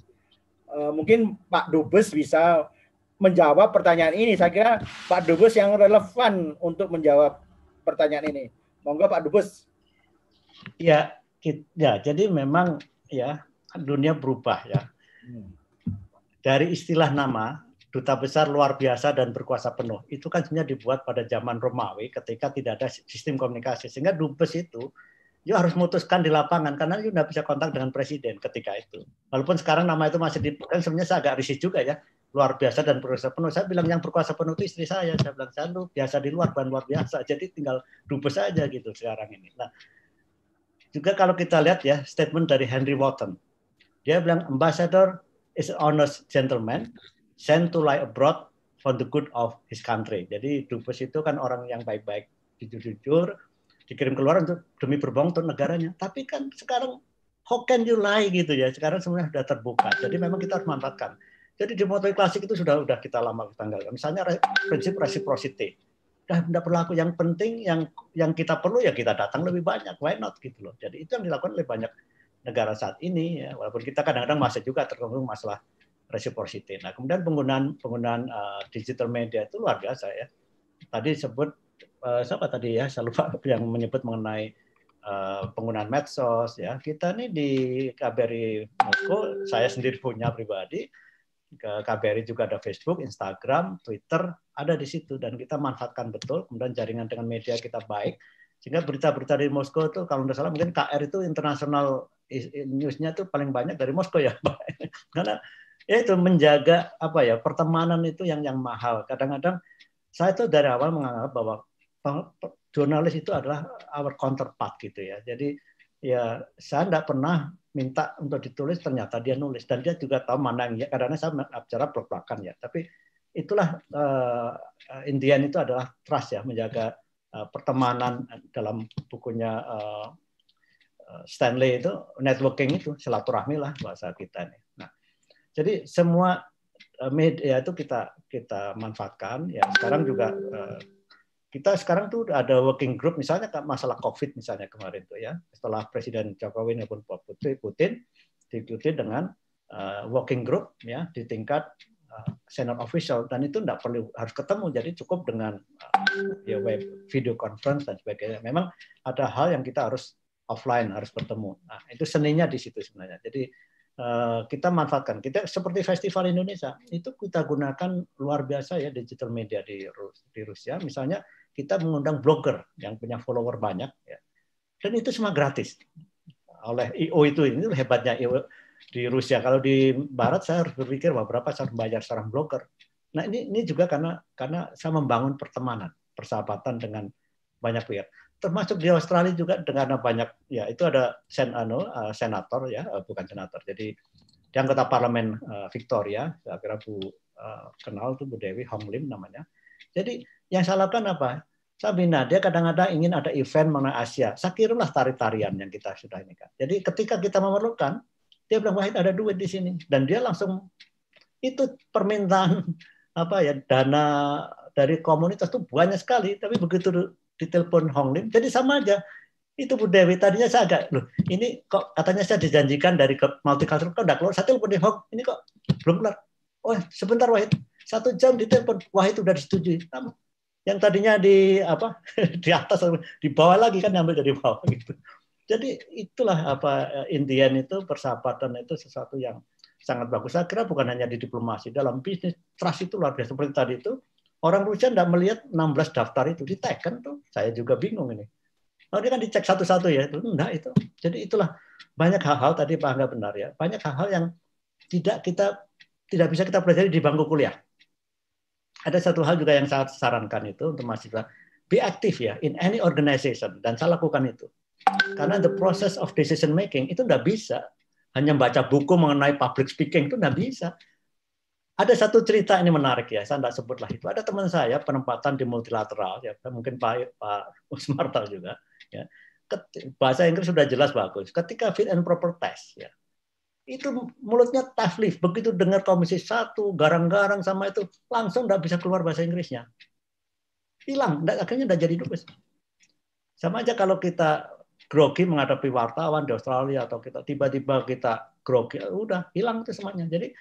Uh, mungkin Pak Dubes bisa menjawab pertanyaan ini. Saya kira Pak Dubes yang relevan untuk menjawab pertanyaan ini. Monggo Pak Dubes. Ya, ya jadi memang ya dunia berubah ya. Hmm. Dari istilah nama duta besar luar biasa dan berkuasa penuh. Itu kan sebenarnya dibuat pada zaman Romawi ketika tidak ada sistem komunikasi. Sehingga dubes itu you harus memutuskan di lapangan karena you tidak bisa kontak dengan presiden ketika itu. Walaupun sekarang nama itu masih dibuat, sebenarnya saya agak risih juga ya. Luar biasa dan berkuasa penuh. Saya bilang yang berkuasa penuh itu istri saya. Saya bilang saya lu biasa di luar bukan luar biasa. Jadi tinggal dubes saja gitu sekarang ini. Nah, juga kalau kita lihat ya statement dari Henry Wotton. Dia bilang ambassador is an honest gentleman sent to lie abroad for the good of his country. Jadi dubes itu kan orang yang baik-baik, jujur-jujur, dikirim keluar untuk demi berbohong untuk negaranya. Tapi kan sekarang how can you lie gitu ya? Sekarang semuanya sudah terbuka. Jadi memang kita harus manfaatkan. Jadi di motor klasik itu sudah sudah kita lama tanggalkan. Misalnya prinsip reciprocity. Sudah tidak berlaku. Yang penting yang yang kita perlu ya kita datang lebih banyak. Why not gitu loh. Jadi itu yang dilakukan oleh banyak negara saat ini ya. Walaupun kita kadang-kadang masih juga tergantung masalah reciprocity. Nah, kemudian penggunaan penggunaan uh, digital media itu luar biasa ya. Tadi sebut uh, siapa tadi ya? Saya lupa yang menyebut mengenai uh, penggunaan medsos ya. Kita nih di KBRI Moskow, saya sendiri punya pribadi. Ke KBRI juga ada Facebook, Instagram, Twitter, ada di situ. Dan kita manfaatkan betul. Kemudian jaringan dengan media kita baik. Sehingga berita-berita di Moskow itu kalau tidak salah mungkin KR itu internasional newsnya itu paling banyak dari Moskow ya. Karena ya itu menjaga apa ya pertemanan itu yang yang mahal. Kadang-kadang saya itu dari awal menganggap bahwa jurnalis itu adalah our counterpart gitu ya. Jadi ya saya tidak pernah minta untuk ditulis ternyata dia nulis dan dia juga tahu mana ya karena saya bicara belak ya tapi itulah uh, Indian itu adalah trust ya menjaga Eh, pertemanan dalam bukunya eh, eh, Stanley itu networking itu silaturahmi lah bahasa kita ini. Nah, jadi semua media itu kita kita manfaatkan. Ya sekarang juga kita sekarang tuh ada working group misalnya masalah COVID misalnya kemarin tuh ya. Setelah Presiden Jokowi maupun Pak Putin diikuti dengan working group ya di tingkat Uh, senior official. Dan itu tidak perlu harus ketemu. Jadi cukup dengan uh, ya web video conference dan sebagainya. Memang ada hal yang kita harus offline harus bertemu. Nah itu seninya di situ sebenarnya. Jadi uh, kita manfaatkan. Kita seperti festival Indonesia itu kita gunakan luar biasa ya digital media di di Rusia. Misalnya kita mengundang blogger yang punya follower banyak ya dan itu semua gratis oleh IO itu ini hebatnya IO di Rusia. Kalau di Barat saya harus berpikir bahwa berapa saya harus bayar seorang blogger. Nah ini ini juga karena karena saya membangun pertemanan, persahabatan dengan banyak pihak. Termasuk di Australia juga dengan banyak ya itu ada sen ano, uh, senator ya uh, bukan senator. Jadi di anggota parlemen uh, Victoria, saya kira Bu uh, kenal tuh Bu Dewi Hong Lim namanya. Jadi yang saya lakukan apa? Sabina, dia kadang-kadang ingin ada event mengenai Asia. Saya kiralah tari-tarian yang kita sudah ini kan. Jadi ketika kita memerlukan, dia bilang Wahid ada duit di sini. Dan dia langsung itu permintaan apa ya dana dari komunitas itu banyak sekali. Tapi begitu ditelepon Hong Lim jadi sama aja. Itu Bu Dewi tadinya saya agak loh ini kok katanya saya dijanjikan dari multicultural kok keluar saya telepon di Hong ini kok belum keluar oh sebentar Wahid. Satu jam ditelepon. Wahid udah disetujui yang tadinya di apa di atas di bawah lagi kan ambil dari bawah gitu jadi itulah apa eh, Indian itu persahabatan itu sesuatu yang sangat bagus. Saya kira bukan hanya di diplomasi, dalam bisnis trust itu luar biasa. Seperti tadi itu orang Rusia tidak melihat 16 daftar itu diteken tuh. Saya juga bingung ini. Oh, dia kan dicek satu-satu ya itu enggak itu. Jadi itulah banyak hal-hal tadi Pak Angga benar ya. Banyak hal-hal yang tidak kita tidak bisa kita pelajari di bangku kuliah. Ada satu hal juga yang saya sarankan itu untuk mahasiswa be aktif ya in any organization dan saya lakukan itu karena the process of decision making itu tidak bisa. Hanya baca buku mengenai public speaking itu tidak bisa. Ada satu cerita ini menarik ya, saya tidak sebutlah itu. Ada teman saya penempatan di multilateral, ya mungkin Pak Pak Usmar tahu juga. Ya, bahasa Inggris sudah jelas bagus. Ketika fit and proper test, ya, itu mulutnya taflif. Begitu dengar komisi satu, garang-garang sama itu, langsung tidak bisa keluar bahasa Inggrisnya. Hilang, akhirnya tidak jadi dubes. Sama aja kalau kita grogi menghadapi wartawan di Australia atau kita tiba-tiba kita grogi, ya udah hilang itu semuanya. Jadi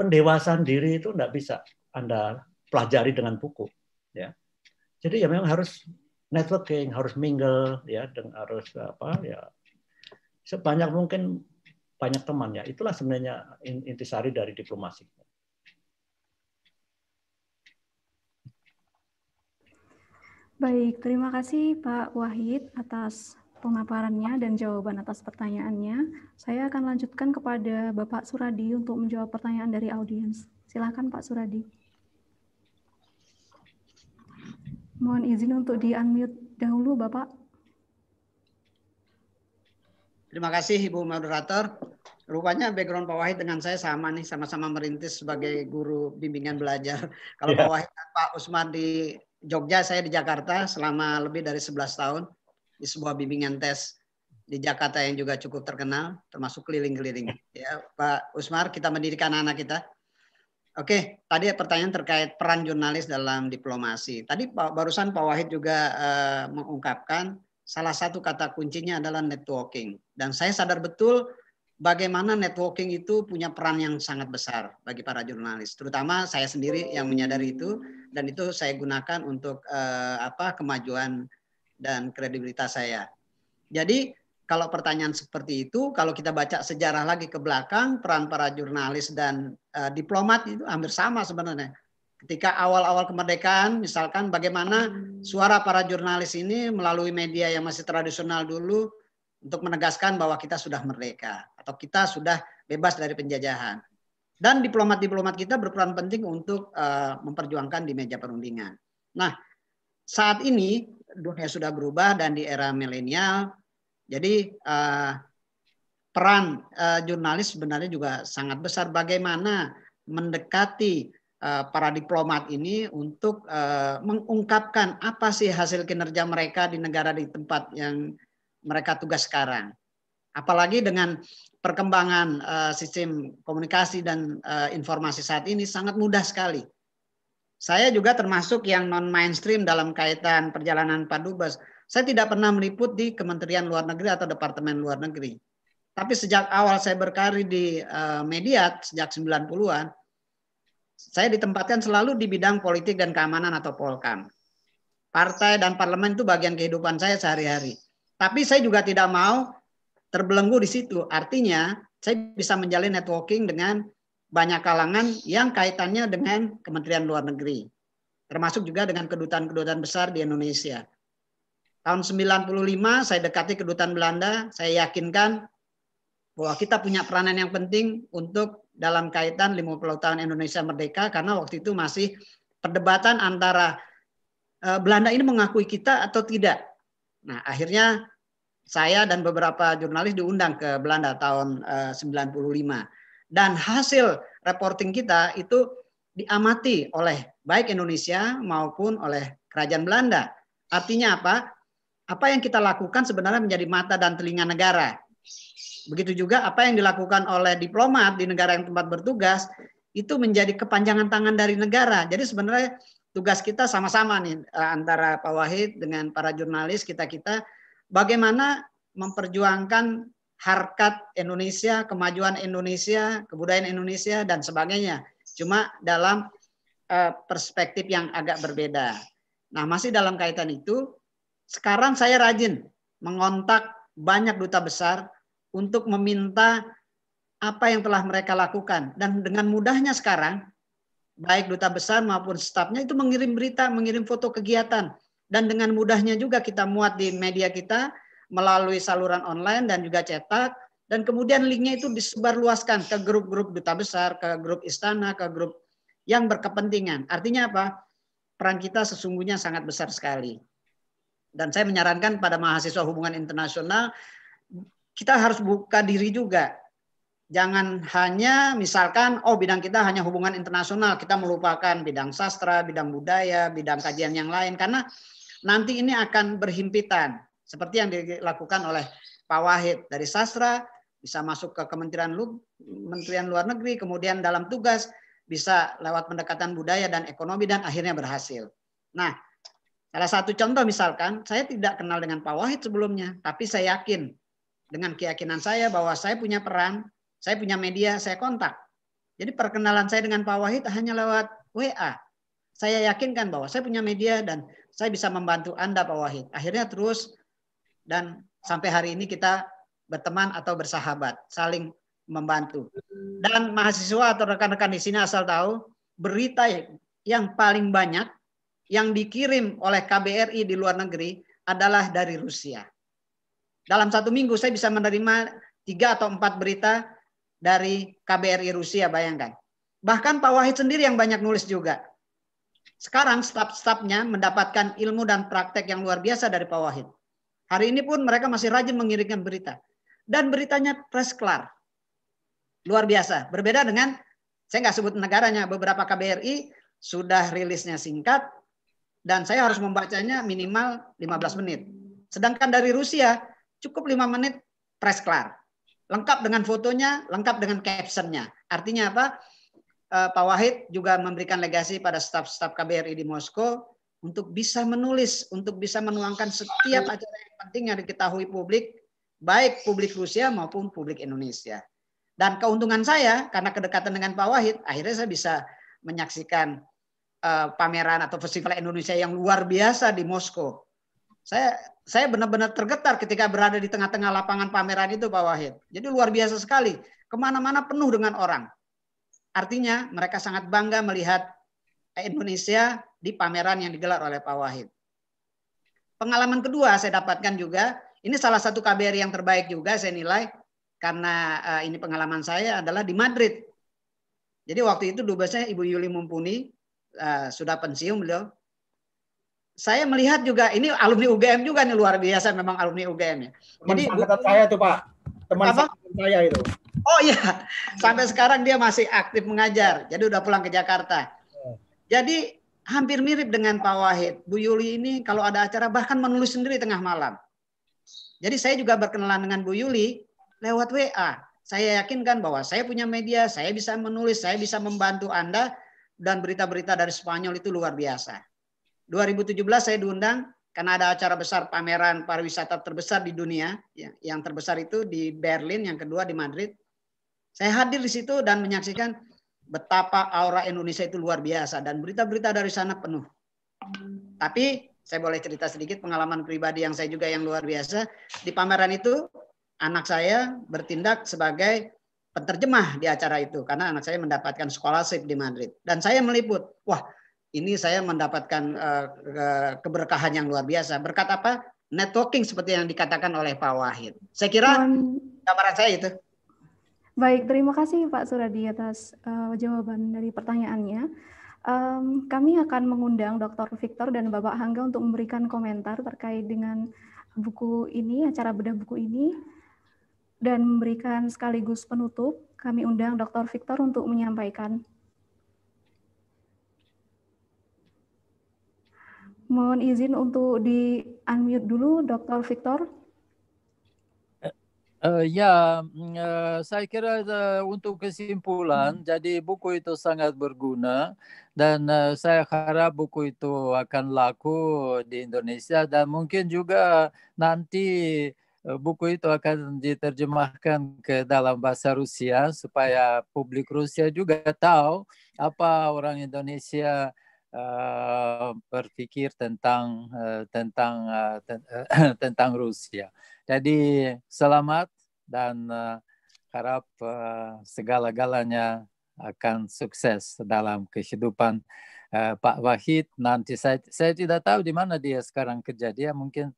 pendewasaan diri itu tidak bisa Anda pelajari dengan buku. Ya. Jadi ya memang harus networking, harus mingle, ya, dan harus apa ya sebanyak mungkin banyak teman ya. Itulah sebenarnya intisari dari diplomasi. Baik, terima kasih Pak Wahid atas pemaparannya dan jawaban atas pertanyaannya. Saya akan lanjutkan kepada Bapak Suradi untuk menjawab pertanyaan dari audiens. Silakan Pak Suradi. Mohon izin untuk di-unmute dahulu Bapak. Terima kasih Ibu Moderator. Rupanya background Pak Wahid dengan saya sama nih, sama-sama merintis sebagai guru bimbingan belajar. Kalau yeah. Pak Wahid dan Pak Usman di Jogja, saya di Jakarta selama lebih dari 11 tahun di sebuah bimbingan tes di Jakarta yang juga cukup terkenal, termasuk keliling-keliling. Ya, Pak Usmar, kita mendirikan anak kita. Oke, tadi pertanyaan terkait peran jurnalis dalam diplomasi. Tadi Pak barusan Pak Wahid juga uh, mengungkapkan salah satu kata kuncinya adalah networking. Dan saya sadar betul bagaimana networking itu punya peran yang sangat besar bagi para jurnalis, terutama saya sendiri yang menyadari itu dan itu saya gunakan untuk uh, apa kemajuan dan kredibilitas saya. Jadi kalau pertanyaan seperti itu, kalau kita baca sejarah lagi ke belakang, peran para jurnalis dan uh, diplomat itu hampir sama sebenarnya. Ketika awal-awal kemerdekaan, misalkan bagaimana suara para jurnalis ini melalui media yang masih tradisional dulu untuk menegaskan bahwa kita sudah merdeka atau kita sudah bebas dari penjajahan. Dan diplomat-diplomat kita berperan penting untuk uh, memperjuangkan di meja perundingan. Nah, saat ini dunia sudah berubah dan di era milenial, jadi uh, peran uh, jurnalis sebenarnya juga sangat besar. Bagaimana mendekati para diplomat ini untuk uh, mengungkapkan apa sih hasil kinerja mereka di negara di tempat yang mereka tugas sekarang. Apalagi dengan perkembangan uh, sistem komunikasi dan informasi saat ini sangat mudah sekali. Saya juga termasuk yang non mainstream dalam kaitan perjalanan Pak Dubes. Saya tidak pernah meliput di Kementerian Luar Negeri atau Departemen Luar Negeri. Tapi sejak awal saya berkarir di media sejak 90-an, saya ditempatkan selalu di bidang politik dan keamanan atau Polkam. Partai dan parlemen itu bagian kehidupan saya sehari-hari. Tapi saya juga tidak mau terbelenggu di situ. Artinya saya bisa menjalin networking dengan banyak kalangan yang kaitannya dengan Kementerian Luar Negeri. Termasuk juga dengan kedutaan-kedutaan besar di Indonesia. Tahun 95 saya dekati kedutaan Belanda, saya yakinkan bahwa kita punya peranan yang penting untuk dalam kaitan 50 tahun Indonesia merdeka karena waktu itu masih perdebatan antara eh, Belanda ini mengakui kita atau tidak. Nah, akhirnya saya dan beberapa jurnalis diundang ke Belanda tahun uh, eh, 95. Dan hasil reporting kita itu diamati oleh baik Indonesia maupun oleh kerajaan Belanda. Artinya apa? Apa yang kita lakukan sebenarnya menjadi mata dan telinga negara. Begitu juga apa yang dilakukan oleh diplomat di negara yang tempat bertugas itu menjadi kepanjangan tangan dari negara. Jadi sebenarnya tugas kita sama-sama nih eh, antara Pak Wahid dengan para jurnalis kita-kita bagaimana memperjuangkan harkat Indonesia, kemajuan Indonesia, kebudayaan Indonesia dan sebagainya. Cuma dalam uh, perspektif yang agak berbeda. Nah, masih dalam kaitan itu, sekarang saya rajin mengontak banyak duta besar untuk meminta apa yang telah mereka lakukan dan dengan mudahnya sekarang baik duta besar maupun stafnya itu mengirim berita, mengirim foto kegiatan dan dengan mudahnya juga kita muat di media kita melalui saluran online dan juga cetak dan kemudian linknya itu disebarluaskan ke grup-grup duta besar, ke grup istana, ke grup yang berkepentingan. Artinya apa? Peran kita sesungguhnya sangat besar sekali. Dan saya menyarankan pada mahasiswa hubungan internasional kita harus buka diri juga. Jangan hanya misalkan oh bidang kita hanya hubungan internasional, kita melupakan bidang sastra, bidang budaya, bidang kajian yang lain karena nanti ini akan berhimpitan seperti yang dilakukan oleh Pak Wahid dari sastra bisa masuk ke Kementerian Lu Kementerian Luar Negeri, kemudian dalam tugas bisa lewat pendekatan budaya dan ekonomi dan akhirnya berhasil. Nah, salah satu contoh misalkan saya tidak kenal dengan Pak Wahid sebelumnya, tapi saya yakin dengan keyakinan saya bahwa saya punya peran, saya punya media, saya kontak. Jadi perkenalan saya dengan Pak Wahid hanya lewat WA. Saya yakinkan bahwa saya punya media dan saya bisa membantu Anda Pak Wahid. Akhirnya terus dan sampai hari ini kita berteman atau bersahabat, saling membantu. Dan mahasiswa atau rekan-rekan di sini asal tahu, berita yang paling banyak yang dikirim oleh KBRI di luar negeri adalah dari Rusia. Dalam satu minggu saya bisa menerima tiga atau empat berita dari KBRI Rusia, bayangkan. Bahkan Pak Wahid sendiri yang banyak nulis juga. Sekarang staf-stafnya mendapatkan ilmu dan praktek yang luar biasa dari Pak Wahid. Hari ini pun mereka masih rajin mengirimkan berita. Dan beritanya press klar. Luar biasa. Berbeda dengan, saya nggak sebut negaranya, beberapa KBRI sudah rilisnya singkat, dan saya harus membacanya minimal 15 menit. Sedangkan dari Rusia, cukup 5 menit press klar. Lengkap dengan fotonya, lengkap dengan captionnya. Artinya apa? Eh, Pak Wahid juga memberikan legasi pada staf-staf KBRI di Moskow untuk bisa menulis, untuk bisa menuangkan setiap acara yang penting yang diketahui publik baik publik Rusia maupun publik Indonesia. Dan keuntungan saya karena kedekatan dengan Pak Wahid, akhirnya saya bisa menyaksikan uh, pameran atau festival Indonesia yang luar biasa di Moskow. Saya saya benar-benar tergetar ketika berada di tengah-tengah lapangan pameran itu Pak Wahid. Jadi luar biasa sekali. Ke mana-mana penuh dengan orang. Artinya mereka sangat bangga melihat Indonesia di pameran yang digelar oleh Pak Wahid. Pengalaman kedua saya dapatkan juga, ini salah satu KBRI yang terbaik juga saya nilai karena uh, ini pengalaman saya adalah di Madrid. Jadi waktu itu dubesnya Ibu Yuli Mumpuni uh, sudah pensiun beliau. Saya melihat juga ini alumni UGM juga nih luar biasa memang alumni UGM ya. Jadi Jadi saya tuh Pak, teman apa? saya itu. Oh iya, sampai sekarang dia masih aktif mengajar. Jadi udah pulang ke Jakarta. Jadi hampir mirip dengan Pak Wahid. Bu Yuli ini kalau ada acara bahkan menulis sendiri tengah malam. Jadi saya juga berkenalan dengan Bu Yuli lewat WA. Saya yakinkan bahwa saya punya media, saya bisa menulis, saya bisa membantu Anda dan berita-berita dari Spanyol itu luar biasa. 2017 saya diundang karena ada acara besar pameran pariwisata terbesar di dunia, ya, yang terbesar itu di Berlin, yang kedua di Madrid. Saya hadir di situ dan menyaksikan betapa aura Indonesia itu luar biasa dan berita-berita dari sana penuh. Tapi saya boleh cerita sedikit pengalaman pribadi yang saya juga yang luar biasa di pameran itu anak saya bertindak sebagai penterjemah di acara itu karena anak saya mendapatkan scholarship di Madrid dan saya meliput wah ini saya mendapatkan uh, keberkahan yang luar biasa berkat apa networking seperti yang dikatakan oleh Pak Wahid saya kira gambaran saya itu baik terima kasih Pak Suradi atas uh, jawaban dari pertanyaannya um, kami akan mengundang Dr. Victor dan Bapak Hangga untuk memberikan komentar terkait dengan buku ini acara bedah buku ini dan memberikan sekaligus penutup, kami undang Dr. Victor untuk menyampaikan. Mohon izin untuk di unmute dulu, Dr. Victor. Uh, ya, uh, saya kira uh, untuk kesimpulan, hmm. jadi buku itu sangat berguna dan uh, saya harap buku itu akan laku di Indonesia dan mungkin juga nanti Eh, buku itu akan diterjemahkan ke dalam bahasa Rusia supaya publik Rusia juga tahu apa orang Indonesia uh, berpikir tentang uh, tentang uh, ten, uh, tentang Rusia. Jadi selamat dan uh, harap uh, segala-galanya akan sukses dalam kehidupan uh, Pak Wahid. Nanti saya saya tidak tahu di mana dia sekarang kerja. Dia mungkin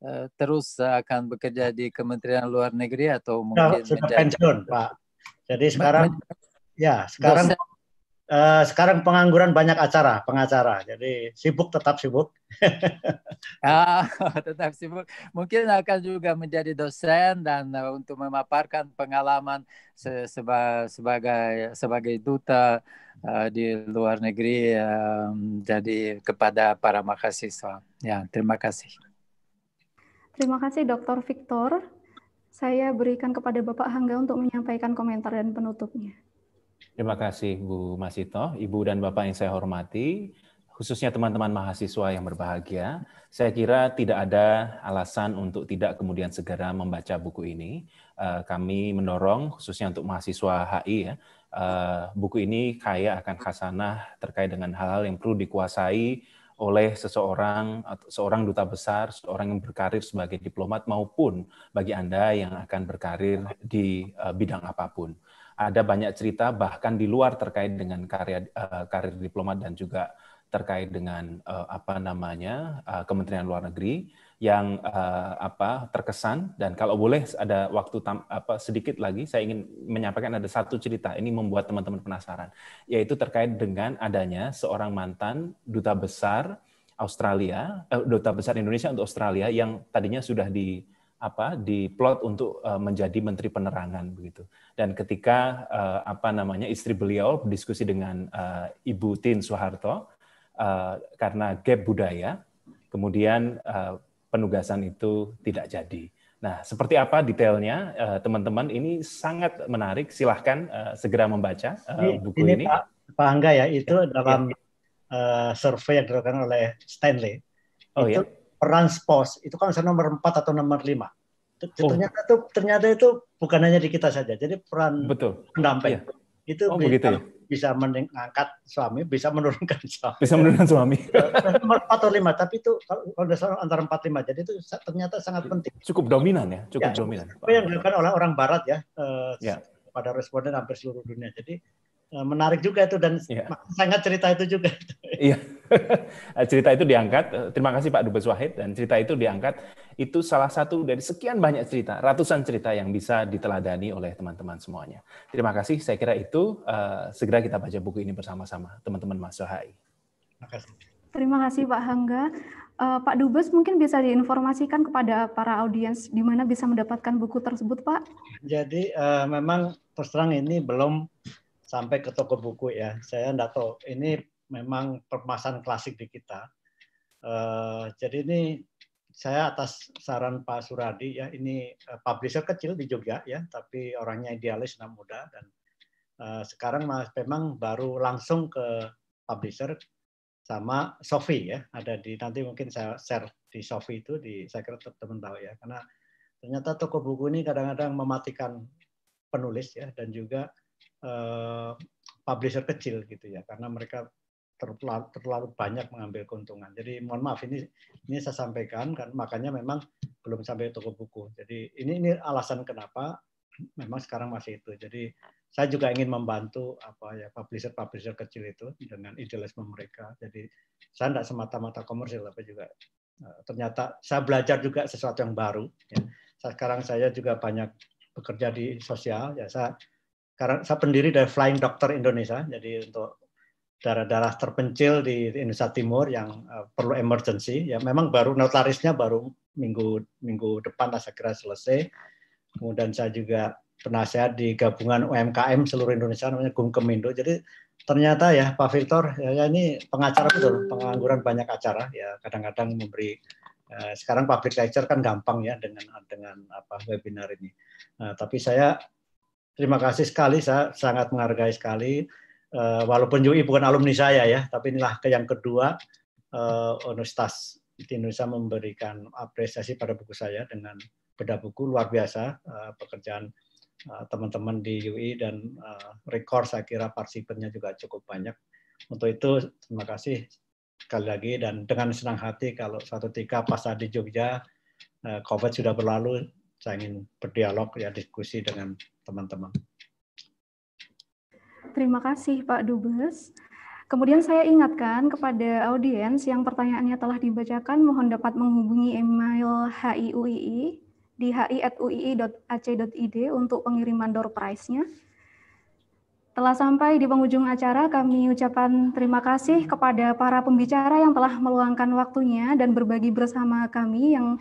Eh, terus akan bekerja di Kementerian Luar Negeri atau mungkin sudah menjadi... pensiun, Pak. Jadi sekarang ya sekarang uh, sekarang pengangguran banyak acara, pengacara. Jadi sibuk tetap sibuk. ah, tetap sibuk. Mungkin akan juga menjadi dosen dan uh, untuk memaparkan pengalaman se seba sebagai sebagai duta uh, di luar negeri um, jadi kepada para mahasiswa. Ya, terima kasih. Terima kasih Dr. Victor. Saya berikan kepada Bapak Hangga untuk menyampaikan komentar dan penutupnya. Terima kasih Bu Masito, Ibu dan Bapak yang saya hormati, khususnya teman-teman mahasiswa yang berbahagia. Saya kira tidak ada alasan untuk tidak kemudian segera membaca buku ini. Eh, kami mendorong khususnya untuk mahasiswa HI ya, eh, buku ini kaya akan khasanah terkait dengan hal-hal yang perlu dikuasai oleh seseorang seorang duta besar, seorang yang berkarir sebagai diplomat maupun bagi Anda yang akan berkarir di uh, bidang apa pun. Ada banyak cerita bahkan di luar terkait dengan karya uh, karir diplomat dan juga terkait dengan uh, apa namanya uh, Kementerian Luar Negeri yang uh, apa terkesan. Dan kalau boleh ada waktu tam, apa sedikit lagi saya ingin menyampaikan ada satu cerita. Ini membuat teman-teman penasaran. Yaitu terkait dengan adanya seorang mantan duta besar Australia eh, duta besar Indonesia untuk Australia yang tadinya sudah di apa diplot untuk uh, menjadi menteri penerangan begitu dan ketika uh, apa namanya istri beliau berdiskusi dengan uh, Ibu Tin Soeharto uh, karena gap budaya kemudian uh, penugasan itu tidak jadi. Nah, seperti apa detailnya, eh, teman-teman? Ini sangat menarik. Silahkan uh, segera membaca uh, buku ini. ini. Pak, Pak Angga ya, itu ya, dalam ya. Uh, survei yang dilakukan oleh Stanley. Oh, itu ya? peran SPOS itu kan nomor 4 atau nomor 5. Ternyata itu ternyata itu bukan hanya di kita saja. Jadi peran Betul. pendamping Iya. itu Oh, bisa, begitu ya? bisa mengangkat suami, bisa menurunkan suami. Bisa menurunkan suami. Empat atau lima, tapi itu kalau dasar antara empat lima. Jadi itu ternyata sangat penting. Cukup dominan ya, cukup Ya, dominan. Apa yang dilakukan oleh orang Barat ya, eh, Ya. pada responden hampir seluruh dunia. Jadi menarik juga itu dan Ya. sangat cerita itu juga. Iya, cerita itu diangkat. Eh, Terima kasih Pak Dubes Wahid dan cerita itu diangkat. Itu salah satu dari sekian banyak cerita, ratusan cerita yang bisa diteladani oleh teman-teman semuanya. Terima kasih. Saya kira itu eh, segera kita baca buku ini bersama-sama, teman-teman mahasiswa HI. Terima kasih. Terima kasih Pak Hangga. Eh, Pak Dubes mungkin bisa diinformasikan kepada para audiens di mana bisa mendapatkan buku tersebut, Pak? Jadi eh, memang terus terang ini belum sampai ke toko buku ya. Saya enggak tahu. Ini memang permasalahan klasik di kita. Eh, jadi ini saya atas saran Pak Suradi ya ini eh, publisher kecil di Jogja ya, tapi orangnya idealis anak muda dan eh, sekarang mas memang baru langsung ke publisher sama Sofi ya ada di nanti mungkin saya share di Sofi itu di saya kira teman-teman tahu ya karena ternyata toko buku ini kadang-kadang mematikan penulis ya dan juga eh, publisher kecil gitu ya karena mereka terlalu, terlalu banyak mengambil keuntungan. Jadi mohon maaf ini ini saya sampaikan kan makanya memang belum sampai toko buku. Jadi ini ini alasan kenapa memang sekarang masih itu. Jadi saya juga ingin membantu apa ya publisher-publisher kecil itu dengan idealisme mereka. Jadi saya tidak semata-mata komersil tapi juga eh, ternyata saya belajar juga sesuatu yang baru. Ya. Sekarang saya juga banyak bekerja di sosial. Ya saya sekarang saya pendiri dari Flying Doctor Indonesia. Jadi untuk daerah-daerah terpencil di Indonesia Timur yang uh, perlu emergency. Ya memang baru notarisnya baru minggu minggu depan saya kira selesai. Kemudian saya juga penasihat di gabungan UMKM seluruh Indonesia namanya Gumkemindo jadi ternyata ya Pak Victor ya, ya ini pengacara betul pengangguran banyak acara. Ya kadang-kadang memberi eh, sekarang public lecture kan gampang ya dengan dengan apa webinar ini. Nah, tapi saya terima kasih sekali saya sangat menghargai sekali Eh, walaupun UI bukan alumni saya ya, tapi inilah ke yang kedua eh, Universitas di Indonesia memberikan apresiasi pada buku saya dengan beda buku luar biasa eh, pekerjaan teman-teman di UI dan eh, rekor saya kira partisipannya juga cukup banyak. Untuk itu terima kasih sekali lagi dan dengan senang hati kalau suatu ketika pas di Jogja COVID sudah berlalu, saya ingin berdialog ya diskusi dengan teman-teman. Terima kasih Pak Dubes. Kemudian saya ingatkan kepada audiens yang pertanyaannya telah dibacakan, mohon dapat menghubungi email HIUII di hi@uii.ac.id untuk pengiriman door prize-nya. Telah sampai di penghujung acara, kami ucapkan terima kasih kepada para pembicara yang telah meluangkan waktunya dan berbagi bersama kami yang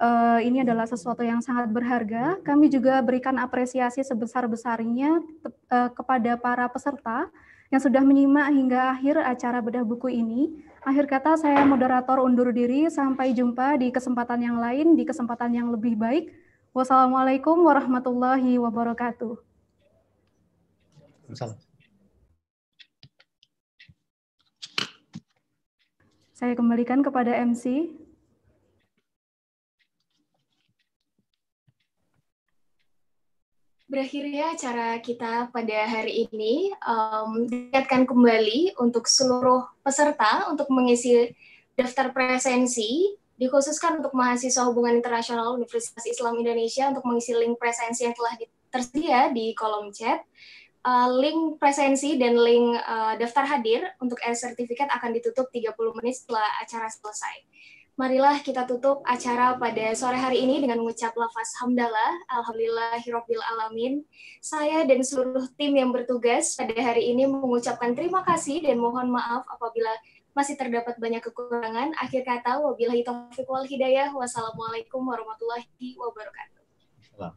eh, ini adalah sesuatu yang sangat berharga. Kami juga berikan apresiasi sebesar-besarnya eh, kepada para peserta yang sudah menyimak hingga akhir acara bedah buku ini. Akhir kata saya moderator undur diri. Sampai jumpa di kesempatan yang lain, di kesempatan yang lebih baik. Wassalamualaikum warahmatullahi wabarakatuh. Saya kembalikan kepada MC. Berakhirnya acara kita pada hari ini um, diingatkan kembali untuk seluruh peserta untuk mengisi daftar presensi dikhususkan untuk mahasiswa hubungan internasional Universitas Islam Indonesia untuk mengisi link presensi yang telah di- tersedia di kolom chat. Uh, link presensi dan link uh, daftar hadir untuk e-sertifikat akan ditutup 30 menit setelah acara selesai. Marilah kita tutup acara pada sore hari ini dengan mengucap lafaz hamdalah, alhamdulillahirabbil alamin. Saya dan seluruh tim yang bertugas pada hari ini mengucapkan terima kasih dan mohon maaf apabila masih terdapat banyak kekurangan. Akhir kata, wabillahi taufiq wal hidayah. Wassalamualaikum warahmatullahi wabarakatuh. Salam.